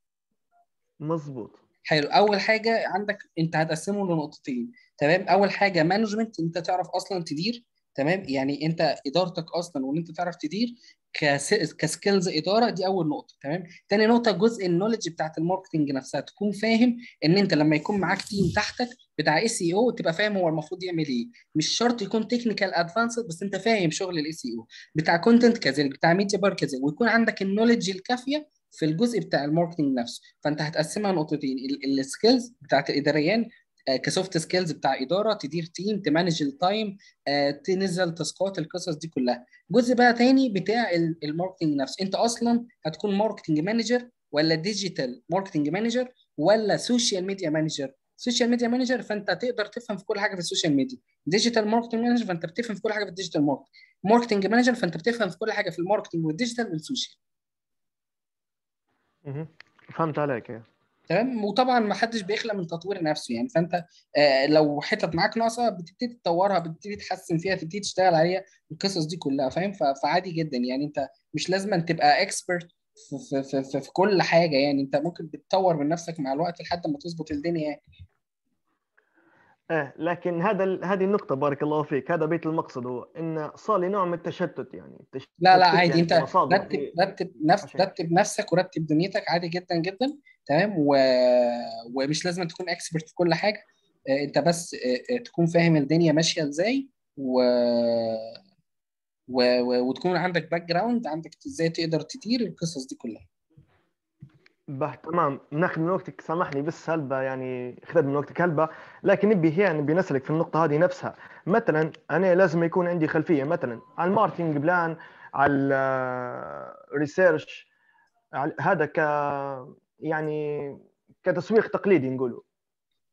مظبوط. حلو. أول حاجة عندك أنت هتقسمه لنقطتين تمام؟ أول حاجة management أنت تعرف أصلا تدير تمام؟ يعني أنت إدارتك أصلا وإن أنت تعرف تدير كس... ك skills إدارة دي أول نقطة تمام؟ تاني نقطة جزء ال knowledge بتاعت ال marketing نفسها تكون فاهم إن أنت لما يكون معاك team تحتك بتاع SEO تبقى فاهم هو المفروض يعمل إيه. مش شرط يكون technical advanced بس أنت فاهم شغل ال SEO بتاع content كذلك بتاع media buyer كذلك ويكون عندك ال knowledge الكافية في الجزء بتاع ال marketing نفسه. فانت هتقسمها نقطتين. ال skills بتاعت الاداريين آه، ك soft skills بتاع إدارة تدير team ت manage ال time آه، تنزل task ات القصص دي كلها. جزء بقى تاني بتاع ال- ال marketing نفسه. انت أصلا هتكون marketing manager ولا digital marketing manager ولا social media manager؟ social media manager فانت تقدر تفهم في كل حاجة في ال social media. digital marketing manager فانت بتفهم في كل حاجة في ال digital marketing marketing manager فانت بتفهم في كل حاجة في ال marketing وال digital وال social. فهمت عليك إيه. تمام؟ وطبعا ما حدش بيخلى من تطوير نفسه يعني. فأنت آه لو حتت معاك ناقصة بتبتدي تطورها بتبتدي تحسن فيها تبتدي تشتغل عليها القصص دي كلها فاهم؟ فعادي جدا يعني. أنت مش لازم أن تبقى اكسبرت في, في, في, في, في كل حاجة يعني. أنت ممكن بتطور من نفسك مع الوقت لحد ما تظبط الدنيا يعني. إيه لكن هذا ال- هذه النقطة بارك الله فيك. هذا بيت المقصد هو إن صار لي نوع من التشتت يعني التشتت لا لا عادي. يعني أنت رتب في- رتب نفس رتب نفسك ورتب دنيتك عادي جدا جدا. تمام؟ و... ومش لازم تكون expert في كل حاجة. آه، أنت بس آه، آه، تكون فاهم الدنيا ماشية إزاي و... و... و... وتكون عندك background عندك إزاي تقدر تدير القصص دي كلها. به تمام. ناخذ من وقتك سامحني بس هلبة يعني خذت من وقتك هلبة لكن نبي هي نبي نسألك في النقطة هذه نفسها. مثلا أنا لازم يكون عندي خلفية مثلا على ال marketing plan على ال research هذا ك يعني كتسويق تقليدي نقوله.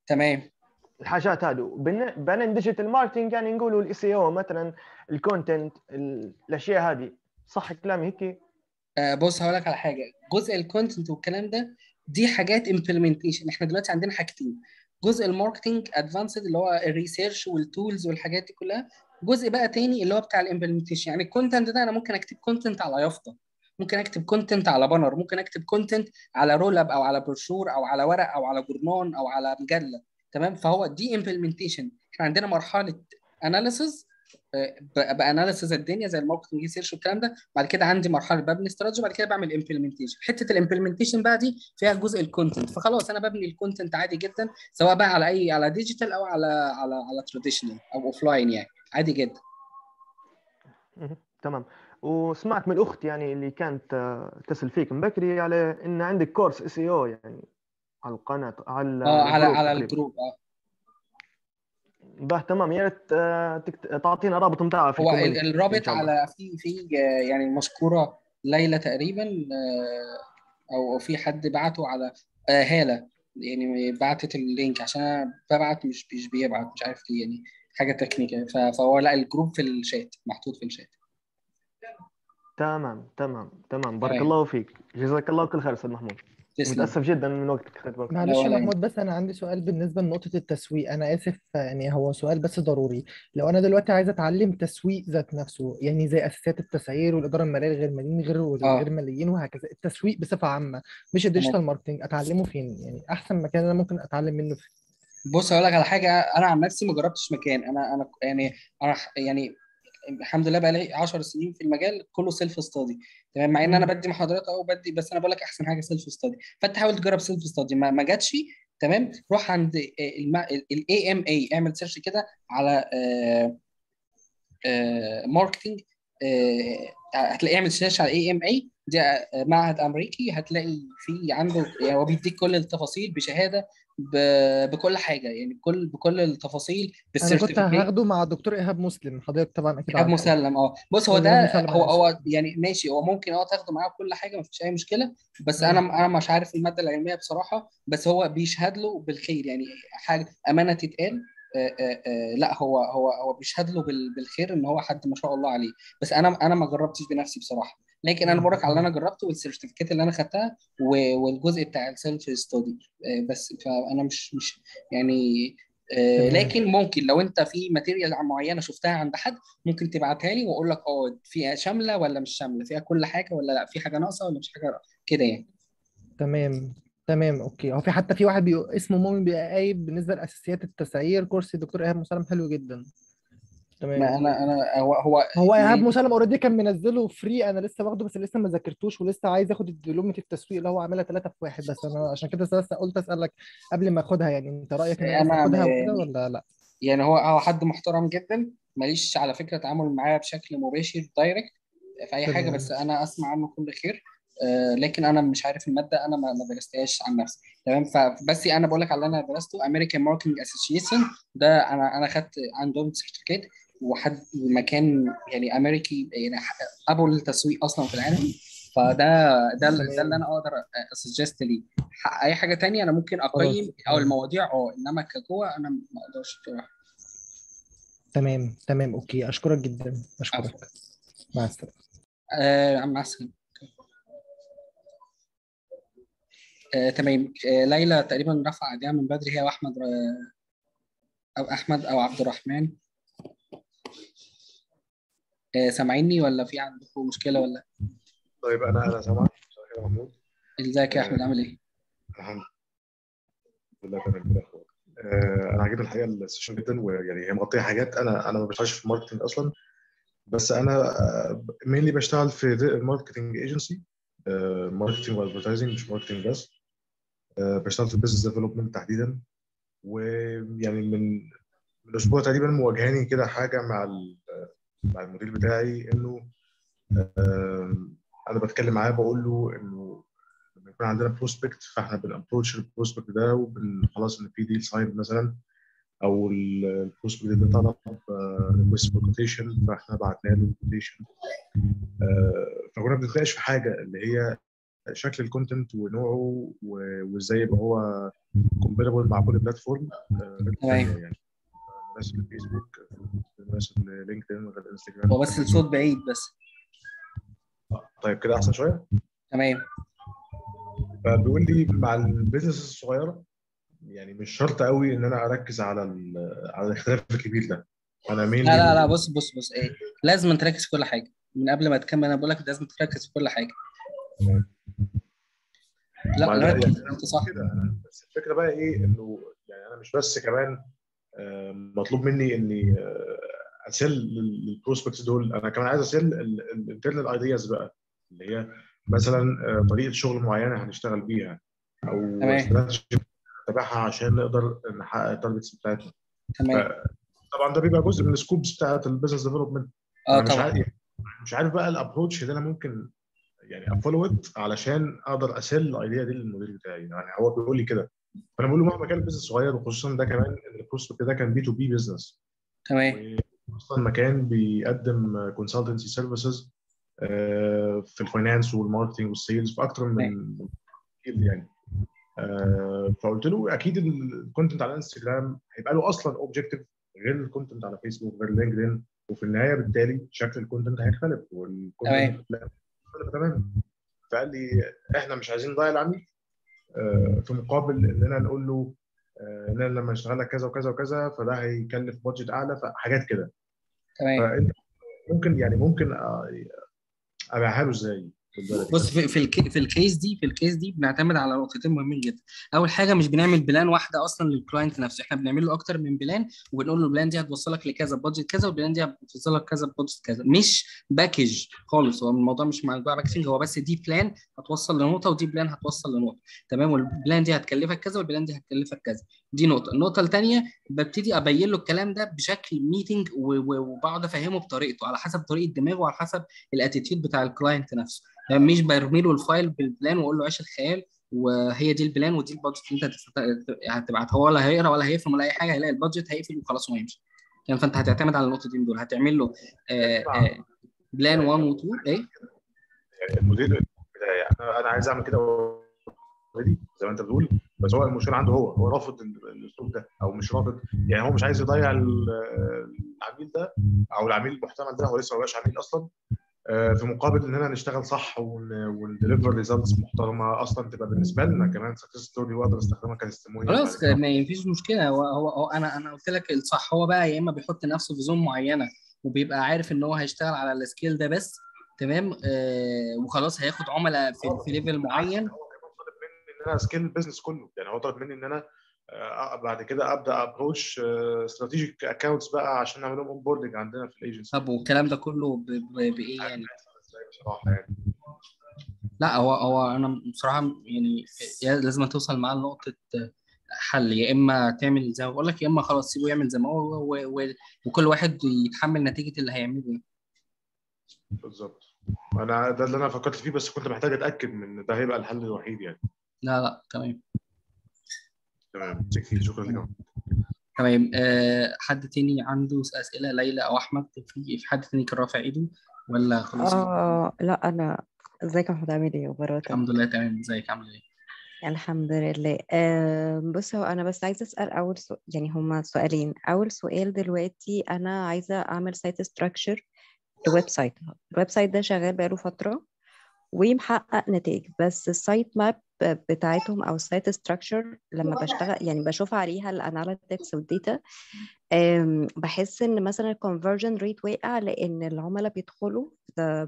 تمام. الحاجات بن- بعدين digital marketing يعني نقولوا ال SEO مثلا ال content الأشياء هذه. صح كلامي هيك؟ بص هقول لك على حاجة. جزء ال content والكلام ده دي حاجات implementation إحنا دلوقتي عندنا حاجتين. جزء ال marketing advanced اللي هو ال research وال tools والحاجات دي كلها. جزء بقى تاني اللي هو بتاع ال implementation يعني ال content ده أنا ممكن أكتب content على يافطة. ممكن أكتب content على banner ممكن أكتب content على roll up أو على بروشور أو على ورق أو على جورنان أو على مجلة. تمام؟ فهو دي implementation إحنا عندنا مرحلة analysis ب analyze الدنيا زي ال marketing research والكلام ده بعد كده عندي مرحلة ببني استراتيجي بعد كده بعمل implementation حتة ال implementation بقى دي فيها جزء ال content فخلاص أنا ببني ال content عادي جدا سواء بقى على أي على digital أو على على على traditional أو offline يعني عادي جدا. تمام وسمعت من الاخت يعني اللي كانت آه، تسال فيك من بكري على إن عندك كورس اس اي أو يعني على القناة على آه على على. الجروب آه به تمام. يا ريت آه، تعطينا رابط متاعها في هو الرابط. على في في آه، يعني المشكوره ليلى تقريبا آه، أو في حد بعته على هالة. يعني بعتت اللينك عشان أنا ببعت مش مش بيبعت مش عارف ليه يعني حاجة technical فهو لا ال group في الشات محطوط في الشات. تمام تمام تمام. بارك تمام. الله فيك. جزاك الله كل خير أستاذ محمود. متأسف جدا من وقتك خدت وقت معلش يا محمود بس أنا عندي سؤال بالنسبة لنقطة التسويق. أنا آسف يعني هو سؤال بس ضروري. لو أنا دلوقتي عايز أتعلم تسويق ذات نفسه يعني زي اساسيات التسعير والإدارة المالية لغير ماليين غير آه. غير ماليين وهكذا التسويق بصفة عامة مش ال digital marketing أتعلمه فين؟ يعني أحسن مكان أنا ممكن أتعلم منه فين؟ بص هقول لك على حاجة أنا عن نفسي ما جربتش مكان. أنا أنا يعني أنا يعني الحمد لله بقى لي 10 سنين في المجال كله self study تمام؟ مع إن أنا. بدي محاضرات أو بدي بس أنا بقول لك أحسن حاجة self study فانت حاول تجرب self study ما ما جاتش تمام؟ روح عند ال AMA اعمل search كده على marketing هتلاقي اعمل search على AMA دي آه، معهد أمريكي. هتلاقي في عنده يعني هو بيديك كل التفاصيل بشهادة. بكل حاجة يعني بكل بكل التفاصيل أنا كنت بال certificate هاخده مع الدكتور إيهاب مسلم حضرتك طبعا أكيد إيهاب مسلم آه. بص هو دكتور ده هو هو يعني ماشي هو ممكن آه تاخده معاه كل حاجة ما فيش أي مشكلة بس. أنا أنا مش عارف المادة العلمية بصراحة بس هو بيشهد له بالخير يعني حاجة أمانة تتقال. لا هو هو هو بيشهد له بال- بالخير إن هو حد ما شاء الله عليه بس أنا أنا ما جربتش بنفسي بصراحة لكن أنا. بقولك على اللي. أنا جربته وال certificate اللي أنا خدتها والجزء بتاع ال self study بس فأنا مش مش يعني آه، لكن ممكن لو أنت في material معينة شفتها عند حد ممكن تبعتها لي واقول لك آه فيها شاملة ولا مش شاملة فيها كل حاجة ولا لا في حاجة ناقصة ولا مش حاجة كده يعني تمام تمام okay. هو في حتى في واحد بيقول اسمه مؤمن بيبقى جايب بالنسبة لأساسيات التسعير course الدكتور إيهاب مسلم حلو جدا. ما تمام أنا أنا هو هو هو إيهاب ما- مسلم already كان منزله free أنا لسه واخده بس لسه ما ذاكرتوش ولسه عايز آخد دبلومه التسويق اللي هو عاملها ثلاثة في واحد بس. أنا عشان كده بس قلت أسألك قبل ما آخدها يعني أنت رأيك إن أنا آخدها وكده يعني ولا لأ؟ يعني هو هو حد محترم جدا ماليش على فكرة تعامل معاه بشكل مباشر direct في أي حاجة تمام. بس أنا أسمع عنه كل خير. لكن أنا مش عارف المادة أنا ما درستهاش عن نفسي. تمام؟ فبس أنا بقول لك على اللي أنا درسته American Marketing Association ده أنا أنا خدت عندهم certificate وحد مكان يعني أمريكي يعني أبو التسويق أصلا في العالم. فده ده ده اللي أنا أقدر اسجست ليه. أي حاجة تانية أنا ممكن أقيم أو المواضيع آه إنما كجوه أنا ما أقدرش بصراحة. تمام تمام أوكي. أشكرك جدا. أشكرك. عفوا. مع السلامة. آه عم عسل آه تمام. آه ليلى تقريبا رفع إيديها من بدري. هي وأحمد آه، أو أحمد أو عبد الرحمن. آه سامعيني ولا في عندكم مشكلة ولا؟ طيب أنا أنا سامعك. يا محمود. إزيك يا أحمد؟ آه، عامل إيه؟ الحمد لله تمام. بالاخبار آه، أنا عاجبني الحقيقة ال session جدا ويعني هي مغطية حاجات. أنا أنا ما بشتغلش في ال marketing أصلا. بس أنا mainly بشتغل في marketing agency marketing و advertising مش marketing بس. آه، بشتغل في business development تحديدا. ويعني من من أسبوع تقريبا مواجهاني كده حاجة مع ال- مع المدير بتاعي إنه آه، أنا بتكلم معاه بقول له إنه لما يكون عندنا prospect فإحنا بن approach ال prospect ده وبن خلاص إن في deal signed مثلا أو ال prospect ده طلب request for quotation فإحنا بعتنا له ال quotation فكنا بنتناقش في حاجة اللي هي شكل ال content ونوعه وإزاي يبقى هو compatible مع كل platform الثانية تمام يعني. مناسب للفيسبوك مناسب للينكدين غير الانستجرام هو بس الصوت بعيد بس. طيب كده أحسن شوية. تمام. فبيقول لي مع ال business الصغيرة يعني مش شرط قوي إن أنا أركز على ال- على الاختلاف الكبير ده. أنا لا مين لا لا بص بص بص إيه لازم تركز في كل حاجة. من قبل ما تكمل أنا بقول لك لازم تركز في كل حاجة. لا لا انت صح. بس الفكرة بقى إيه انه يعني أنا مش بس كمان آه، مطلوب مني اني آه، ا sell لل prospects دول أنا كمان عايز ا sell ال internal ideas بقى اللي هي مثلا آه، طريقة شغل معينة هنشتغل بيها أو تمام. استراتيجي عشان نقدر نحقق ال targets بتاعتنا. تمام. طبعا ده بيبقى جزء من ال scopes بتاعت ال business development آه طبعا. مش عارف بقى ال approach اللي أنا ممكن يعني evolve it علشان أقدر أ sell ال idea دي للمدير بتاعي. يعني هو بيقول لي كده. فأنا بقول له مهما كان ال business صغير وخصوصا ده كمان إن ال prospect ده كان B to B business تمام. واصلا مكان بيقدم consultancy services في ال finance وال marketing وال sales في أكتر من يعني. آه، فقلت له أكيد ال content على انستجرام هيبقى له أصلا objective غير ال content على فيسبوك غير لينكدين وفي النهاية بالتالي شكل ال content هيختلف وال content تمام. فقال لي إحنا مش عايزين نضيع العميل. آه، في مقابل اننا نقول له آه، إن أنا لما اشتغل لك كذا وكذا وكذا فده هيكلف budget أعلى فحاجات كده. تمام. فأنت ممكن يعني ممكن آه، أبيعها له إزاي؟ بص في في, ال كي في ال case دي في ال case دي بنعتمد على نقطتين مهمين جدا. أول حاجة مش بنعمل plan واحدة أصلا لل client نفسه. إحنا بنعمل له أكتر من plan وبنقول له ال plan دي هتوصلك لكذا budget كذا وال plan دي هتوصلك كذا budget كذا. مش package خالص. هو الموضوع مش موضوع packaging هو بس دي plan هتوصل لنقطة ودي plan هتوصل لنقطة. تمام؟ وال plan دي هتكلفك كذا وال plan دي هتكلفك كذا. دي نقطة. النقطة الثانية ببتدي أبين له الكلام ده بشكل meeting وبقعد أفهمه بطريقته على حسب طريقة دماغه وعلى حسب ال attitude بتاع ال client نفسه. يعني مش برمي له ال file بال plan وأقول له عيش الخيال وهي دي ال plan ودي ال budget اللي أنت هتبعتها هو ولا هيقرأ ولا هيفهم ولا أي حاجة هيلاقي ال budget هيقفل وخلاص وهيمشي يعني فأنت هتعتمد على النقطتين دول. هتعمل له آه، آه، plan 1 و 2 إيه؟ يعني المدير أنا أنا عايز أعمل كده already زي ما أنت بتقول. بس هو المشكلة عنده هو هو رافض ال- الأسلوب ده أو مش رافض. يعني هو مش عايز يضيع ال- العميل ده أو العميل المحتمل ده هو لسه ما بقاش عميل أصلا آه، في مقابل إننا نشتغل صح ون deliver results محترمة أصلا تبقى بالنسبة لنا كمان success story وأقدر أستخدمها ك testimonial خلاص ما فيش مشكلة. هو هو, هو أنا أنا قلت لك الصح. هو بقى يا إما بيحط نفسه في zone معينة وبيبقى عارف إن هو هيشتغل على ال scale ده بس تمام؟ آه وخلاص هياخد عملاء في, في level معين هو كمان طالب مني ان أنا scale ال business كله. يعني هو طالب مني ان أنا آه، بعد كده ابدا approach strategic accounts بقى عشان نعمل لهم onboarding عندنا في الايجنسي. طب والكلام ده كله بإيه يعني؟ بصراحة يعني؟ لا هو هو أنا بصراحة يعني لازم توصل معاه لنقطة حل. يا إما تعمل زي ما بقول لك يا إما خلاص سيبه يعمل زي ما هو وكل واحد يتحمل نتيجة اللي هيعمله. بالظبط. أنا ده اللي أنا فكرت فيه بس كنت محتاج أتأكد من ده هيبقى الحل الوحيد يعني. لا لا تمام. تمام. شكرا شكرا لكم. تمام. أه حد تاني عنده أسئلة؟ ليلى أو أحمد في في حد تاني كان رافع إيده ولا خلاص؟ آه لا أنا إزيك يا محمود عامل إيه؟ أخبارك؟ الحمد لله تمام. إزيك عامل إيه؟ الحمد لله. آه بص هو أنا بس عايزة أسأل أول سؤال يعني هما سؤالين. أول سؤال دلوقتي أنا عايزة أعمل site structure ل website. ال website ده شغال بقاله فترة ومحقق نتائج بس ال site map بتاعتهم أو ال site structure لما بشتغل يعني بشوف عليها ال analytics وال data أم، بحس إن مثلا ال conversion rate واقع لإن العملاء بيدخلوا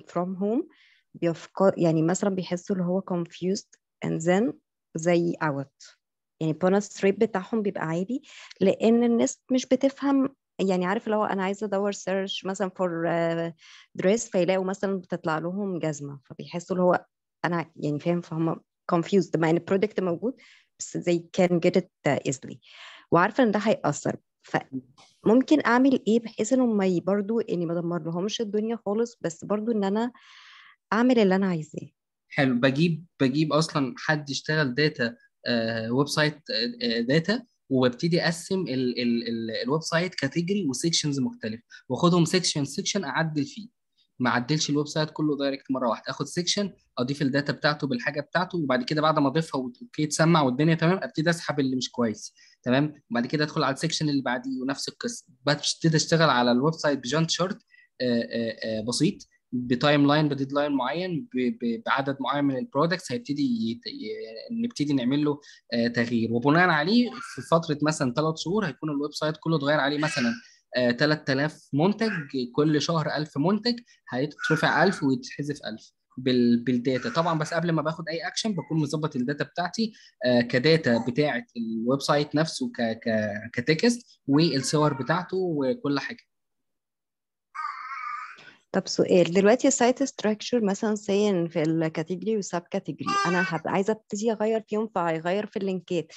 from home بيفكر يعني مثلا بيحسوا اللي هو confused and then زي out. يعني bounce rate بتاعهم بيبقى عالي لإن الناس مش بتفهم يعني عارف لو أنا عايزة أدور search مثلا for dress فيلاقوا مثلا بتطلع لهم جزمة فبيحسوا اللي هو أنا يعني فاهم فهم confused مع إن ال product موجود بس they can get it easily. وعارفة إن ده هيأثر. فممكن أعمل إيه بحيث إن هم برضو إني ما ادمر لهمش الدنيا خالص بس برضو إن أنا أعمل اللي أنا عايزاه. حلو. بجيب بجيب أصلا حد يشتغل data website data وببتدي أقسم ال- ال- ال- ال website category و sections مختلفة واخدهم section section أعدل فيه. ما اعدلش ال website كله direct مرة واحدة. آخد section أضيف ال data بتاعته بالحاجة بتاعته وبعد كده بعد ما أضيفها okay تسمع والدنيا تمام أبتدي أسحب اللي مش كويس. تمام؟ وبعد كده أدخل على ال section اللي بعديه ونفس القصة. ببتدي أشتغل على ال website ب Gantt chart بسيط ب timeline ب deadline معين بعدد معين من ال products هيبتدي نبتدي نعمل له آه، تغيير. وبناء عليه في فترة مثلا ثلاث شهور هيكون ال website كله اتغير عليه مثلا آه، 3000 منتج كل شهر 1000 منتج هيترفع 1000 ويتحذف 1000 بال- بال data. طبعا بس قبل ما باخد أي اكشن بكون مظبط ال data بتاعتي آه، ك data بتاعة ال website نفسه ك ك text والصور بتاعته وكل حاجة. طب سؤال دلوقتي ال site structure مثلا سين في ال category وال subcategory أنا هبقى عايزة ابتدي أغير فيهم فهيغير في ال لينكات.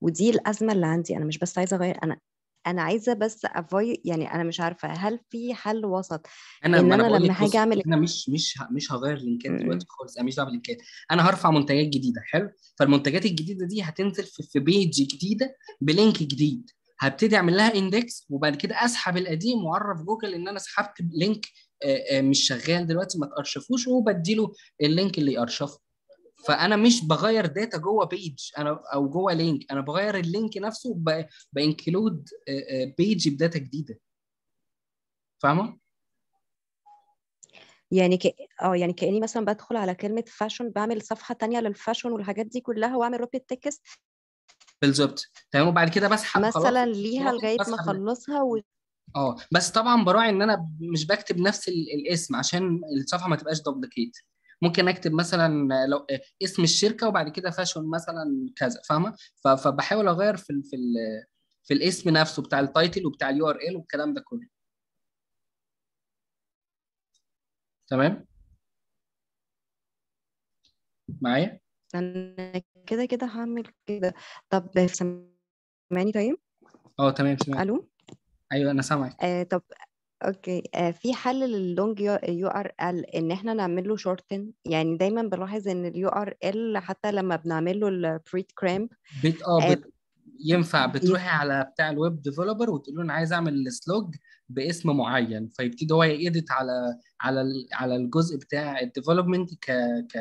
ودي الأزمة اللي عندي أنا مش بس عايزة أغير أنا أنا عايزة بس avoid يعني أنا مش عارفة هل في حل وسط؟ أنا ان أنا بقول لما هاجي أعمل أنا مش مش مش هغير لينكات دلوقتي خالص أنا مش دعوه باللينكات أنا هرفع منتجات جديدة حلو؟ فالمنتجات الجديدة دي هتنزل في, في page جديدة ب link جديد. هبتدي أعمل لها index وبعد كده أسحب القديم وأعرف جوجل إن أنا سحبت link مش شغال دلوقتي ما تارشفوش وبديله ال link اللي يارشفه فأنا مش بغير data جوه page أنا أو جوه link أنا بغير ال link نفسه ب include page ب data جديدة. فاهمة؟ يعني ك... آه يعني كأني مثلا بدخل على كلمة fashion بعمل صفحة تانية لل fashion والحاجات دي كلها وأعمل robots text بالظبط. تمام وبعد كده بسحب مثلا ليها لغاية ما أخلصها و... آه بس طبعا براعي إن أنا مش بكتب نفس ال- الاسم عشان الصفحة ما تبقاش duplicate ممكن أكتب مثلا لو اسم الشركة وبعد كده fashion مثلا كذا فاهمة؟ فبحاول أغير في ال في ال في الاسم نفسه بتاع ال title وبتاع ال URL والكلام ده كله. تمام؟ معايا؟ أنا كده كده هعمل كده. طب سامعني طيب؟ آه تمام سمعت ألو؟ أيوه أنا سامعك. آه طب okay. آه في حل لل long URL إن إحنا نعمل له shorten يعني دايما بلاحظ إن ال URL حتى لما بنعمل له ال breadcrumb but آه آه but... ينفع بتروحي على بتاع ال web developer وتقول له أنا عايز أعمل ال slug باسم معين. فيبتدي هو ي edit على على على الجزء بتاع ال development ك ك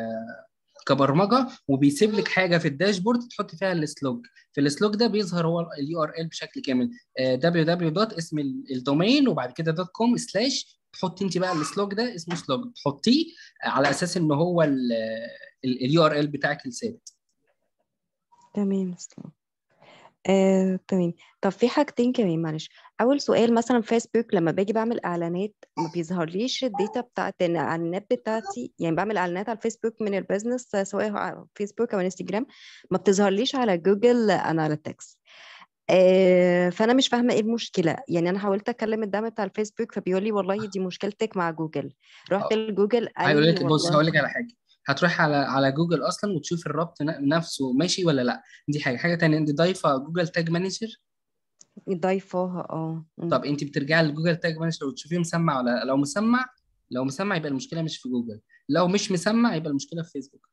كبرمجة وبيسيب لك حاجة في ال dashboard تحط فيها ال slug. في ال slug ده بيظهر هو ال URL بشكل كامل. www dot اسم ال- ال domain وبعد كده. dot com slash تحطي انت بقى ال slug ده اسمه slug. تحطيه على أساس إن هو ال URL بتاعك الثابت. تمام اسلام آه، تمام. طب في حاجتين كمان معلش. أول سؤال مثلا فيسبوك لما باجي بعمل إعلانات ما بيظهرليش ال data بتاعت الاعلانات بتاعتي؟ يعني بعمل إعلانات على الفيسبوك من ال business آه، سواء على فيسبوك أو انستجرام ما بتظهرليش على Google Analytics آه، فأنا مش فاهمة إيه المشكلة. يعني أنا حاولت أكلم الدعم بتاع الفيسبوك فبيقول لي والله دي مشكلتك مع جوجل رحت لجوجل قال لي بص هقول لك على حاجة. هتروح على على جوجل أصلا وتشوف الربط نفسه ماشي ولا لأ؟ دي حاجة. حاجة تانية أنت ضايفة Google Tag Manager؟ ضايفاها آه. طب أنت بترجعي ل Google Tag Manager وتشوفيه مسمع ولا لأ؟ لو مسمع لو مسمع يبقى المشكلة مش في جوجل. لو مش مسمع يبقى المشكلة في فيسبوك.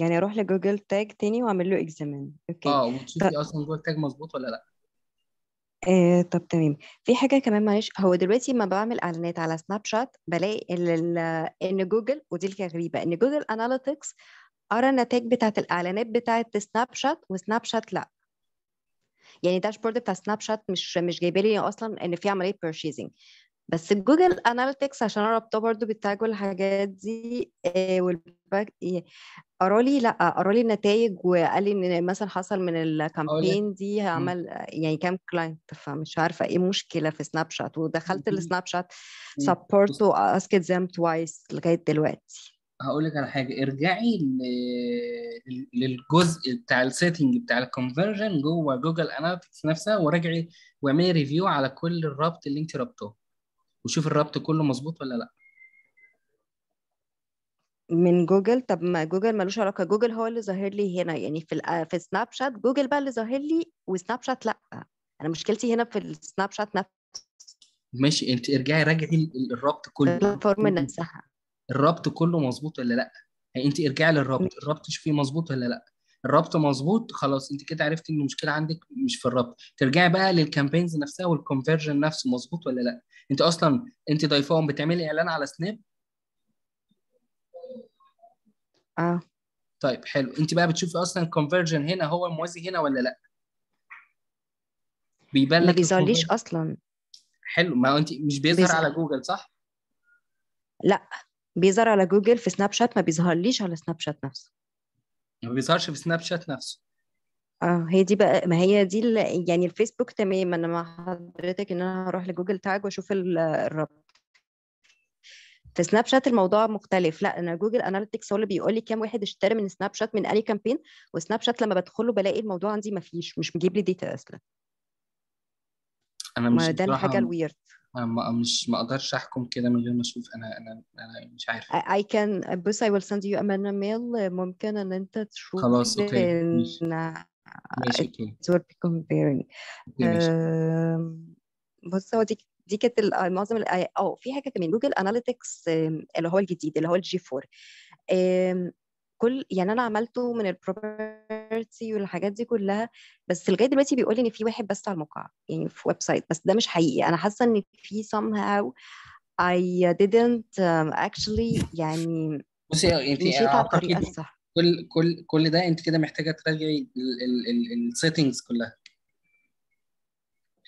يعني أروح ل Google Tag تاني وأعمل له examine okay. آه وتشوفي أصلا Google Tag مظبوط ولا لأ. آه طب تمام. في حاجة كمان معلش هو دلوقتي لما بعمل إعلانات على سناب شات بلاقي إن جوجل ودي اللي غريبة إن Google Analytics أرى النتائج بتاعت الإعلانات بتاعت سناب شات وسناب شات لأ. يعني ال dashboard بتاع سناب شات مش مش جايبه لي أصلا إن في عملية purchasing. بس Google Analytics عشان رابطاه برضو بال tag والحاجات دي آه والباك إيه، قرالي لأ قرالي النتائج وقال لي إن مثلا حصل من ال campaign دي. عمل يعني كام client فمش عارفة إيه المشكلة في سناب شات ودخلت السناب شات. support و asked them twice لغاية دلوقتي. هقول لك على حاجة. ارجعي للجزء بتاع ال setting بتاع ال conversion جوه Google Analytics نفسها وراجعي واعملي review على كل الربط اللي انت ربطاه. وشوف الربط كله مظبوط ولا لا. من جوجل؟ طب ما جوجل ملوش علاقة. جوجل هو اللي ظاهر لي هنا. يعني في ال- في سناب شات جوجل بقى اللي ظاهر لي وسناب شات لأ. أنا مشكلتي هنا في السناب شات نفسه. ماشي انت ارجعي راجعي ال- الربط كله. ال platform نفسها. الربط كله مظبوط ولا لأ؟ يعني انت ارجعي للربط. الربط شوفيه مظبوط ولا لأ؟ الربط مظبوط خلاص انت كده عرفتي ان المشكلة عندك مش في الربط. ترجعي بقى لل campaigns نفسها وال conversion نفسه مظبوط ولا لأ؟ انت أصلا انت ضايفاهم بتعملي اعلان على سناب؟ آه. طيب حلو. انت بقى بتشوفي أصلا ال conversion هنا هو موازي هنا ولا لا؟ بيبان ما لك بيظهرليش ال conversion أصلا. حلو. ما انت مش بيظهر بيظهر. على جوجل صح؟ لا. بيظهر على جوجل في سناب شات ما بيظهرليش على سناب شات نفسه. ما بيظهرش في سناب شات نفسه. آه هي دي بقى ما هي دي ال- يعني الفيسبوك تمام. أنا مع حضرتك إن أنا هروح ل Google Tag وأشوف ال- الربط. في سناب شات الموضوع مختلف. لأ أنا Google Analytics هو اللي بيقول لي كام واحد اشترى من سناب شات من اي campaign. وسناب شات لما بدخله بلاقي الموضوع عندي ما فيش مش مجيب لي data أصلا. أنا مش ما ده الحاجة ال weird ما مش ما أقدرش أحكم كده من غير ما أشوف. أنا أنا أنا مش عارف. I can بص I will send you a mail ممكن إن أنت تشوف خلاص ماشي. okay it will be comparing. okay ماشي. أم، بص هو دي دي كانت ال- معظم آه في حاجة كمان Google Analytics اللي هو الجديد اللي هو ال G 4 أم، كل يعني أنا عملته من ال property والحاجات دي كلها بس لغاية دلوقتي بيقول لي إن في واحد بس على الموقع يعني في website بس ده مش حقيقي. أنا حاسة إن في somehow I didn't um, actually يعني بصي مشيت على الطريقة أعتقد الصح. كل كل كل ده انت كده محتاجة تراجعي ال settings كلها.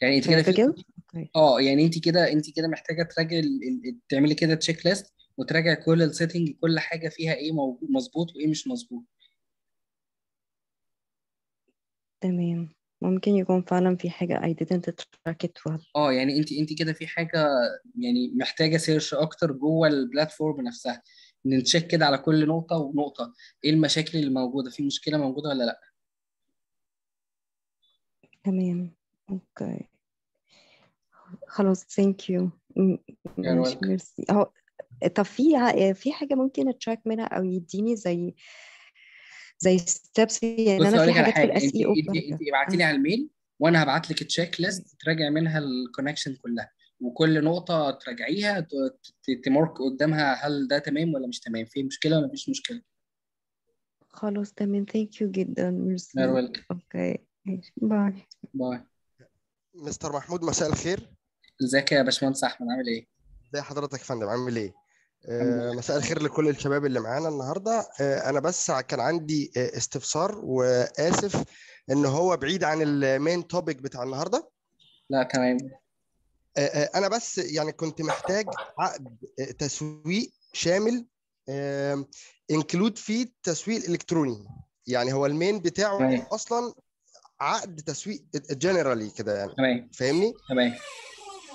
يعني انت كده في آه يعني انت كده انت كده محتاجة تراجع ال- ال- تعملي كده checklist وتراجع كل ال setting كل حاجة فيها إيه مظبوط وايه مش مظبوط. تمام. ممكن يكون فعلا في حاجة I didn't track it well. آه يعني انت انت كده في حاجة يعني محتاجة search أكتر جوه ال platform نفسها. ن check كده على كل نقطة ونقطة. إيه المشاكل اللي موجودة؟ في مشكلة موجودة ولا لأ؟ تمام. okay. خلاص ماشي welcome. merci أهو طب في في حاجة ممكن أ track منها أو يديني زي زي steps يعني أنا في حاجات في حاجة. ال SEO أنت ابعتي لي على ال mail وأنا هبعت لك checklist تراجع منها ال connection كلها. وكل نقطة تراجعيها ت mark قدامها هل ده تمام ولا مش تمام في مشكلة ولا مفيش مشكلة. خلاص تمام. Thank you جدا. Merci. Okay bye Bye Mister محمود مساء الخير. ازيك يا باشمهندس أحمد؟ عامل إيه؟ ازي حضرتك يا فندم؟ عامل إيه. آه، مساء الخير لكل الشباب اللي معانا النهارده. آه، أنا بس كان عندي آه، استفسار وآسف إن هو بعيد عن ال main topic بتاع النهارده. لا تمام. أنا بس يعني كنت محتاج عقد آه، تسويق شامل include فيه تسويق إلكتروني. يعني هو ال main بتاعه تمام. أصلا عقد تسويق generally كده يعني. تمام. فاهمني؟ تمام.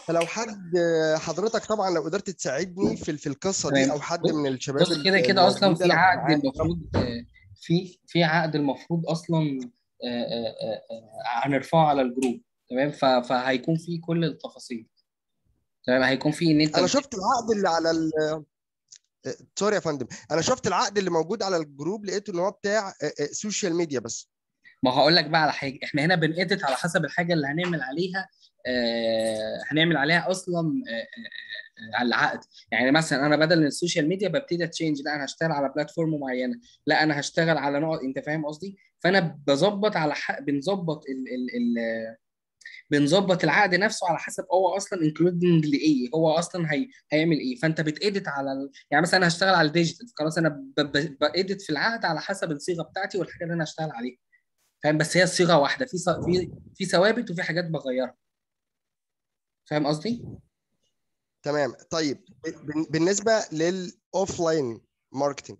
فلو حد حضرتك طبعا لو قدرت تساعدني في في القصة دي. أو حد من الشباب بص كده كده أصلا في عقد المفروض آه، في في عقد المفروض أصلا آه، آه، آه، آه، هنرفعه على الجروب. تمام؟ فهيكون في كل التفاصيل. تمام؟ هيكون في إن أنت أنا شفت العقد اللي على ال Sorry يا فندم. أنا شفت العقد اللي موجود على الجروب لقيته إن هو بتاع social media بس. ما هقول لك بقى على حاجة. إحنا هنا بن edit على حسب الحاجة اللي هنعمل عليها آه هنعمل عليها أصلا آه آه آه على العقد. يعني مثلا أنا بدل ال social media ببتدي أ change. لا أنا هشتغل على platform معينة. لا أنا هشتغل على نوع أنت فاهم قصدي؟ فأنا بظبط على حق بنظبط ال ال ال بنظبط العقد نفسه على حسب هو أصلا including لإيه هو أصلا هي هيعمل إيه. فأنت بت edit على ال... يعني مثلا أنا هشتغل على ال digital خلاص أنا ب- ب- ب edit في العقد على حسب الصيغة بتاعتي والحاجة اللي أنا هشتغل عليها. فاهم؟ بس هي الصيغه واحدة في في في ثوابت وفي حاجات بغيرها. فاهم قصدي؟ تمام. طيب بالنسبة لل offline marketing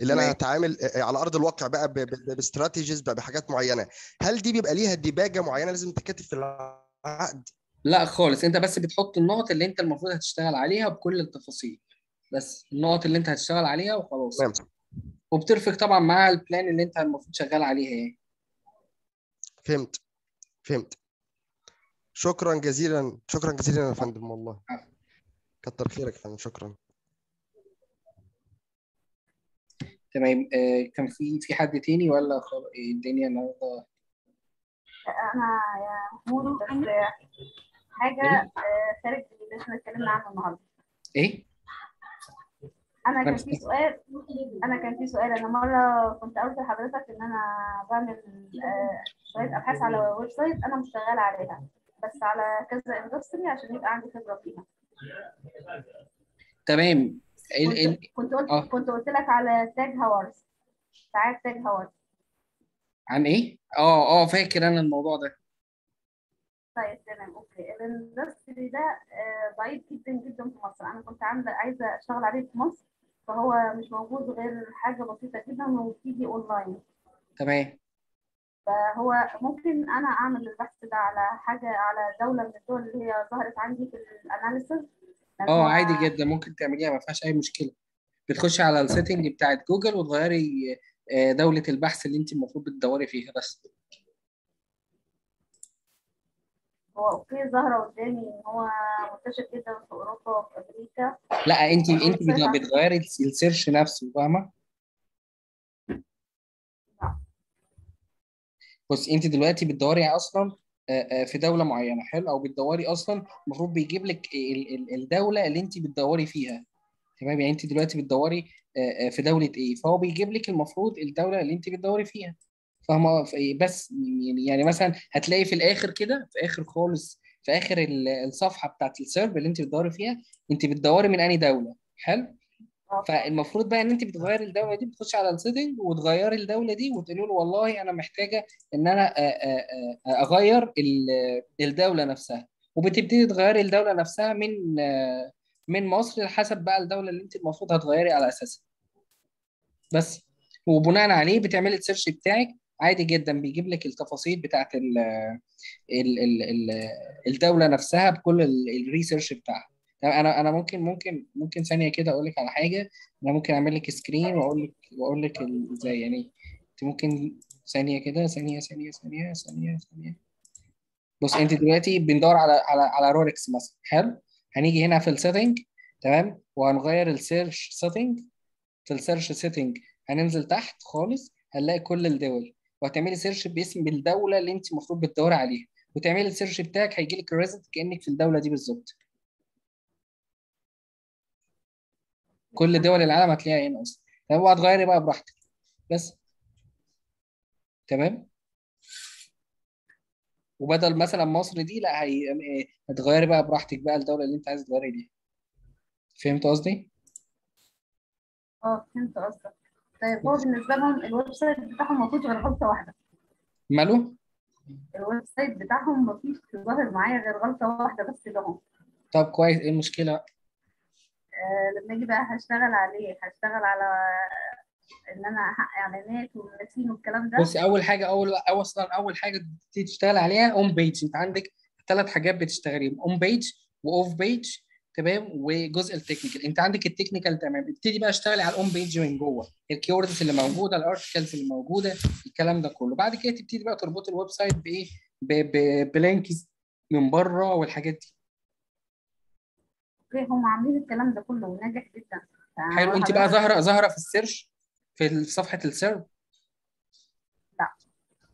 اللي أنا. هتعامل على أرض الواقع بقى ب strategies بقى بحاجات معينة. هل دي بيبقى ليها ديباجة معينة لازم تتكتب في العقد؟ لا خالص. أنت بس بتحط النقط اللي أنت المفروض هتشتغل عليها بكل التفاصيل. بس النقط اللي أنت هتشتغل عليها وخلاص. تمام. وبترفق طبعا مع البلان اللي أنت المفروض شغال عليها يعني. فهمت. فهمت. شكرا جزيلا شكرا جزيلا يا فندم والله. كتر خيرك يا فندم شكرا. تمام. آه كان في في حد تاني ولا إيه الدنيا النهارده؟ أنا يا محمود بس حاجة آه، خارج اللي إحنا اتكلمنا عنه النهارده. إيه؟ أنا كان في سؤال أنا كان في سؤال. أنا مرة كنت قلت لحضرتك إن أنا بعمل آه، شوية أبحاث على website أنا مش شغالة عليها بس على كذا industry عشان يبقى عندي خبرة فيها. تمام. ال ال كنت قلت آه. كنت قلت لك على Tag Heuer ساعات Tag Heuer عن إيه؟ آه آه فاكر أنا الموضوع ده. طيب تمام okay. ال industry ده آه، ضعيف جدا جدا في مصر. أنا كنت عاملة عايزة أشتغل عليه في مصر فهو مش موجود غير حاجة بسيطة جدا وبتيجي اونلاين تمام. فهو ممكن أنا أعمل البحث ده على حاجة على دولة من الدول اللي هي ظهرت عندي في ال analysis آه عادي جدا ممكن تعمليها ما فيهاش أي مشكلة. بتخشي على ال setting بتاعت جوجل وتغيري آه، دولة البحث اللي انت المفروض بتدوري فيها بس. هو okay ظاهره قدامي إن هو منتشر جدا في أوروبا وفي أمريكا. لا انت انت بت- بتغيري ال search نفسه فاهمة؟ بص انت دلوقتي بتدوري أصلا في دولة معينة. حلو. أو بتدوري أصلا المفروض بيجيب لك ال- ال- الدولة اللي أنت بتدوري فيها. تمام؟ يعني أنت دلوقتي بتدوري آه، آه، في دولة إيه؟ فهو بيجيب لك المفروض الدولة اللي أنت بتدوري فيها. فاهمة؟ إيه؟ بس يعني يعني مثلا هتلاقي في الآخر كده في آخر خالص في آخر ال- الصفحة بتاعت ال search اللي أنت بتدوري فيها أنت بتدوري من أنهي دولة. حلو؟ فالمفروض بقى ان انت بتغيري الدولة دي بتخش على ال setting وتغيري الدولة دي وتقولي له والله أنا محتاجة إن أنا أ- أ- أغير ال- الدولة نفسها. وبتبتدي تغيري الدولة نفسها من آه، من مصر لحسب بقى الدولة اللي انت المفروض هتغيري على أساسها. بس. وبناء عليه بتعملي ال search بتاعك عادي جدا بيجيب لك التفاصيل بتاعت ال ال ال ال الدولة نفسها بكل ال- ال research بتاعها. أنا أنا ممكن ممكن ممكن ثانية كده أقول لك على حاجة. أنا ممكن أعمل لك screen وأقول لك وأقول لك إزاي يعني. أنت ممكن ثانية كده ثانية ثانية ثانية ثانية ثانية. بص أنت دلوقتي بندور على على على رولكس مثلا. حلو؟ هنيجي هنا في ال setting تمام؟ وهنغير ال search setting في ال search setting هننزل تحت خالص هنلاقي كل الدول. وهتعملي search باسم الدولة اللي أنت المفروض بتدوري عليها. وتعملي ال search بتاعك هيجي لك كأنك في الدولة دي بالظبط. كل دول العالم هتلاقيها هنا أصلا. تمام وهتغيري بقى براحتك. بس. تمام؟ وبدل مثلا مصر دي لا هي هتغيري بقى براحتك بقى الدولة اللي انت عايز تغيري ليها فهمت قصدي؟ آه فهمت قصدك. طيب هو بالنسبة لهم ال website بتاعهم ما فيهوش غير غلطة واحدة. ماله؟ ال website بتاعهم ما فيش ظاهر معايا غير غلطة واحدة بس لهم طب كويس إيه المشكلة؟ أجي بقى هشتغل عليه هشتغل على إن أنا أحقق إعلانات والمنافسين والكلام ده. بصي أول حاجة أول أصلا أول حاجة تشتغل عليها on page أنت عندك ثلاث حاجات بتشتغليهم on page و off page تمام؟ وجزء ال technical أنت عندك ال technical تمام. ابتدي بقى اشتغلي على ال on page من جوه. ال keywords اللي موجودة ال articles اللي موجودة الكلام ده كله. بعد كده تبتدي بقى تربطي ال website بإيه؟ ب links من بره والحاجات دي. هم عاملين الكلام ده كله وناجح جدا. حلو. انت بقى ظاهره ظاهرة في ال search في صفحة ال search؟ لا.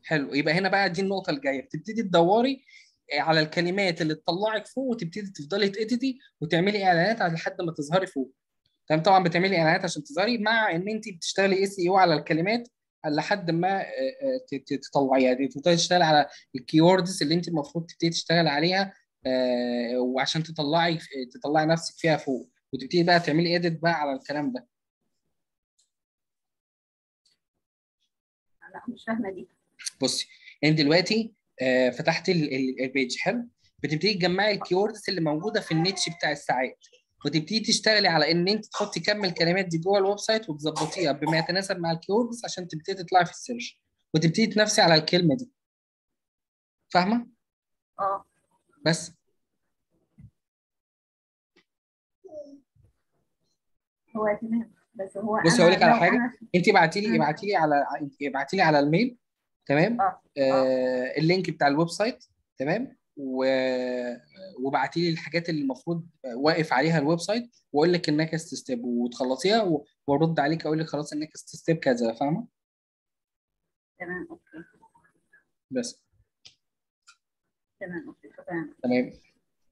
حلو. يبقى هنا بقى دي النقطة الجاية. بتبتدي تدوري على الكلمات اللي تطلعك فوق وتبتدي تفضلي تأديتي وتعملي إعلانات على لحد ما تظهري فوق. تمام؟ طبعا بتعملي إعلانات عشان تظهري مع إن انت بتشتغلي SEO على الكلمات لحد ما آه، آه، تطلعيها. دي تبتدي تشتغلي على ال keywords اللي انت المفروض تبتدي تشتغلي عليها آه، وعشان تطلعي تطلعي نفسك فيها فوق وتبتدي بقى تعملي edit بقى على الكلام ده. لا مش فاهمة دي. بصي انت دلوقتي آه، فتحت ال- ال- ال page حلو؟ بتبتدي تجمعي ال keywords اللي موجودة في ال niche بتاع الساعات. وتبتدي تشتغلي على ان انت تحطي كم الكلمات دي جوه ال website وتظبطيها بما يتناسب مع ال keywords عشان تبتدي تطلعي في ال search وتبتدي تنافسي على الكلمة دي. فاهمة؟ آه. بس. هو تمام بس هو أنا هقول لك على حاجة. انت ابعتي لي. ابعتي لي على ابعتي لي على ال mail تمام؟ آه آه ال link بتاع ال website تمام؟ و... وبعتي لي الحاجات اللي المفروض واقف عليها ال website واقول لك ال next step وتخلصيها و... وارد عليك أقول لك خلاص ال next step كذا فاهمة؟ تمام okay. بس. تمام okay تمام. تمام.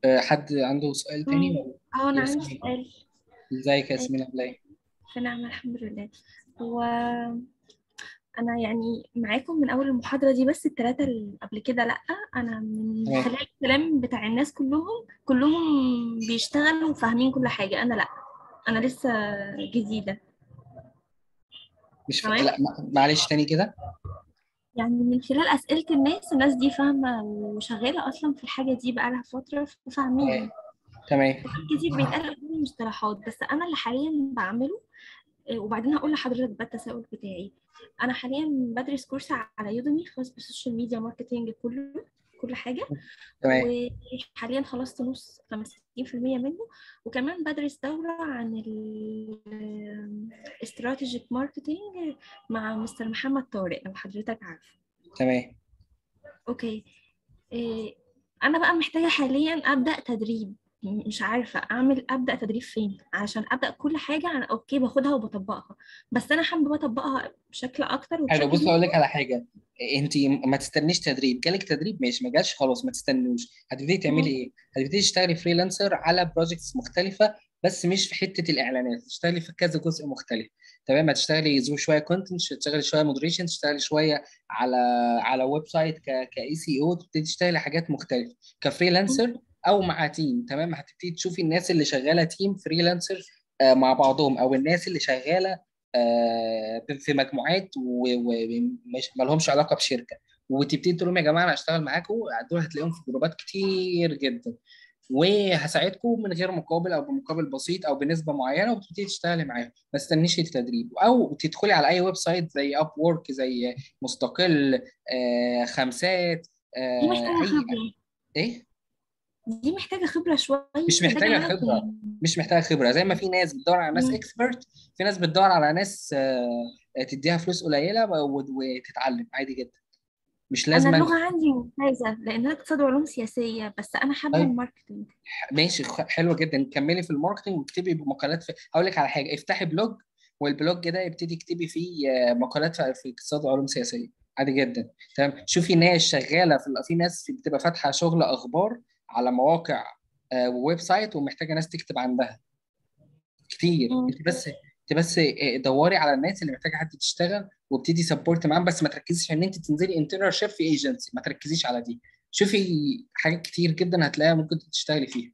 آه حد عنده سؤال تاني؟ أه أنا عندي. سؤال. إزيك يا ياسمين؟ عاملة إيه؟ في الحمد لله. هو أنا يعني معاكم من أول المحاضرة دي بس الثلاثة اللي قبل كده لأ. أنا من. خلال الكلام بتاع الناس كلهم كلهم بيشتغلوا وفاهمين كل حاجة. أنا لأ. أنا لسه جديدة. مش ف... تمام. لأ ما- معلش تاني كده. يعني من خلال أسئلة الناس الناس دي فاهمة وشغالة أصلا في الحاجة دي بقالها فترة فاهمين تمام. كتير بيتقال قدامي مصطلحات بس أنا اللي حاليا بعمله آه، وبعدين هقول لحضرتك بقى التساؤل بتاعي. أنا حاليا بدرس course على Udemy خاص بال social media marketing كله. كل حاجة. تمام. وحاليا خلصت نص 50% منه. وكمان بدرس دورة عن ال strategic marketing مع Mr. محمد طارق لو حضرتك عارفه. تمام. okay. إيه أنا بقى محتاجة حاليا أبدأ تدريب. مش عارفة أعمل أبدأ تدريب فين؟ عشان أبدأ كل حاجة أنا okay باخدها وبطبقها. بس أنا حابة أطبقها بشكل حلو وبشكل بص أقول لك على حاجة. انت ما تستنيش تدريب. جالك تدريب؟ ماشي. ما جالش خلاص ما تستنوش. هتبتدي تعملي إيه؟ هتبتدي تشتغلي freelancer على projects مختلفة بس مش في حتة الإعلانات. تشتغلي في كذا جزء مختلف. تمام؟ هتشتغلي زي شوية content تشتغلي شوية moderation تشتغلي شوية على على website كاي سي أو تبتدي تشتغلي حاجات مختلفة. ك freelancer أو مع team تمام؟ هتبتدي تشوفي الناس اللي شغالة team freelancer آه، مع بعضهم أو الناس اللي شغالة آه، في مجموعات ومش ما لهمش علاقة بشركة. وتبتدي تقول لهم يا جماعة أنا هشتغل معاكم دول هتلاقيهم في groupات كتير جدا. وهساعدكم من غير مقابل أو بمقابل بسيط أو بنسبة معينة وتبتدي تشتغلي معاهم. ما تستنيش التدريب. أو تدخلي على أي website زي Upwork زي مستقل آه، خمسات آه، إيه؟ دي محتاجة خبرة شوية مش محتاجة محتاجه وقت خبرة. مش محتاجة خبرة. زي ما في ناس بتدور على ناس. expert في ناس بتدور على ناس آه، تديها فلوس قليلة وتتعلم عادي جدا. مش لازم اللغة عندي ممتازة لأن أنا اقتصاد وعلوم سياسية بس أنا حابة طيب. ال marketing. ماشي حلوة جدا. كملي في ال marketing واكتبي مقالات في هقول لك على حاجة. افتحي blog وال blog ده يبتدي اكتبي فيه آه، مقالات في في اقتصاد وعلوم سياسية. عادي جدا. تمام. شوفي ناس شغالة في في ناس بتبقى فاتحة شغل أخبار على مواقع آه، و website ومحتاجة ناس تكتب عندها. كتير. انت بس انت بس آه، دوري على الناس اللي محتاجة حد تشتغل وابتدي support معاهم بس ما تركزيش ان انت تنزلي internship في ايجنسي ما تركزيش على دي. شوفي حاجات كتير جدا هتلاقيها ممكن تشتغلي فيها.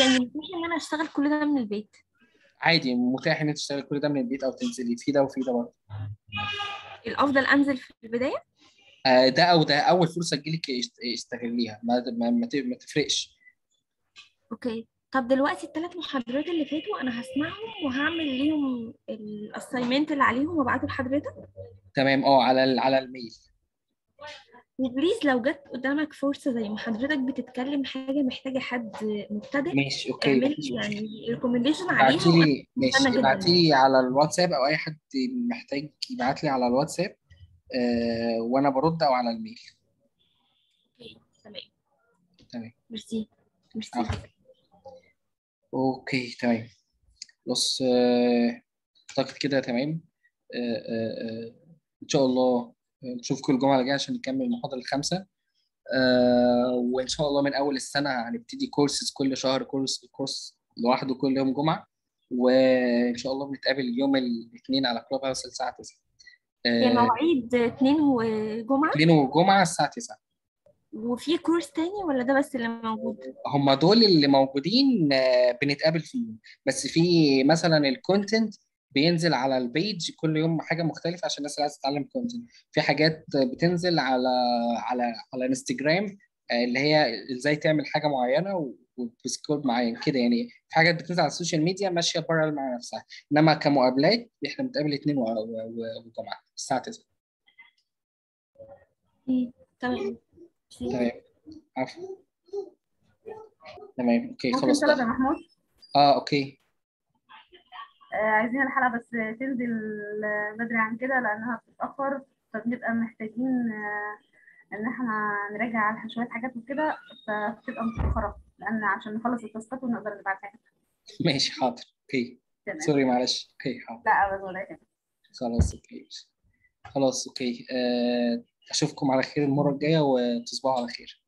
يعني متاح إن أنا أشتغل كل ده من البيت؟ عادي متاح إن أنت تشتغلي كل ده من البيت أو تنزلي في ده وفي ده برضه. الأفضل أنزل في البداية؟ آه، ده أو ده أول فرصة تجيلك استغليها ما ما, ما تفرقش. okay. طب دلوقتي الثلاث محاضرات اللي فاتوا أنا هسمعهم وهعمل ليهم ال assignment اللي عليهم وأبعته لحضرتك؟ تمام. آه على على ال mail. و please لو جت قدامك فرصة زي ما حضرتك بتتكلم حاجة محتاجة حد مبتدئ ماشي okay يعني recommendation عليها ابعتي لي ماشي ابعتي لي على الواتساب أو أي حد محتاج يبعت لي على الواتساب. آه وأنا برد أو على ال mail. تمام. تمام. merci. merci. عفوا okay تمام. بص آه، أعتقد كده تمام. آه، آه، آه، إن شاء الله نشوفكم الجمعة الجايه عشان نكمل المحاضرة الخامسة. آه، وإن شاء الله من أول السنة هنبتدي كورسز كل شهر course course لوحده كل يوم جمعة. وإن شاء الله بنتقابل يوم الاثنين على Clubhouse الساعة 9 هي آه، مواعيد اتنين وجمعة؟ اثنين وجمعة الساعة 9 وفي course تاني ولا ده بس اللي موجود؟ هم دول اللي موجودين آه، بنتقابل فيهم. بس في مثلا ال content بينزل على ال page كل يوم حاجة مختلفة عشان الناس اللي عايزة تتعلم content في حاجات بتنزل على على على انستجرام آه، اللي هي إزاي تعمل حاجة معينة وب score معين كده يعني في حاجات بتنزل على السوشيال ميديا ماشية بره مع نفسها. إنما كمقابلات إحنا بنتقابل اثنين وجمعة الساعة 9 مم، تمام. تمام. عفوا. تمام. okay خلاص يا. محمود آه okay. آه، عايزين الحلقة بس تنزل بدري عن كده لأنها بتتأخر فبنبقى محتاجين آه، إن إحنا نراجع على شوية حاجات وكده فبتبقى متأخرة لأن عشان نخلص ال tasks ونقدر نبعتها ماشي حاضر. okay. sorry معلش. okay حاضر. لا أبدا ولا. خلاص okay. خلاص okay. آه، أشوفكم على خير المرة الجاية وتصبحوا على خير.